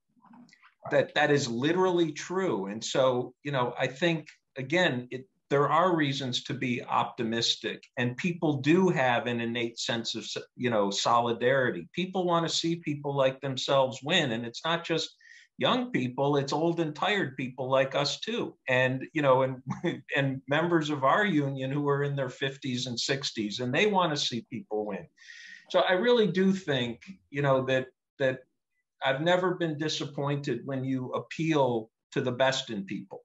That that is literally true. And so, you know, I think again, it there are reasons to be optimistic and people do have an innate sense of you know solidarity. People want to see people like themselves win and it's not just young people it's old and tired people like us too. And you know and [LAUGHS] and members of our union who are in their 50s and 60s and they want to see people win. So i really do think you know that that i've never been disappointed when you appeal to the best in people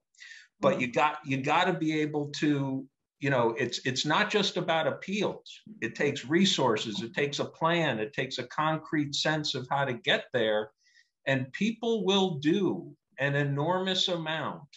but mm. you got you got to be able to you know it's it's not just about appeals. It takes resources it takes a plan it takes a concrete sense of how to get there. And people will do an enormous amount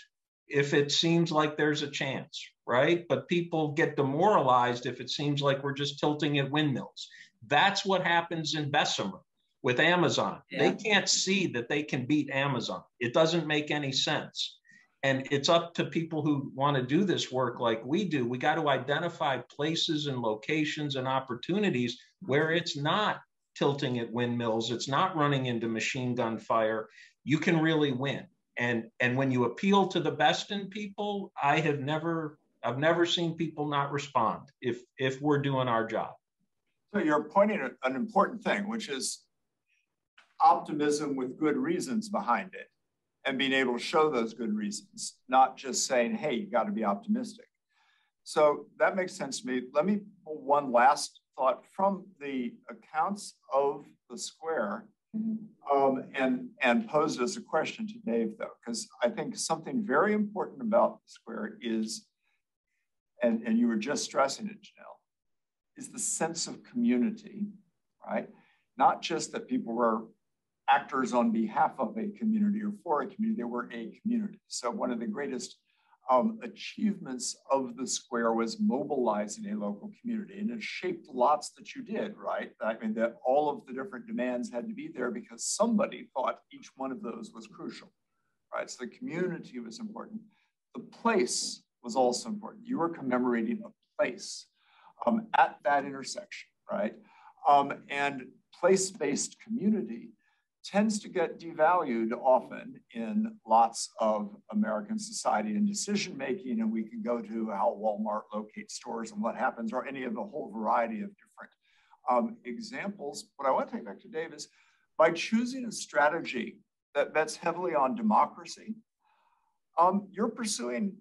if it seems like there's a chance right? But people get demoralized if it seems like we're just tilting at windmills. That's what happens in bessemer with amazon. Yeah. they can't see that they can beat amazon. It doesn't make any sense and it's up to people who want to do this work like we do. We got to identify places and locations and opportunities where it's not tilting at windmills, it's not running into machine gun fire. You can really win. And and when you appeal to the best in people, I have never I've never seen people not respond if if we're doing our job. So you're pointing at an important thing, which is optimism with good reasons behind it and being able to show those good reasons, not just saying, hey, you got to be optimistic. So that makes sense to me. Let me pull one last thought from the accounts of the square um, and, and pose it as a question to Dave, though, because I think something very important about the square is, and, and you were just stressing it, Jeanelle, is the sense of community, right? Not just that people were actors on behalf of a community or for a community, they were a community. So one of the greatest um, achievements of the square was mobilizing a local community and it shaped lots that you did, right? I mean, that all of the different demands had to be there because somebody thought each one of those was crucial, right? So the community was important. The place was also important. You were commemorating a place um, at that intersection, right? Um, and place-based community tends to get devalued often in lots of American society and decision making. And we can go to how Walmart locates stores and what happens, or any of a whole variety of different um, examples. What I want to take back to Dave is by choosing a strategy that bets heavily on democracy, um, you're pursuing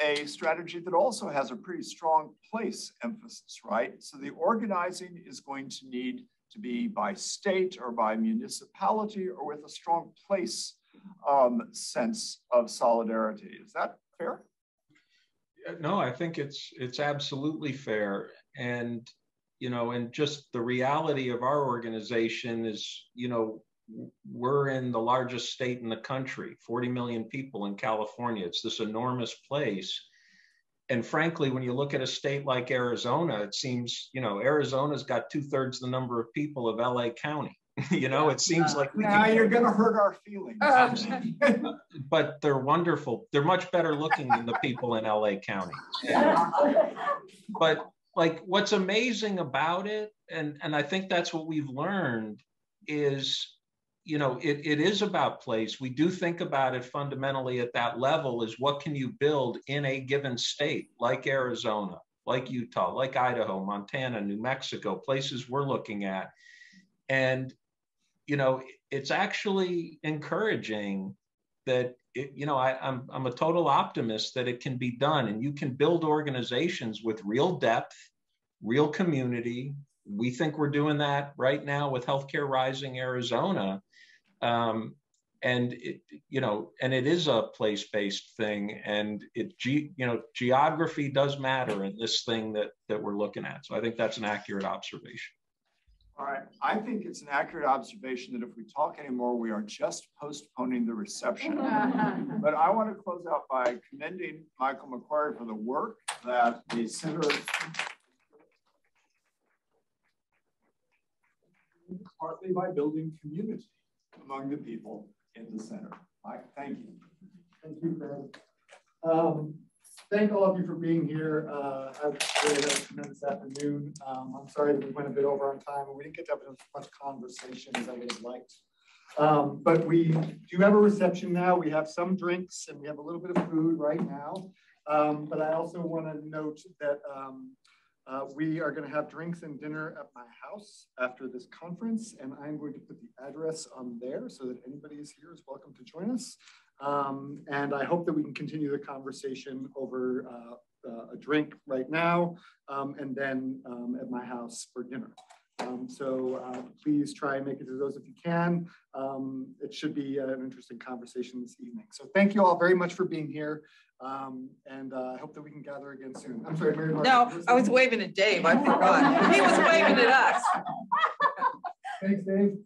a strategy that also has a pretty strong place emphasis, right? So the organizing is going to need to be by state or by municipality or with a strong place um, sense of solidarity. Is that fair? No, I think it's it's absolutely fair. And you know, and just the reality of our organization is, you know, we're in the largest state in the country, 40 million people in California. It's this enormous place and frankly, when you look at a state like Arizona, it seems, you know, Arizona's got two thirds the number of people of LA County. [LAUGHS] you know, it seems like we now you're going to hurt our feelings. [LAUGHS] Um, but they're wonderful. They're much better looking than the people in LA County. [LAUGHS] but like what's amazing about it, and, and I think that's what we've learned is you know, it, it is about place. We do think about it fundamentally at that level is what can you build in a given state like Arizona, like Utah, like Idaho, Montana, New Mexico, places we're looking at. And, you know, it's actually encouraging that, it, you know, I, I'm, I'm a total optimist that it can be done and you can build organizations with real depth, real community. We think we're doing that right now with Healthcare Rising Arizona um, and it, you know, and it is a place-based thing, and it, ge- you know, geography does matter in this thing that that we're looking at. So I think that's an accurate observation. All right, I think it's an accurate observation that if we talk anymore, we are just postponing the reception. [LAUGHS] but I want to close out by commending Michael McQuarrie for the work that the Center partly by building community among the people in the center. Mike, thank you. Thank you, Fred. Um, thank all of you for being here. Uh, I've really had a tremendous afternoon. Um, I'm sorry that we went a bit over on time and we didn't get to have as much conversation as I would have liked. Um, but we do have a reception now. We have some drinks and we have a little bit of food right now. Um, but I also want to note that um, uh, we are going to have drinks and dinner at my house after this conference, and I'm going to put the address on there so that anybody is here is welcome to join us. Um, and I hope that we can continue the conversation over uh, uh, a drink right now, um, and then um, at my house for dinner. Um, so uh, please try and make it to those if you can. Um, it should be an interesting conversation this evening. So thank you all very much for being here. Um, and uh, I hope that we can gather again soon. I'm sorry, Mary Martin. No, I was waving at Dave. I forgot. he was waving at us. Thanks, Dave.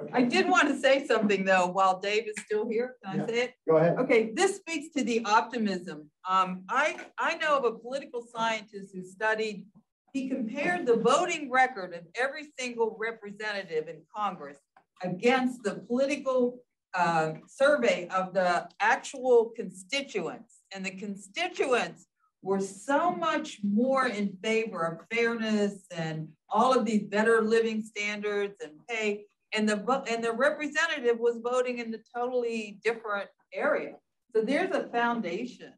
Okay. I did want to say something though, while Dave is still here. Can I say it? Go ahead. Okay, this speaks to the optimism. Um, I, I know of a political scientist who studied, he compared the voting record of every single representative in Congress against the political uh, survey of the actual constituents, and the constituents were so much more in favor of fairness and all of these better living standards and pay. And the and the representative was voting in a totally different area. So there's a foundation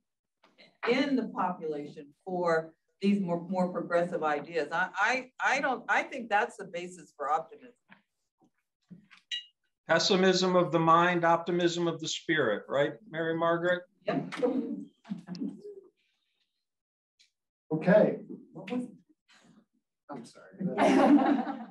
in the population for these more, more progressive ideas. I, I, I don't, I think that's the basis for optimism. Pessimism of the mind, optimism of the spirit, right, Mary Margaret? Yep. okay. I'm sorry. [LAUGHS]